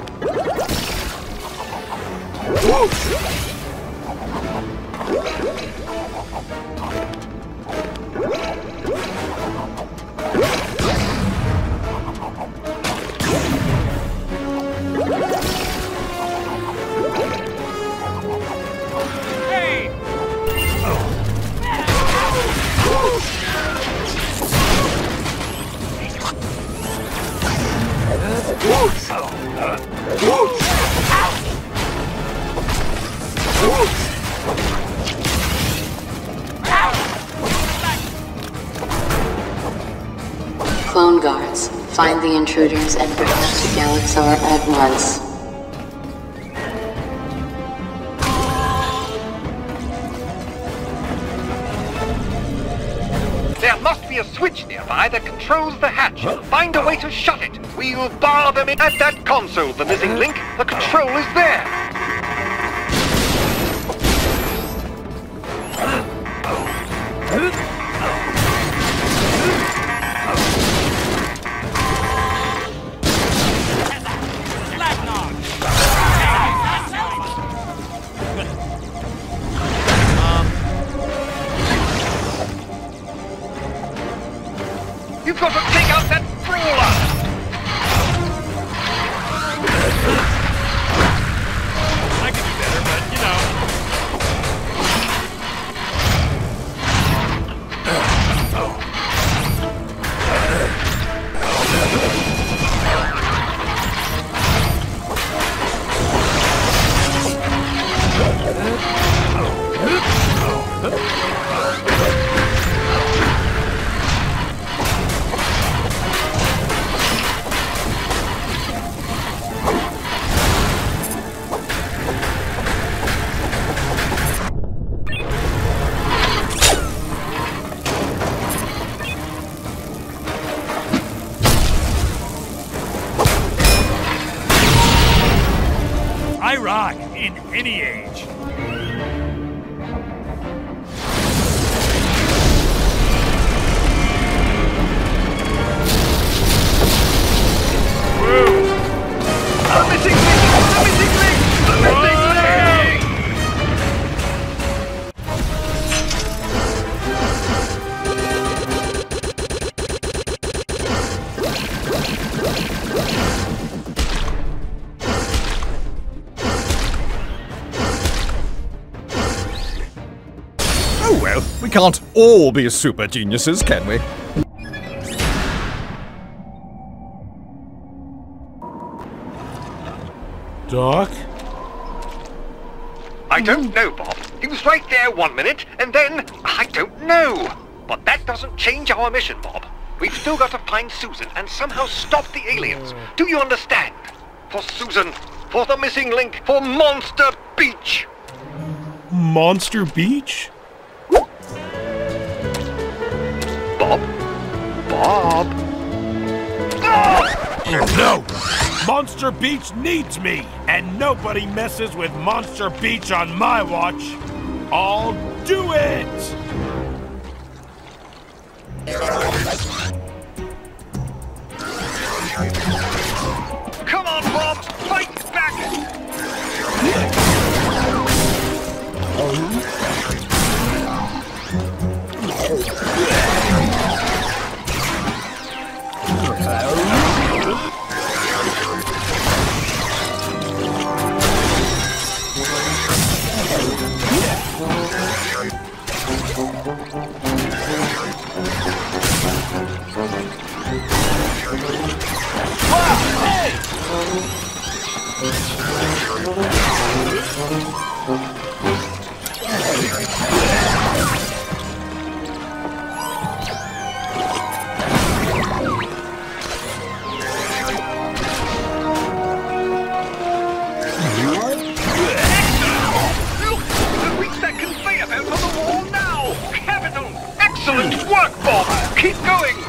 To at once. There must be a switch nearby that controls the hatch. Find a way to shut it. We'll bar them in at that console, the missing link. The control is there. Can't all be super geniuses, can we? Doc? I don't know, Bob. He was right there one minute, and then I don't know. But that doesn't change our mission, Bob. We've still got to find Susan and somehow stop the aliens. Oh. Do you understand? For Susan, for the missing link, for Monster Beach. Monster Beach? Bob? No! Monster Beach needs me, and nobody messes with Monster Beach on my watch. I'll do it! Come on, Bob! Fight back! Oh. Look! Keep going!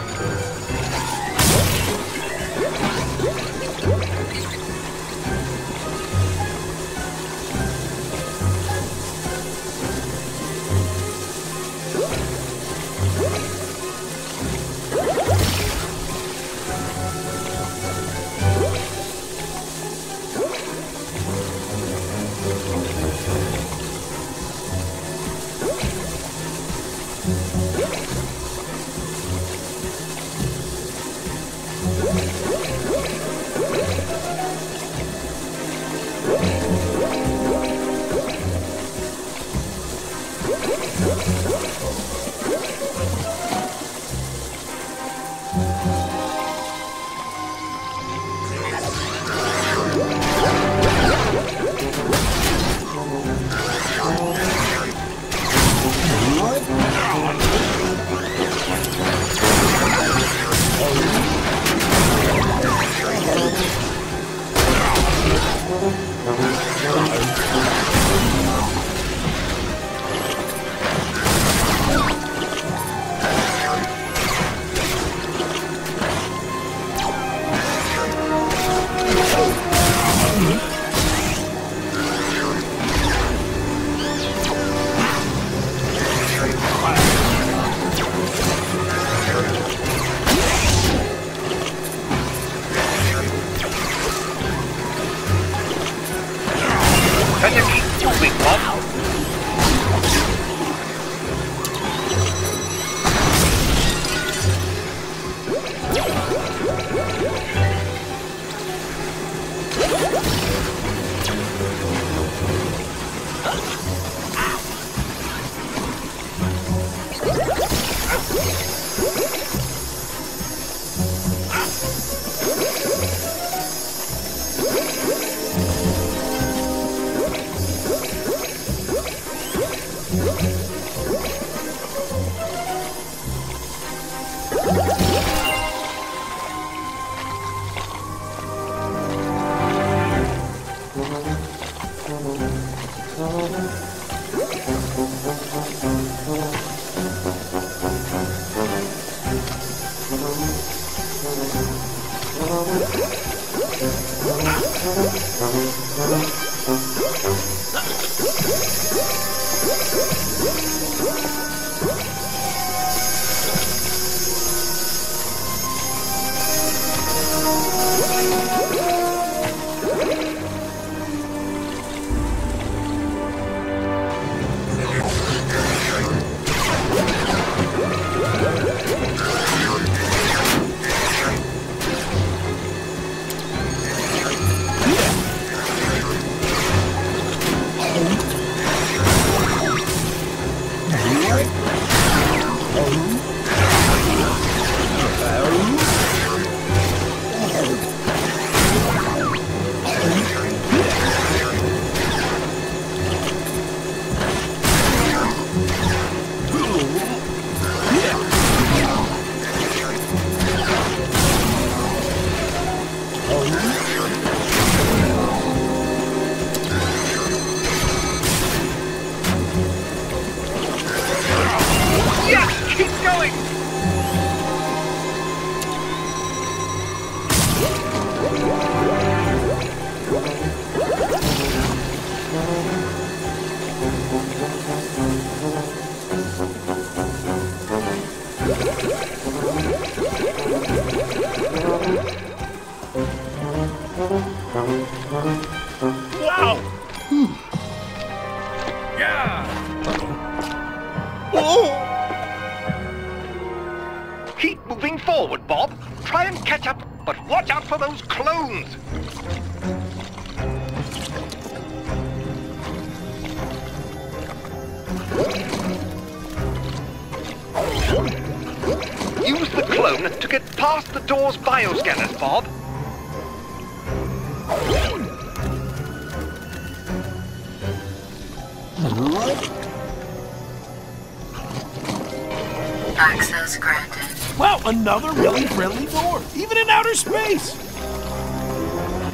Another really friendly door, even in outer space!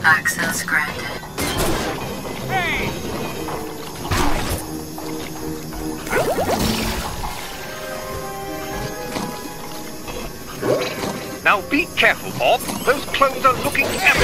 Access granted. Now be careful, Bob. Those clones are looking everywhere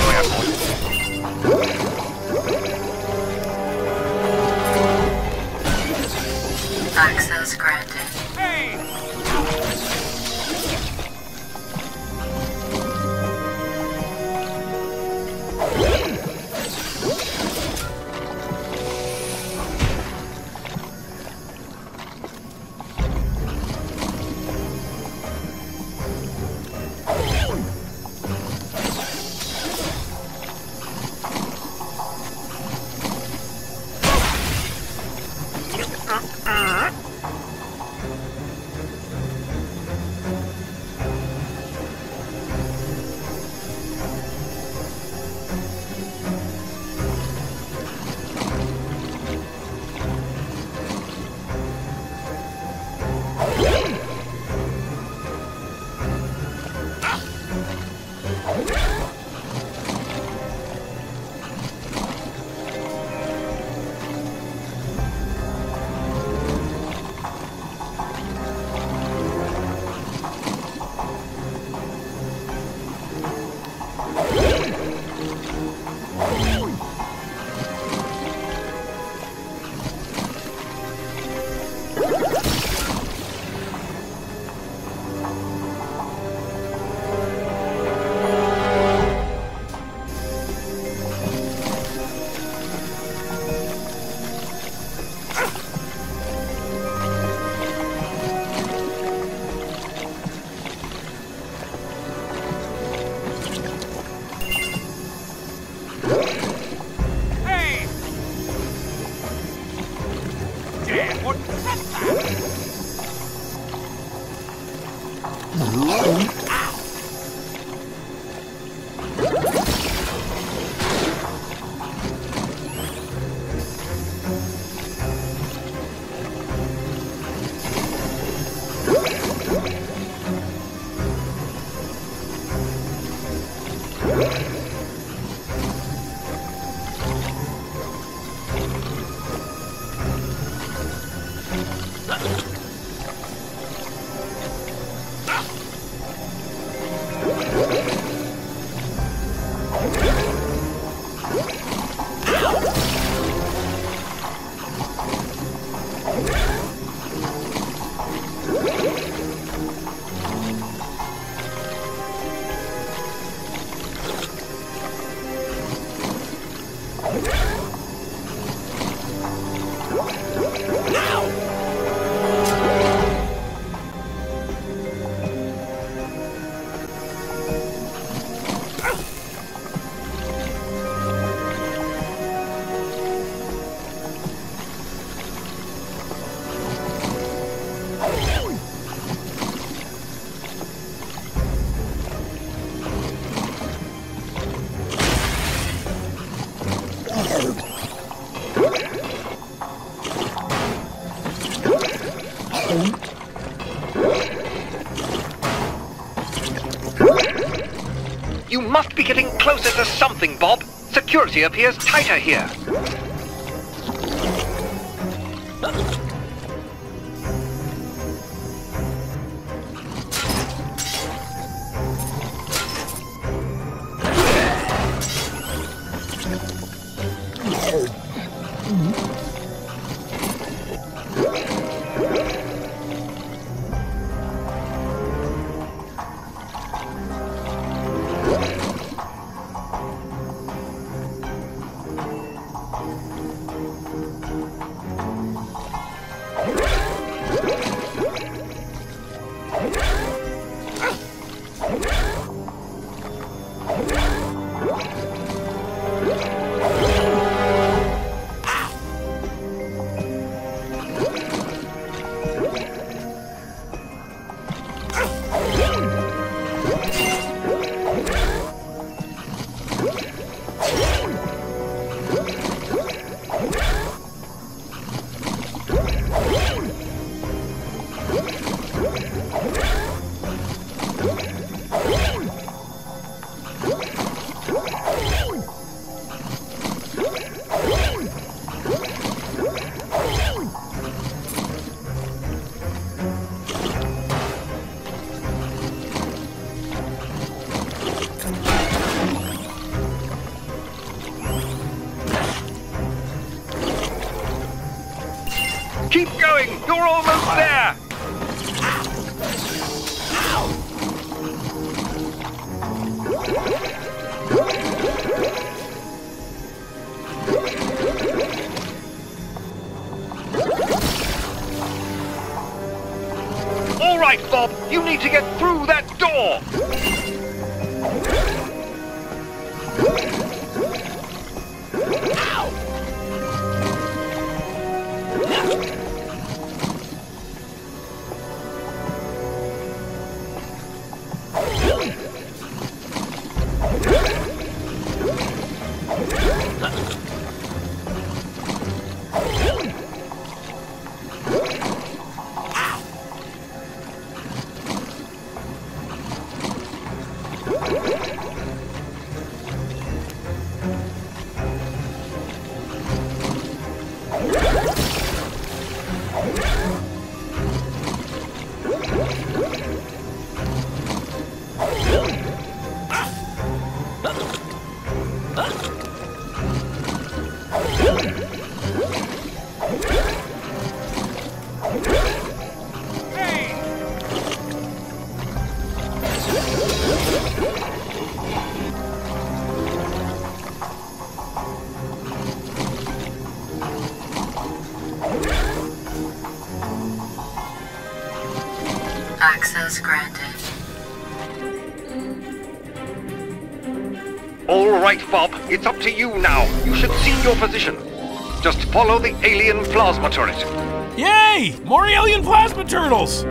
to something, Bob. Security appears tighter here. It's up to you now. You should see your position. Just follow the alien plasma turret. Yay! More alien plasma turtles!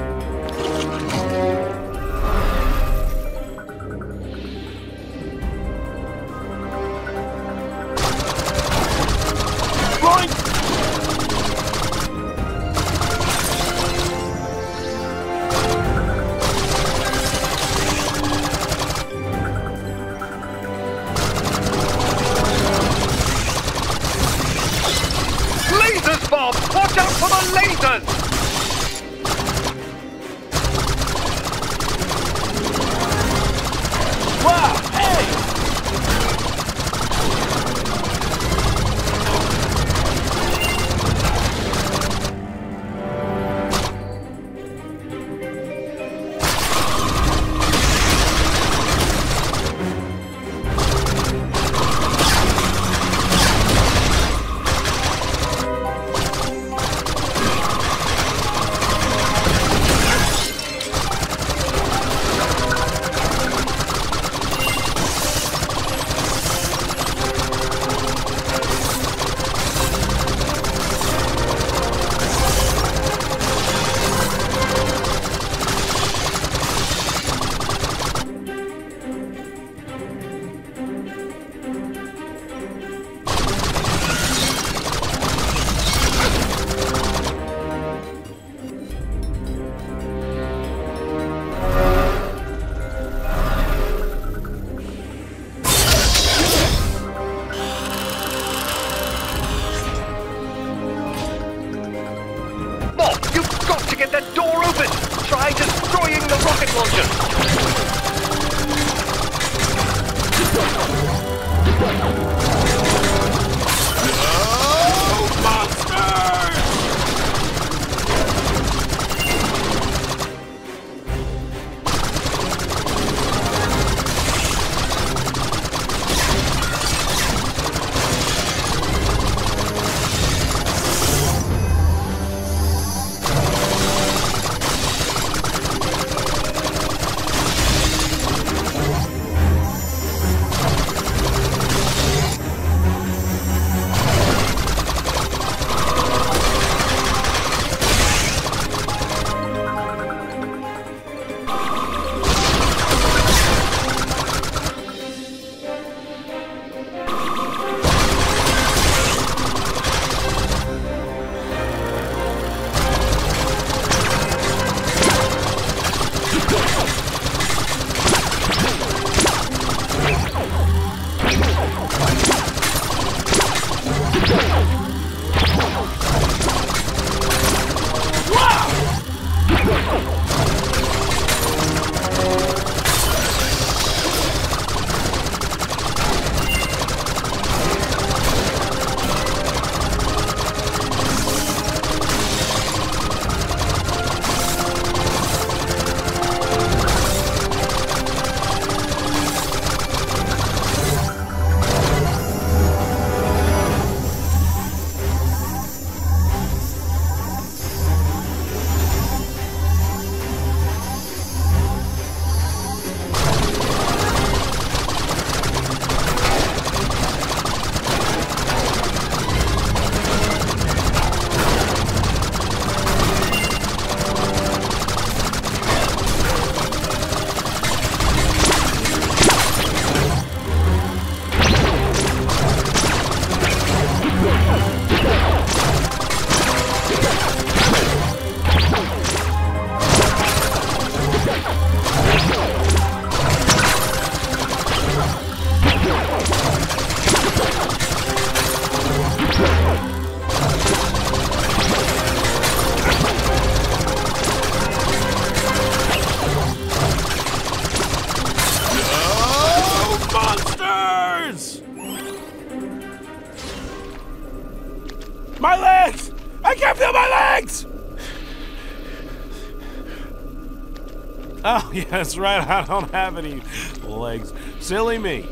[LAUGHS] that's right. I don't have any legs. Silly me.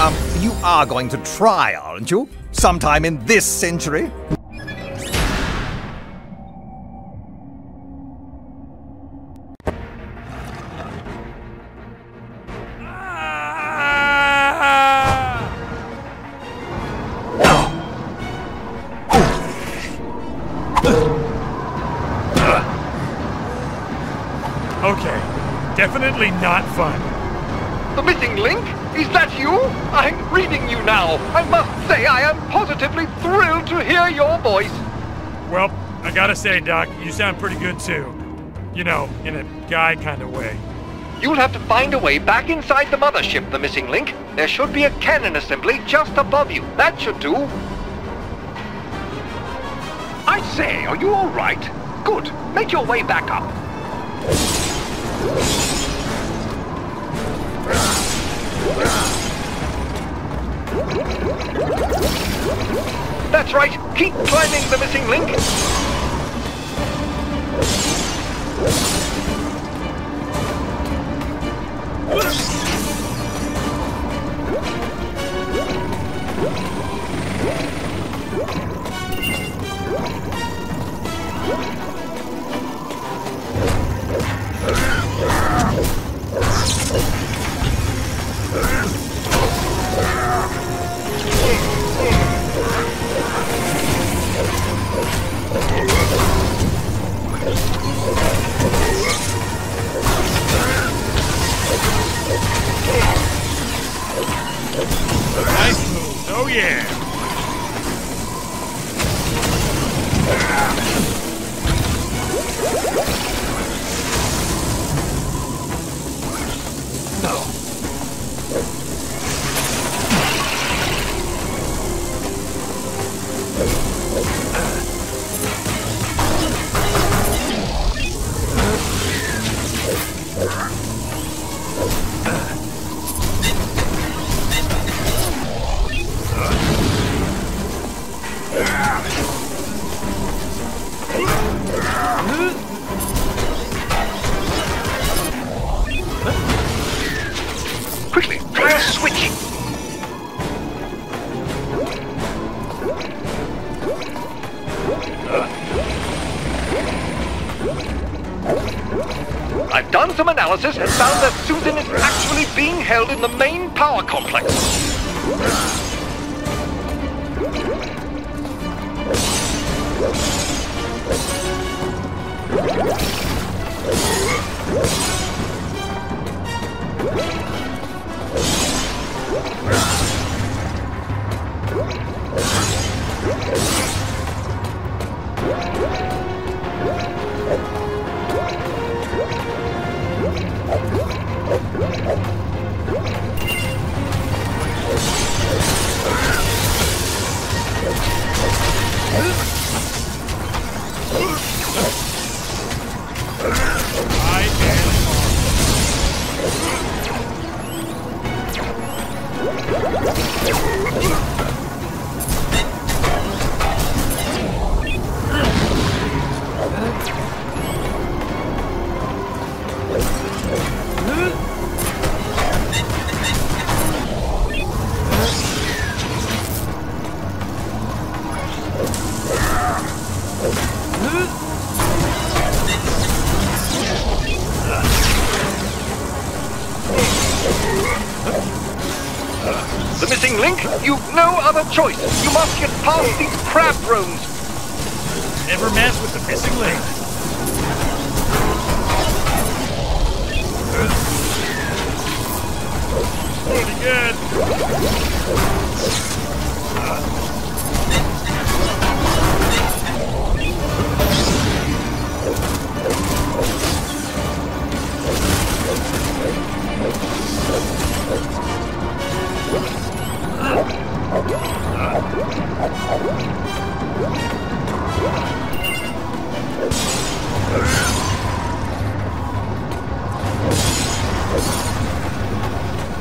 Um, you are going to try, aren't you? sometime in this century. [LAUGHS] Okay, definitely not fun. The missing link? Is that you? I'm reading you now. I must say I am positively thrilled to hear your voice. Well, I gotta say, Doc, you sound pretty good too. You know, in a guy kind of way. You'll have to find a way back inside the mothership, the missing link. There should be a cannon assembly just above you. That should do. I say, are you all right? Good. Make your way back up. That's right. Keep climbing the missing link. Analysis found that Susan is actually being held in the main power complex. Choice. You must get past these crab drones. Never mess with the missing link.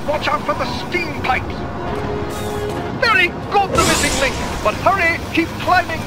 Watch out for the steam pipes. Very good, the missing link. But hurry, keep climbing.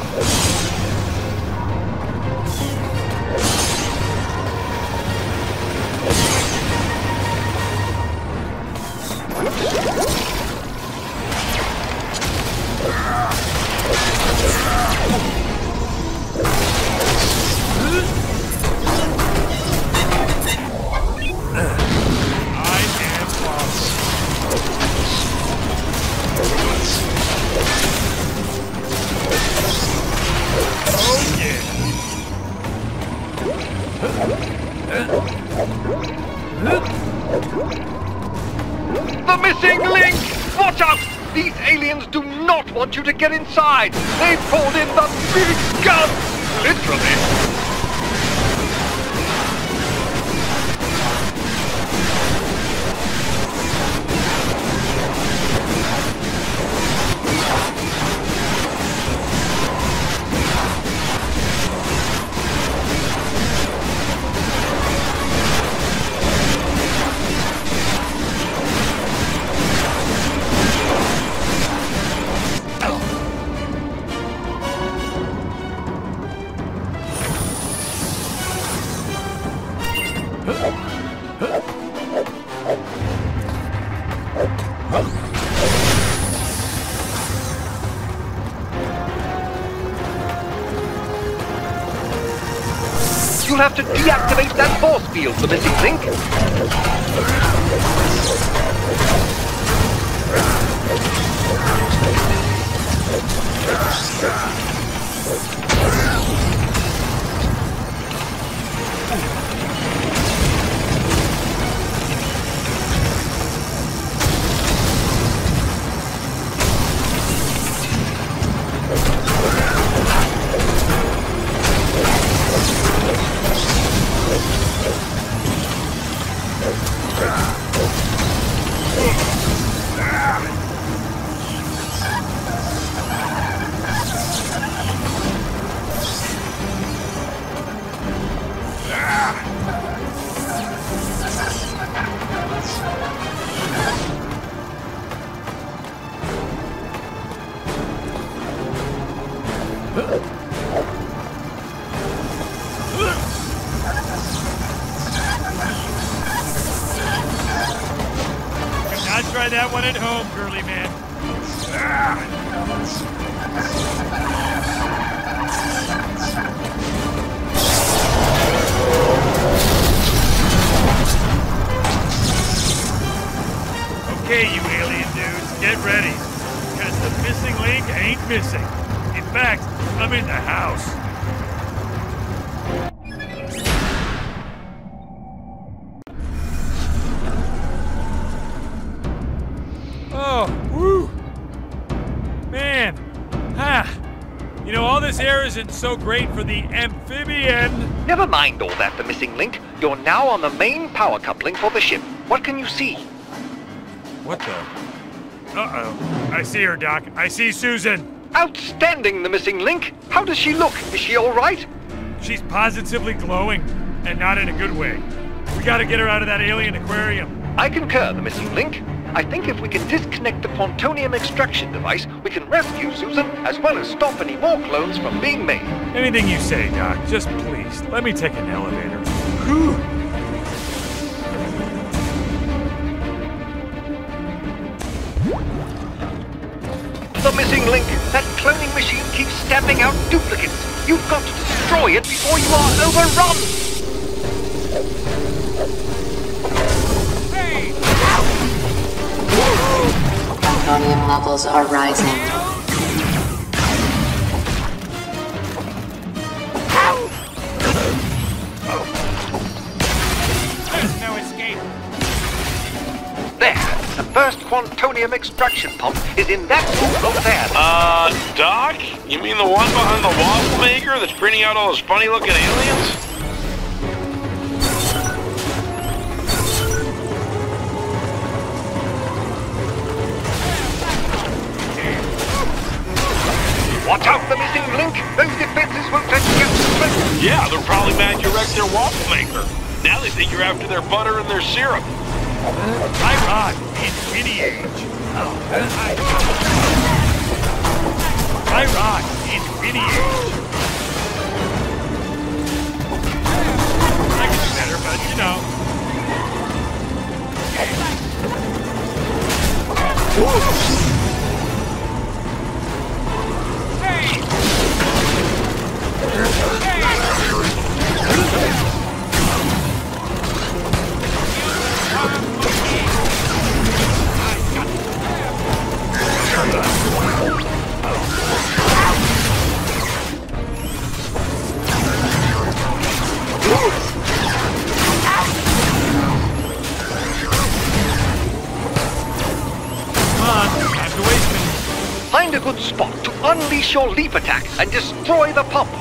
Isn't so great for the amphibian. Never mind all that, the missing link. You're now on the main power coupling for the ship. What can you see? What the? Uh-oh. I see her, Doc. I see Susan. Outstanding, the missing link. How does she look? Is she all right? She's positively glowing, and not in a good way. We gotta get her out of that alien aquarium. I concur, the missing link. I think if we can disconnect the quantonium extraction device, we can rescue Susan as well as stop any more clones from being made. Anything you say, Doc. Just please, let me take an elevator. Whew. The missing link. That cloning machine keeps stamping out duplicates. You've got to destroy it before you are overrun. Levels are rising. There's no escape. There. The first quantonium extraction pump is in that room over there. Uh, Doc? You mean the one behind the waffle maker that's printing out all those funny looking aliens? Automated leap attack and destroy the pump.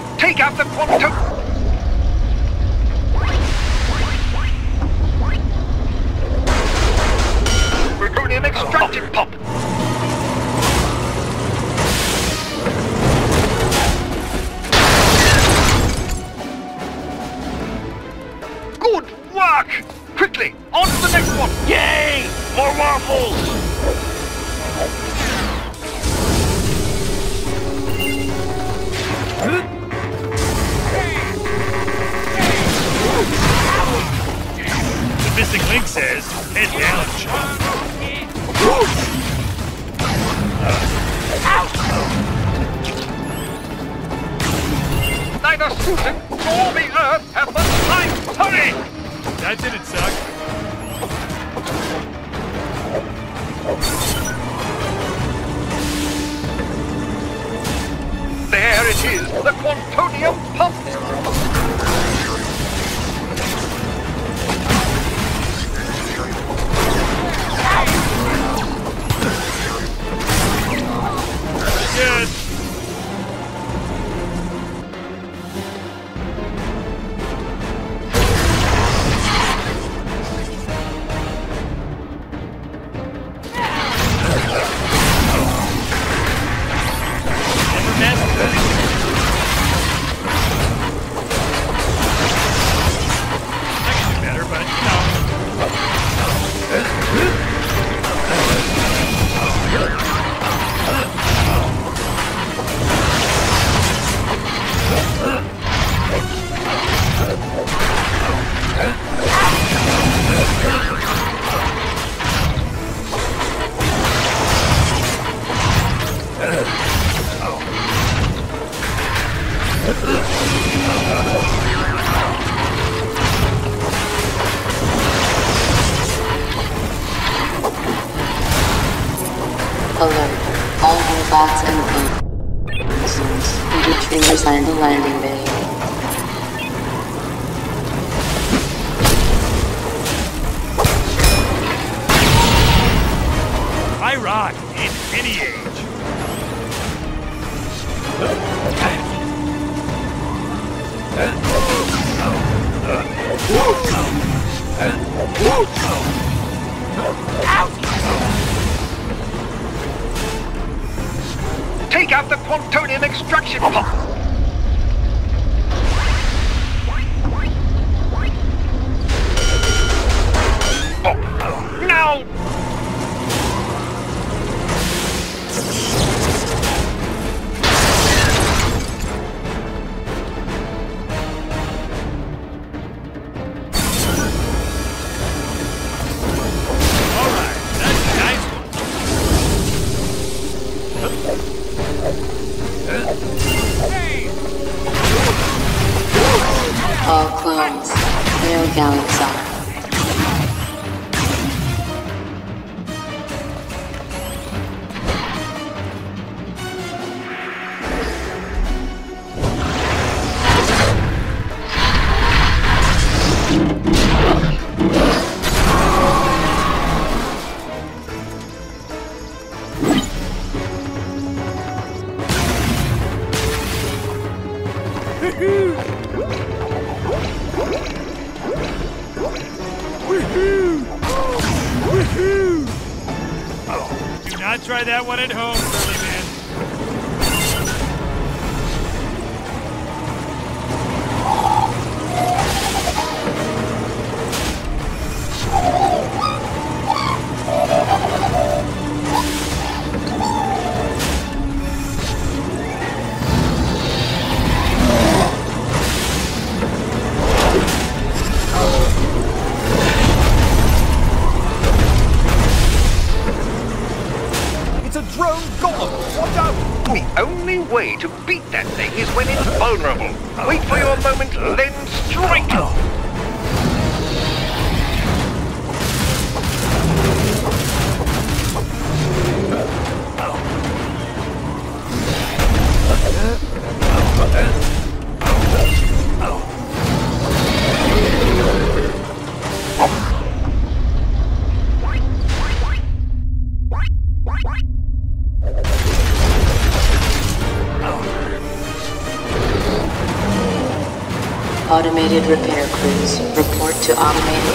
that one at home.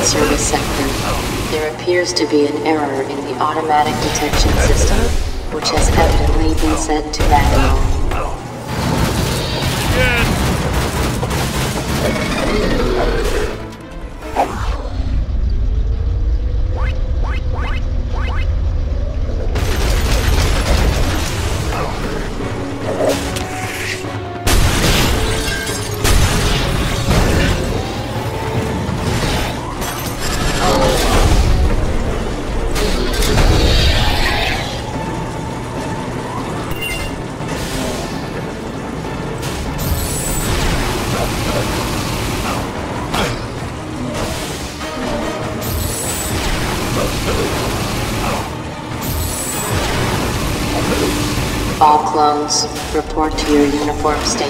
Service sector. There appears to be an error in the automatic detection system, which has evidently been set to manual.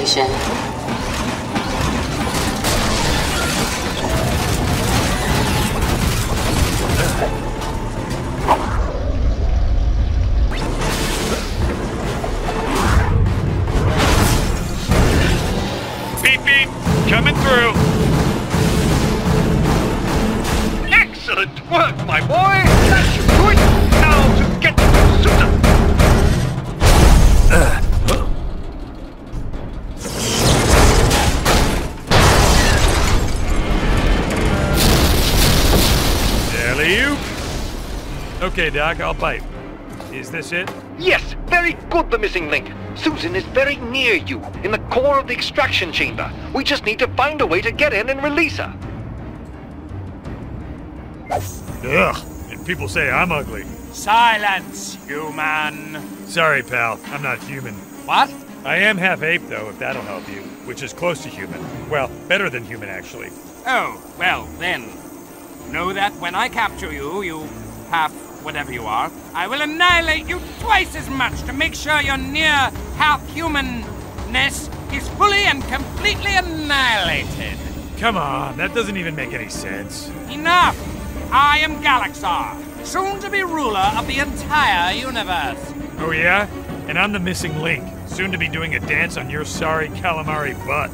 Uniform Doc, I'll bite. Is this it? Yes, very good, the missing link. Susan is very near you, in the core of the extraction chamber. We just need to find a way to get in and release her. Ugh, and people say I'm ugly. Silence, human. Sorry, pal, I'm not human. What? I am half ape, though, if that'll help you, which is close to human. Well, better than human, actually. Oh, well, then. Know that when I capture you, you half whatever you are, I will annihilate you twice as much to make sure your near half humanness is fully and completely annihilated. Come on, that doesn't even make any sense. Enough! I am Gallaxhar, soon to be ruler of the entire universe. Oh, yeah? And I'm the missing link, soon to be doing a dance on your sorry calamari butt.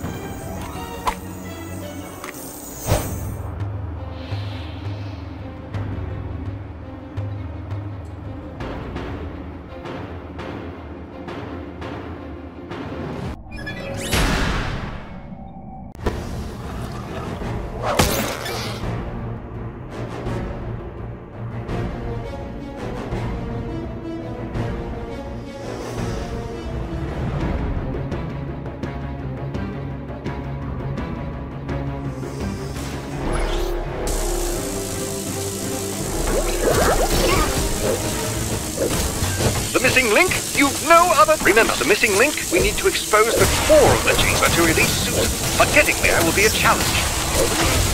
Remember, the missing link? We need to expose the core of the chamber to release Susan. But getting there will be a challenge.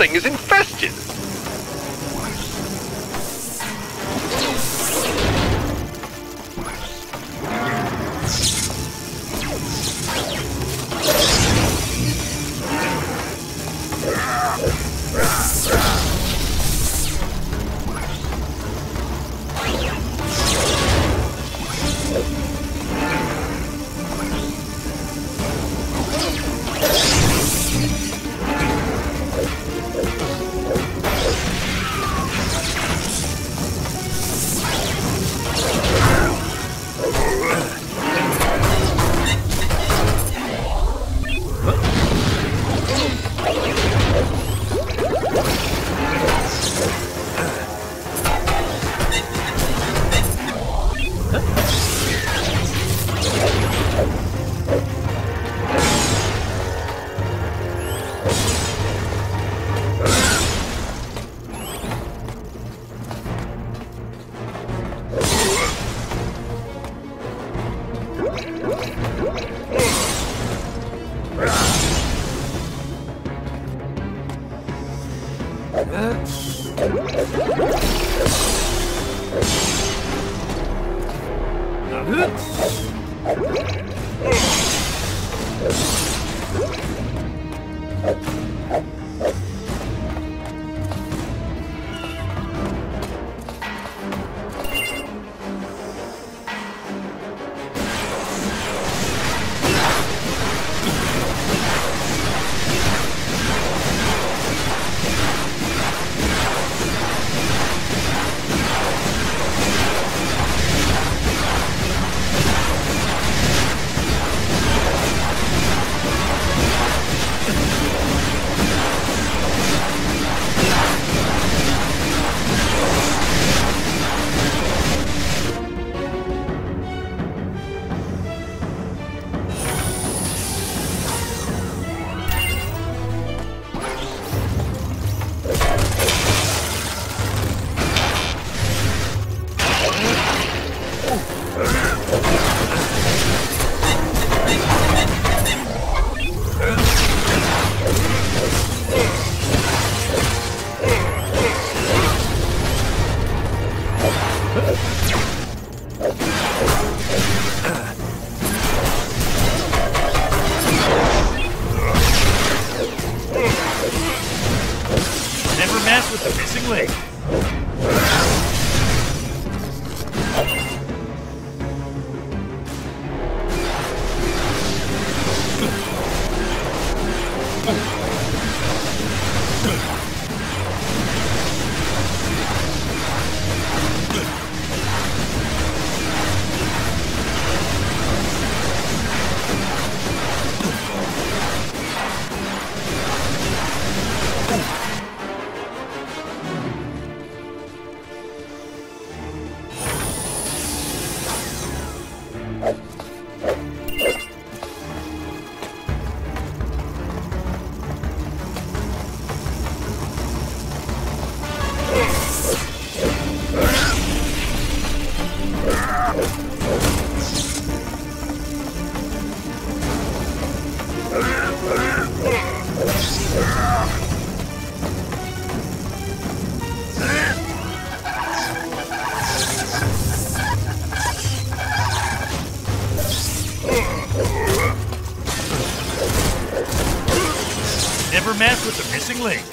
Thing is infested. With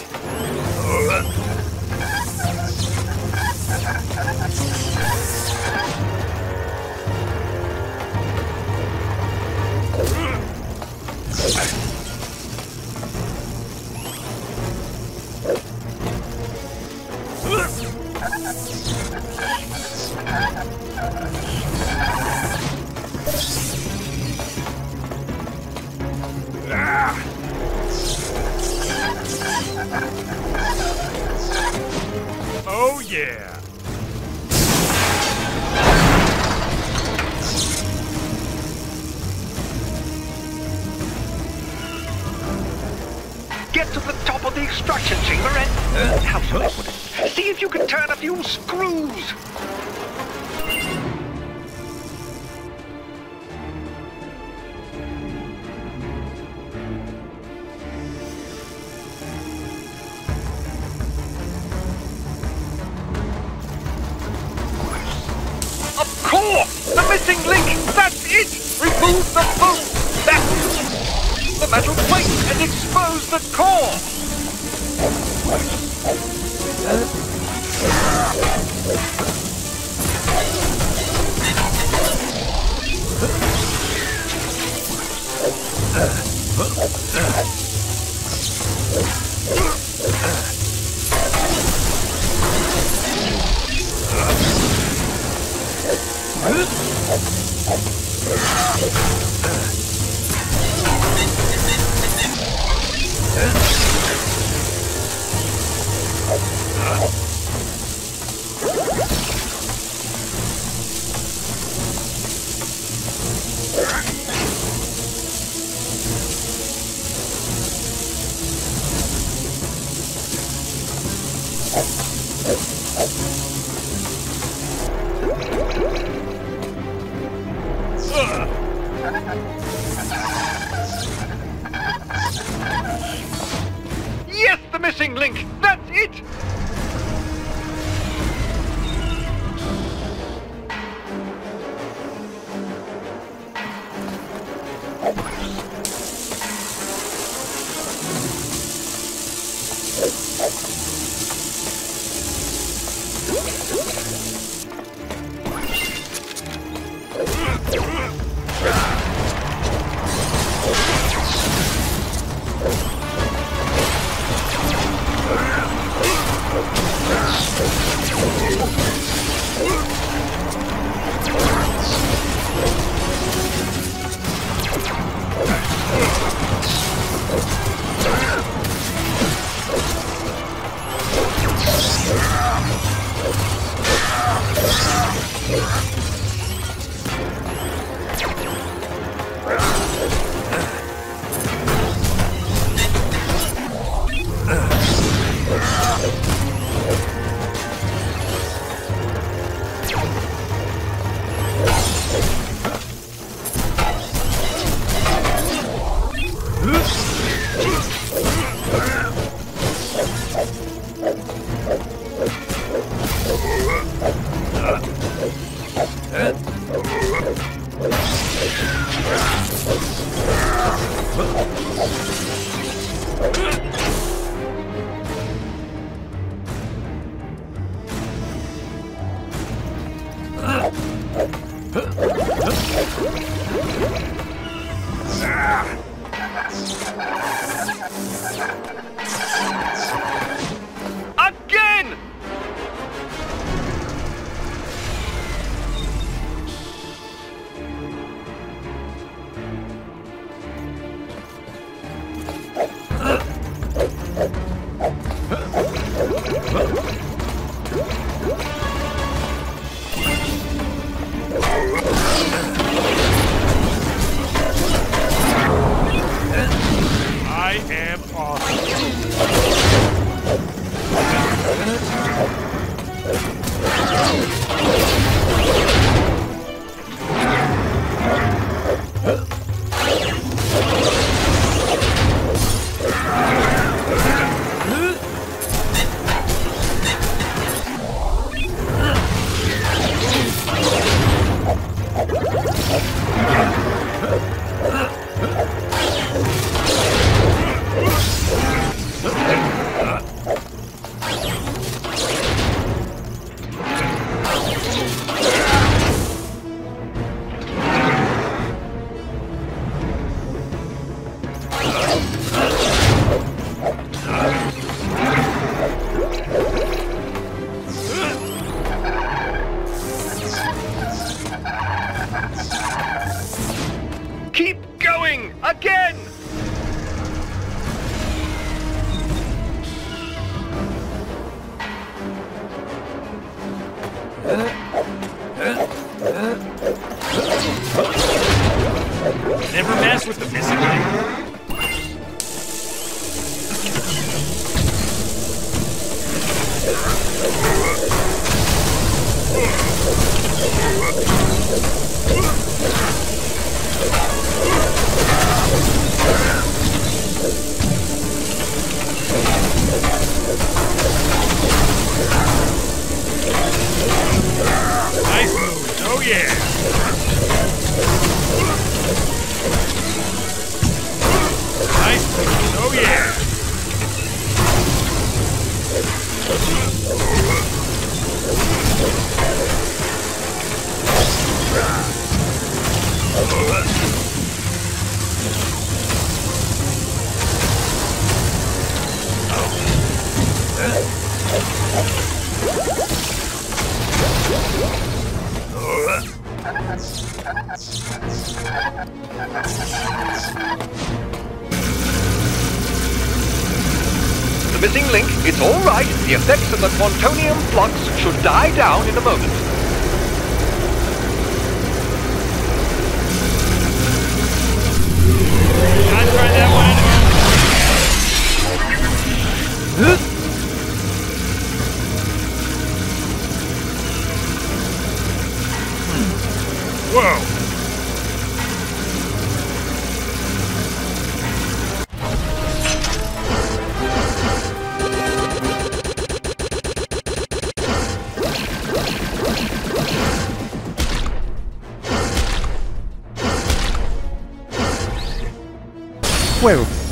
The effects the flux should die down in a moment.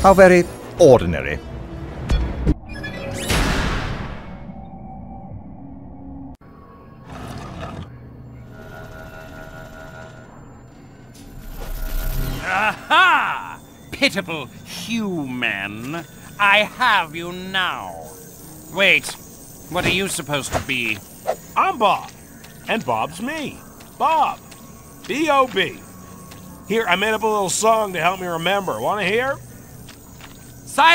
How very ordinary. Aha! Pitiful human. I have you now. Wait, what are you supposed to be? I'm Bob. And Bob's me. Bob. B-O-B. Here, I made up a little song to help me remember. Want to hear?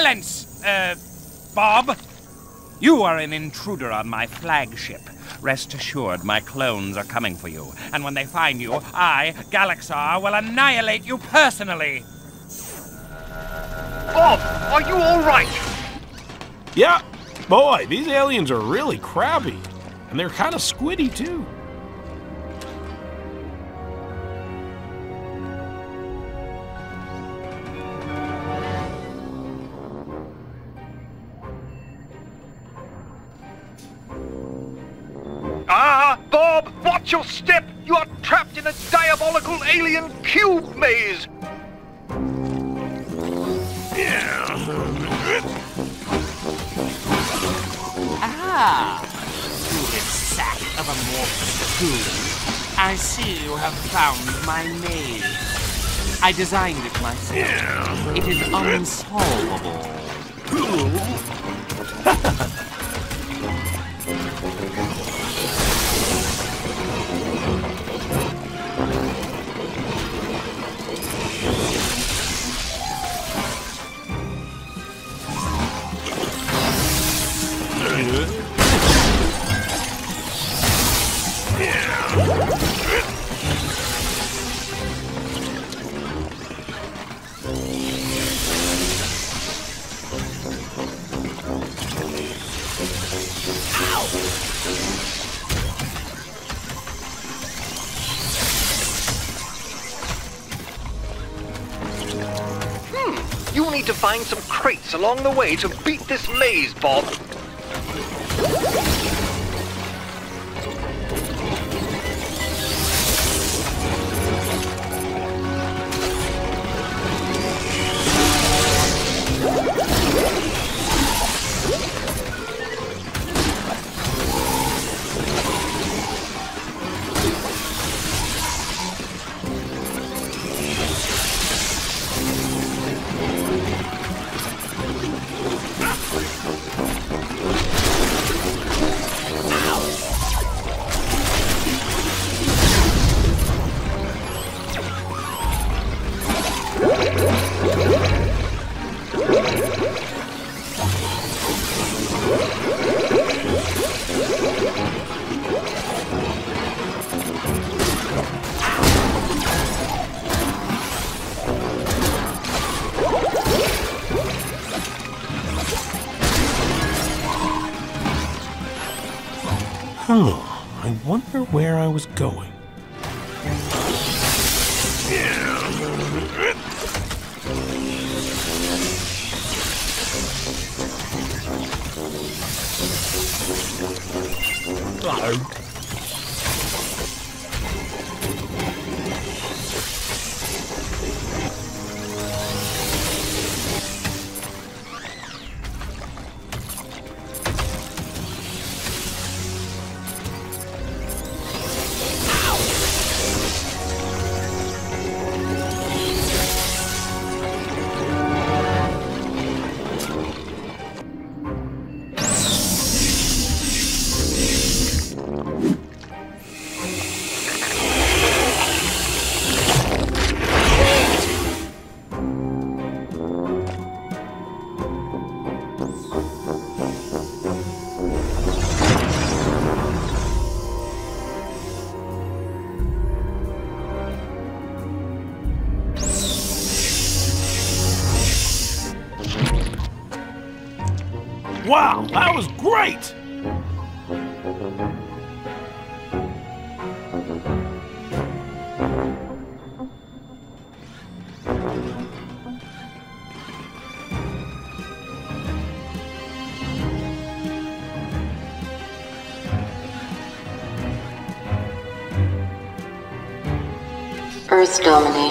Silence! Uh, Bob? You are an intruder on my flagship. Rest assured, my clones are coming for you. And when they find you, I, Gallaxhar, will annihilate you personally. Bob, are you all right? Yeah. Boy, these aliens are really crabby. And they're kind of squiddy, too. I designed it myself. It is unsolvable. Find some crates along the way to beat this maze, Bob.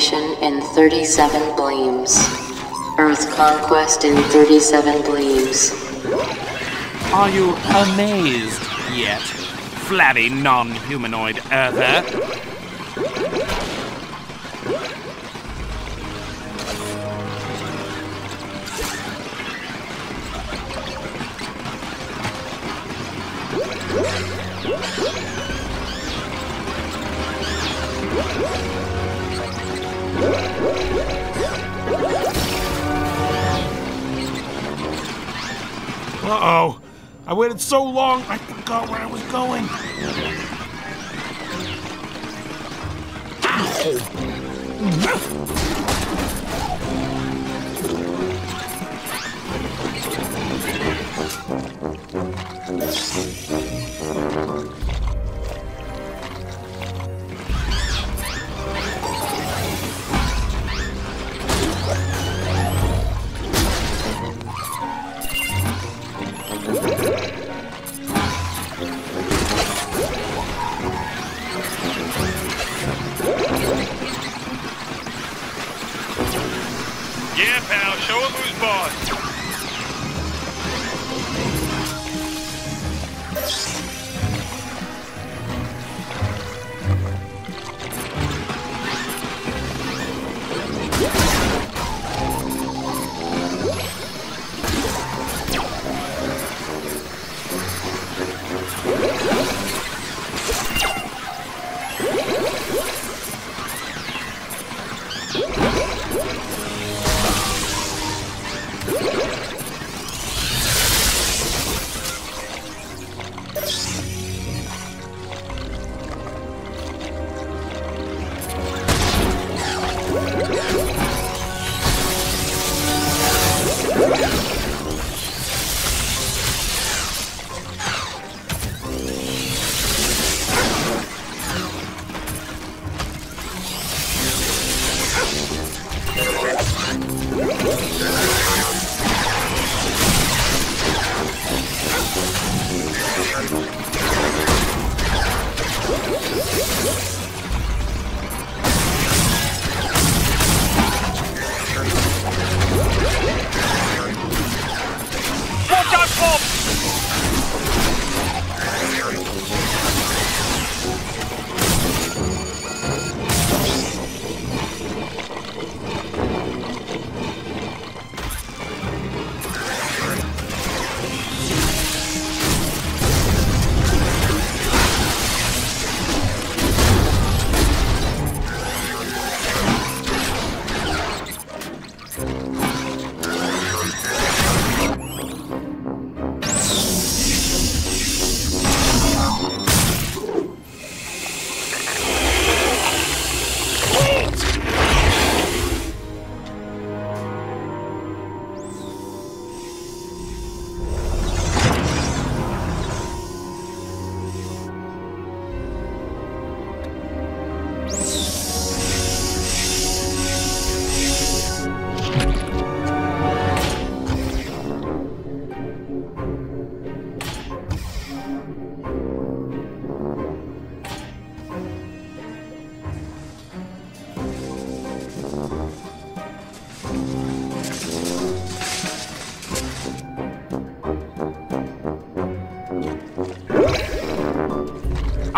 Domination in 37 bleams. Earth conquest in 37 bleams. Are you amazed yet, flabby non-humanoid Earther? Long, I forgot where I was going.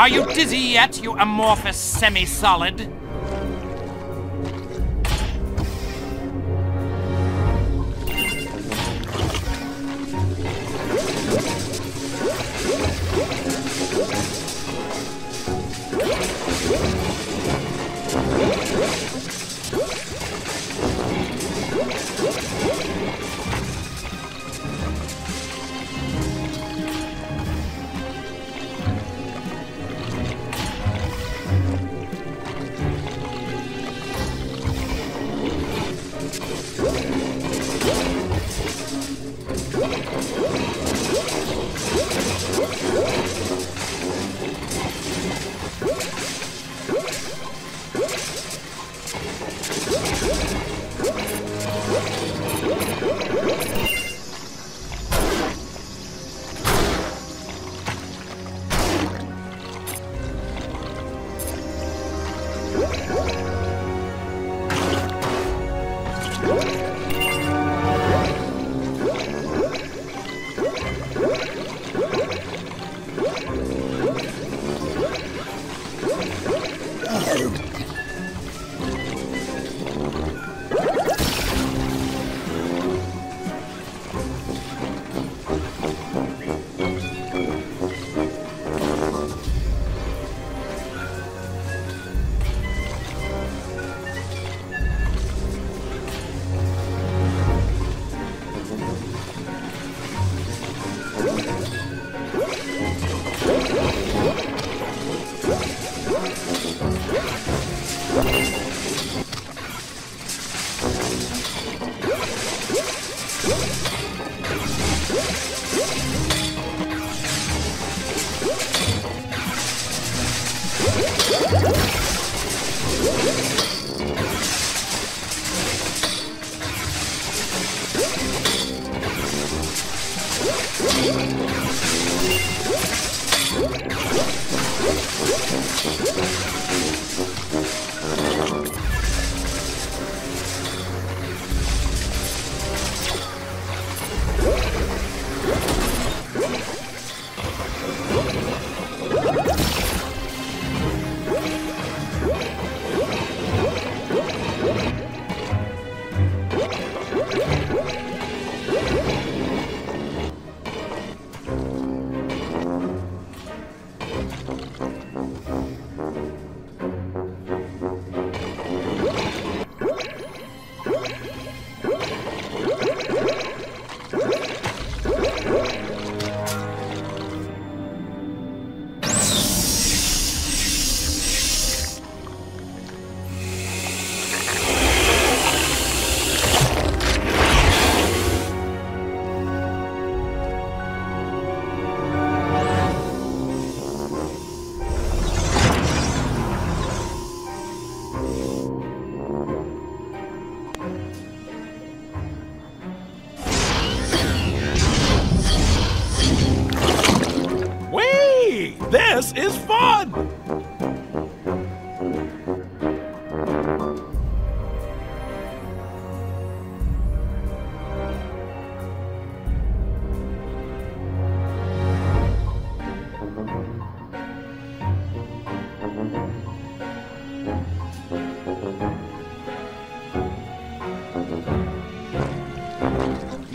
Are you dizzy yet, you amorphous semi-solid?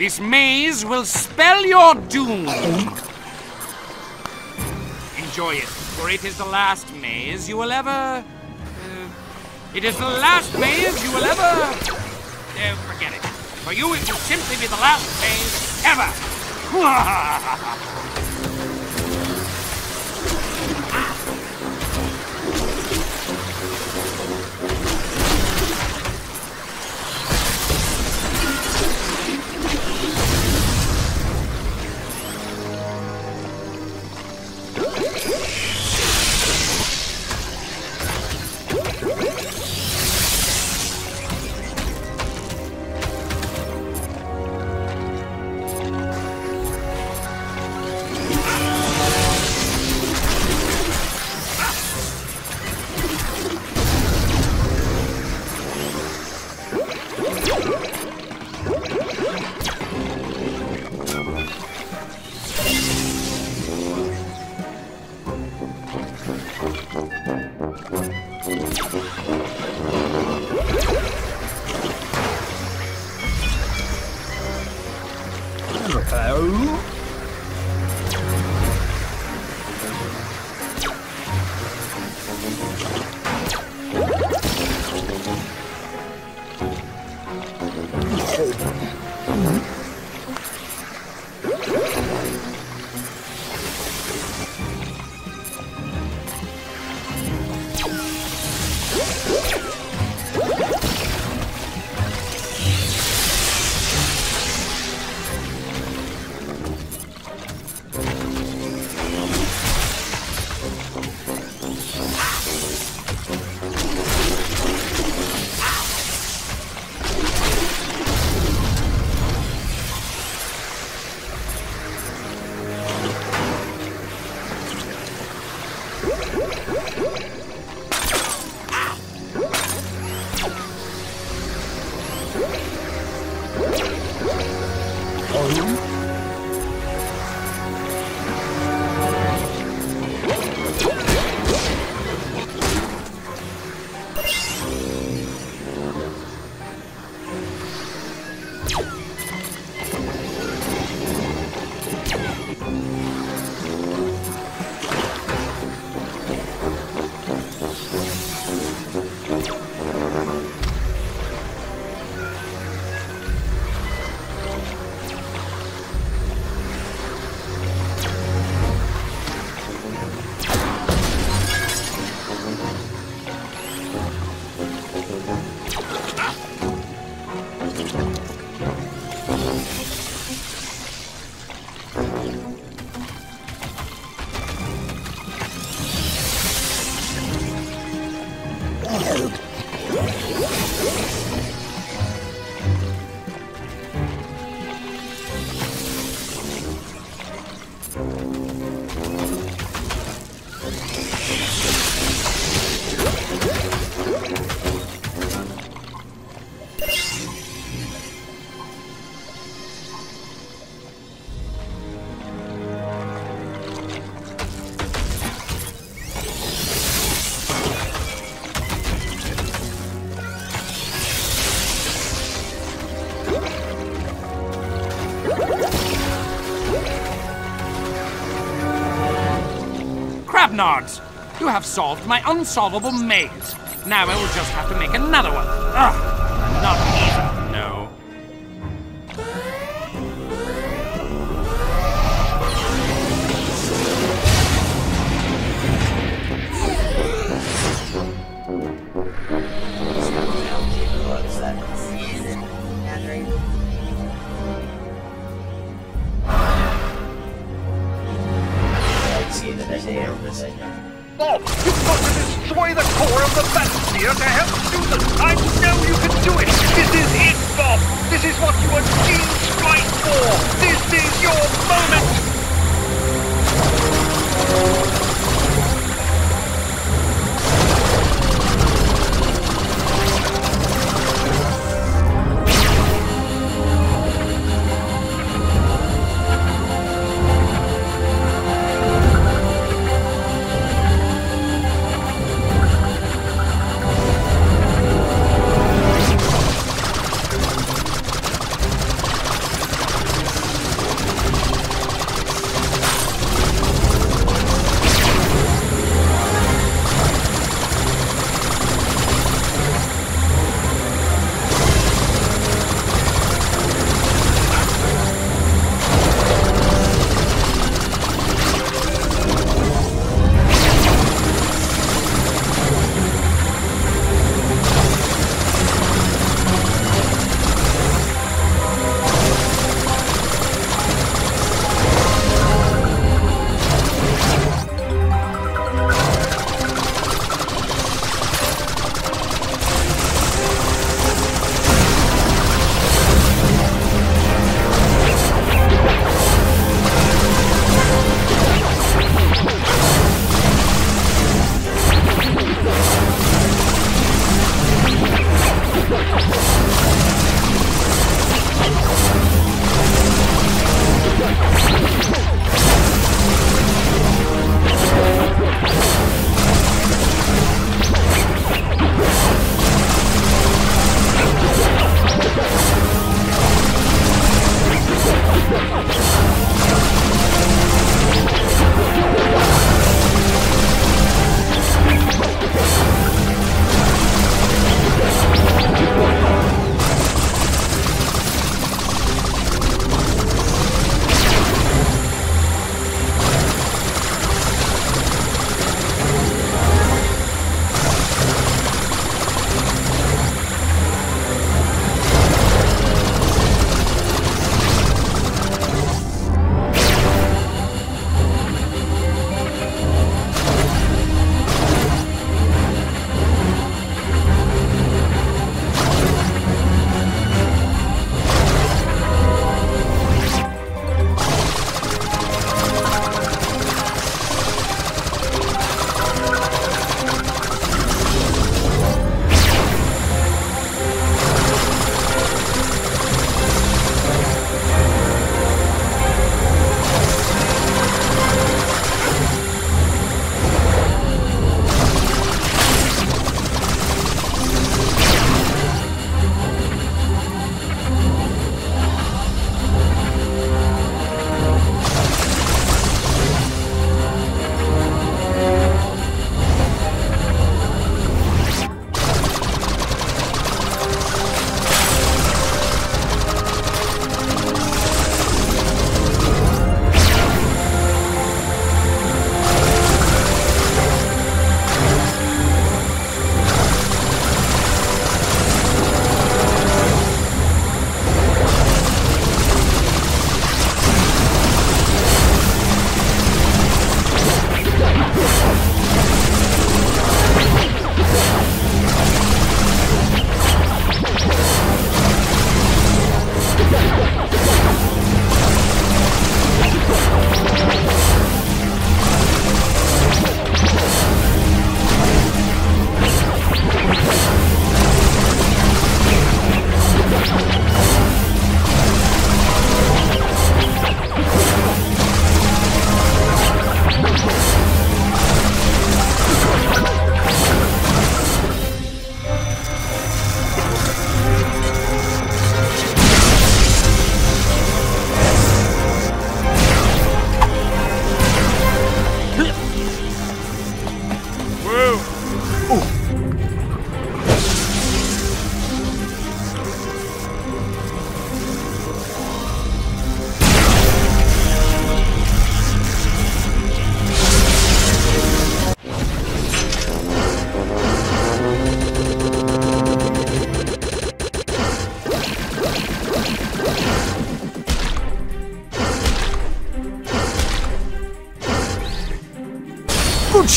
This maze will spell your doom. Enjoy it, for it is the last maze you will ever. Uh, it is the last maze you will ever. Uh, forget it. For you, it will simply be the last maze ever. [LAUGHS] Crabnods! You have solved my unsolvable maze. Now I will just have to make another one. Ugh! Not easy, the bathysphere to help Susan. I know you can do it. This is it, Bob. This is what you were Gene Strike for. This is your moment.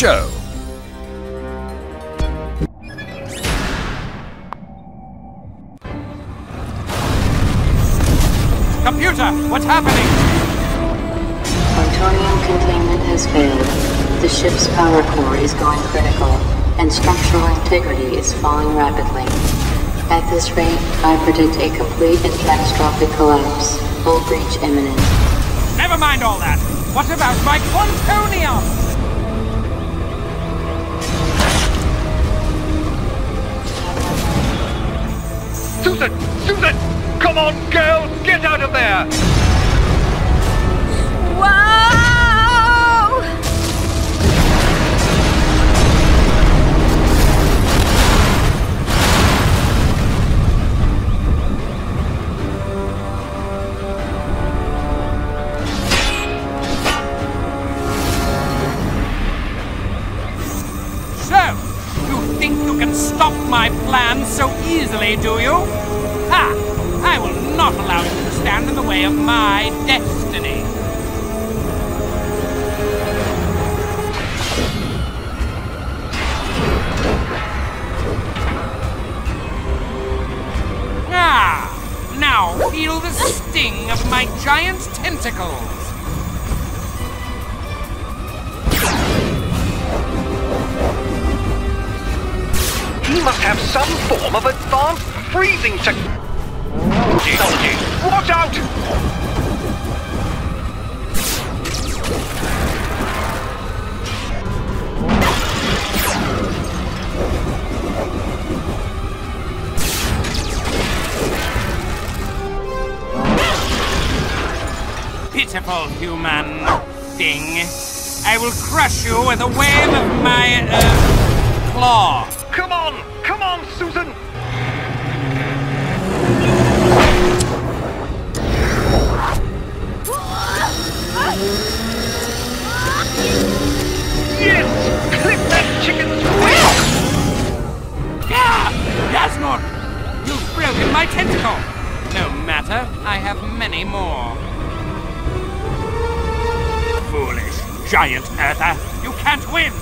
Show. Computer, what's happening? Quantonium containment has failed. The ship's power core is going critical, and structural integrity is falling rapidly. At this rate, I predict a complete and catastrophic collapse. Full breach imminent. Never mind all that. What about my Quantonium? Susan! Susan! Come on, girl! Get out of there! Whoa! So, you think you can stop my plans so easily, do you? Stand in the way of my destiny. Ah! Now feel the sting of my giant tentacles. He must have some form of advanced freezing technology. Human thing. I will crush you with a wave of my, uh, claw. Come on! Come on, Susan! Yes! Clip that chicken's wing! Ah! Yasnor! You've broken my tentacle! No matter, I have many more. Giant earther! You can't win!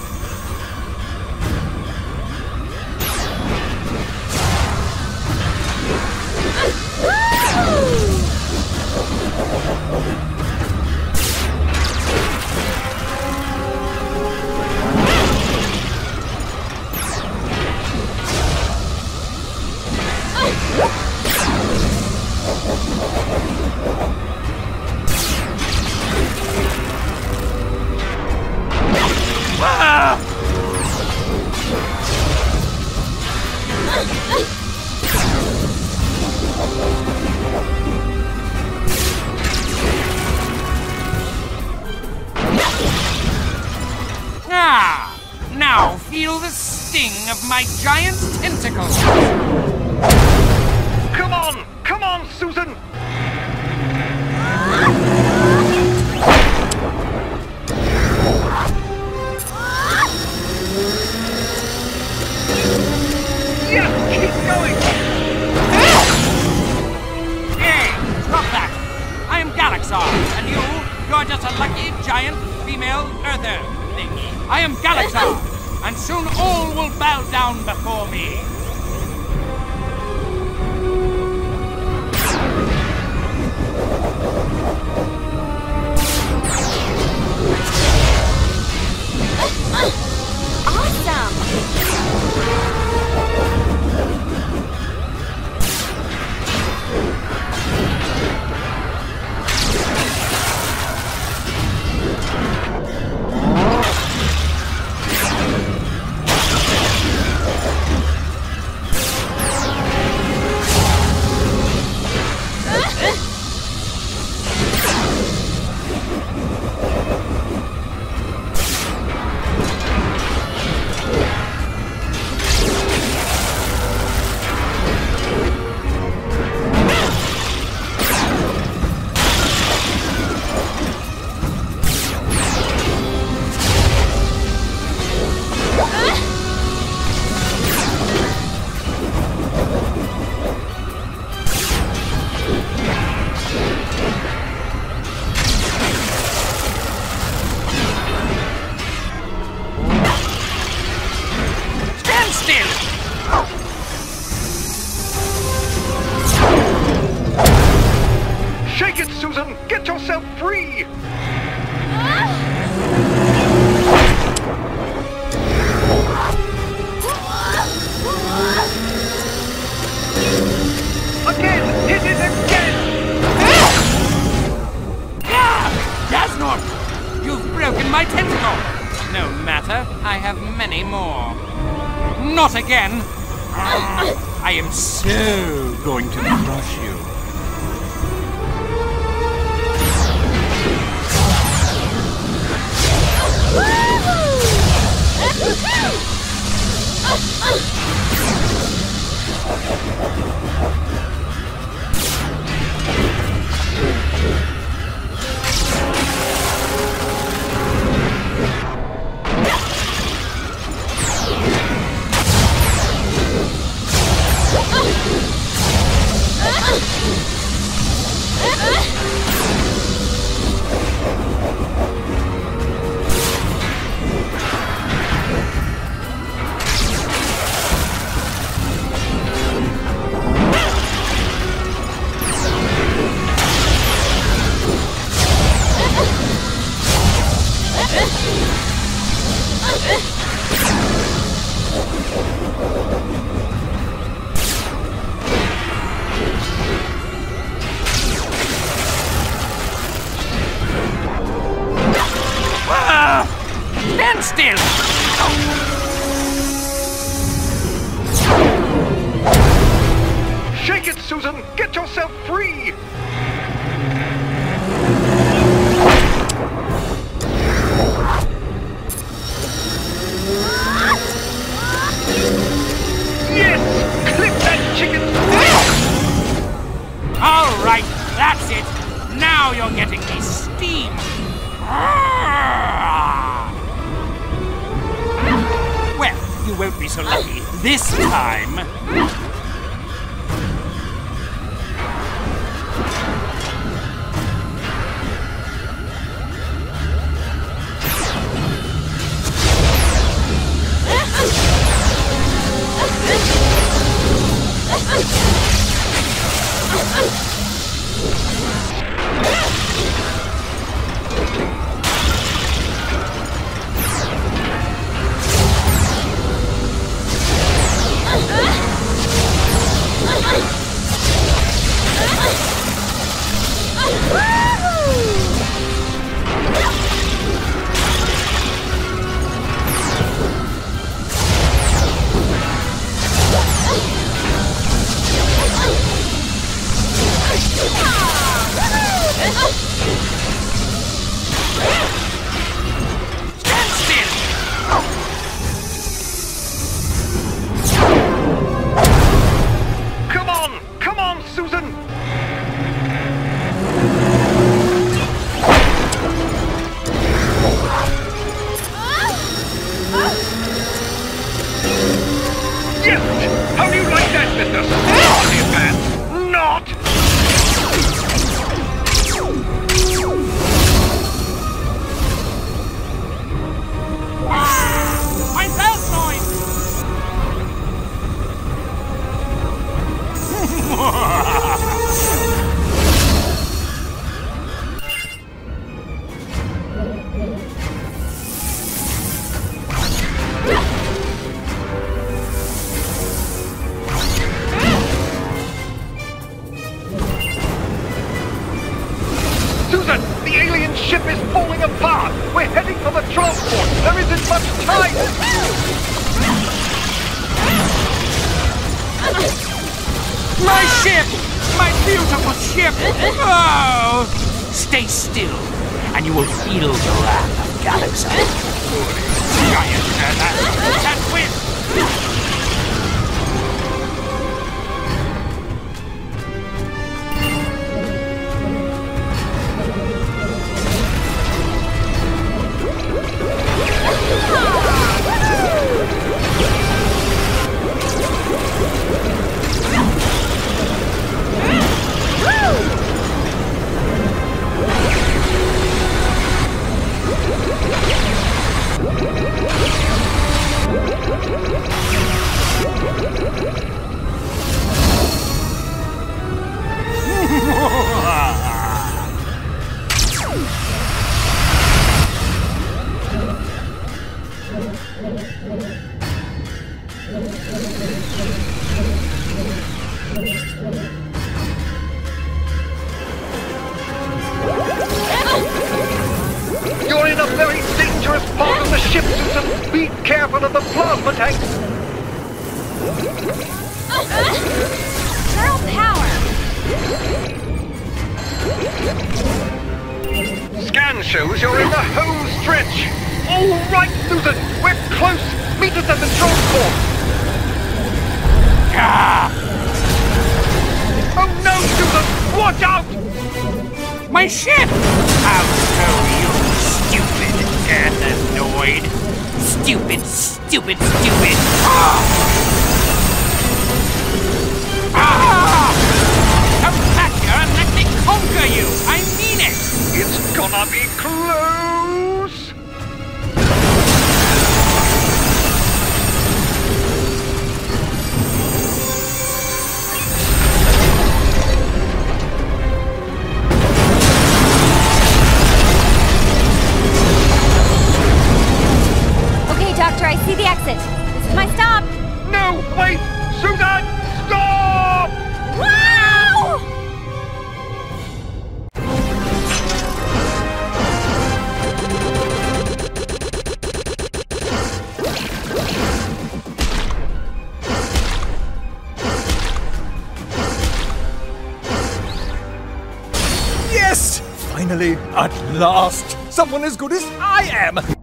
Last, someone as good as I am!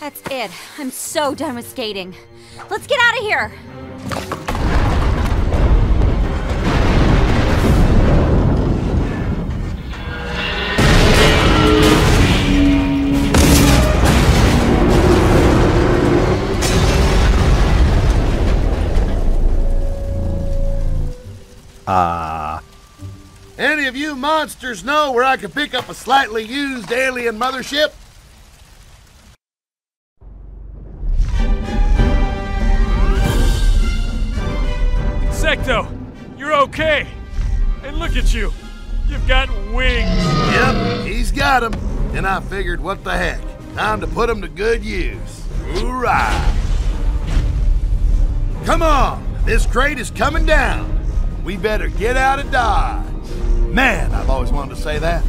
That's it. I'm so done with skating. Let's get out of here. Of monsters know where I can pick up a slightly used alien mothership? Insecto, you're okay. And look at you. You've got wings. Yep, he's got 'em. And I figured, what the heck? Time to put 'em to good use. Hoorah! Come on, this crate is coming down. We better get out of Dodge. Man, always wanted to say that.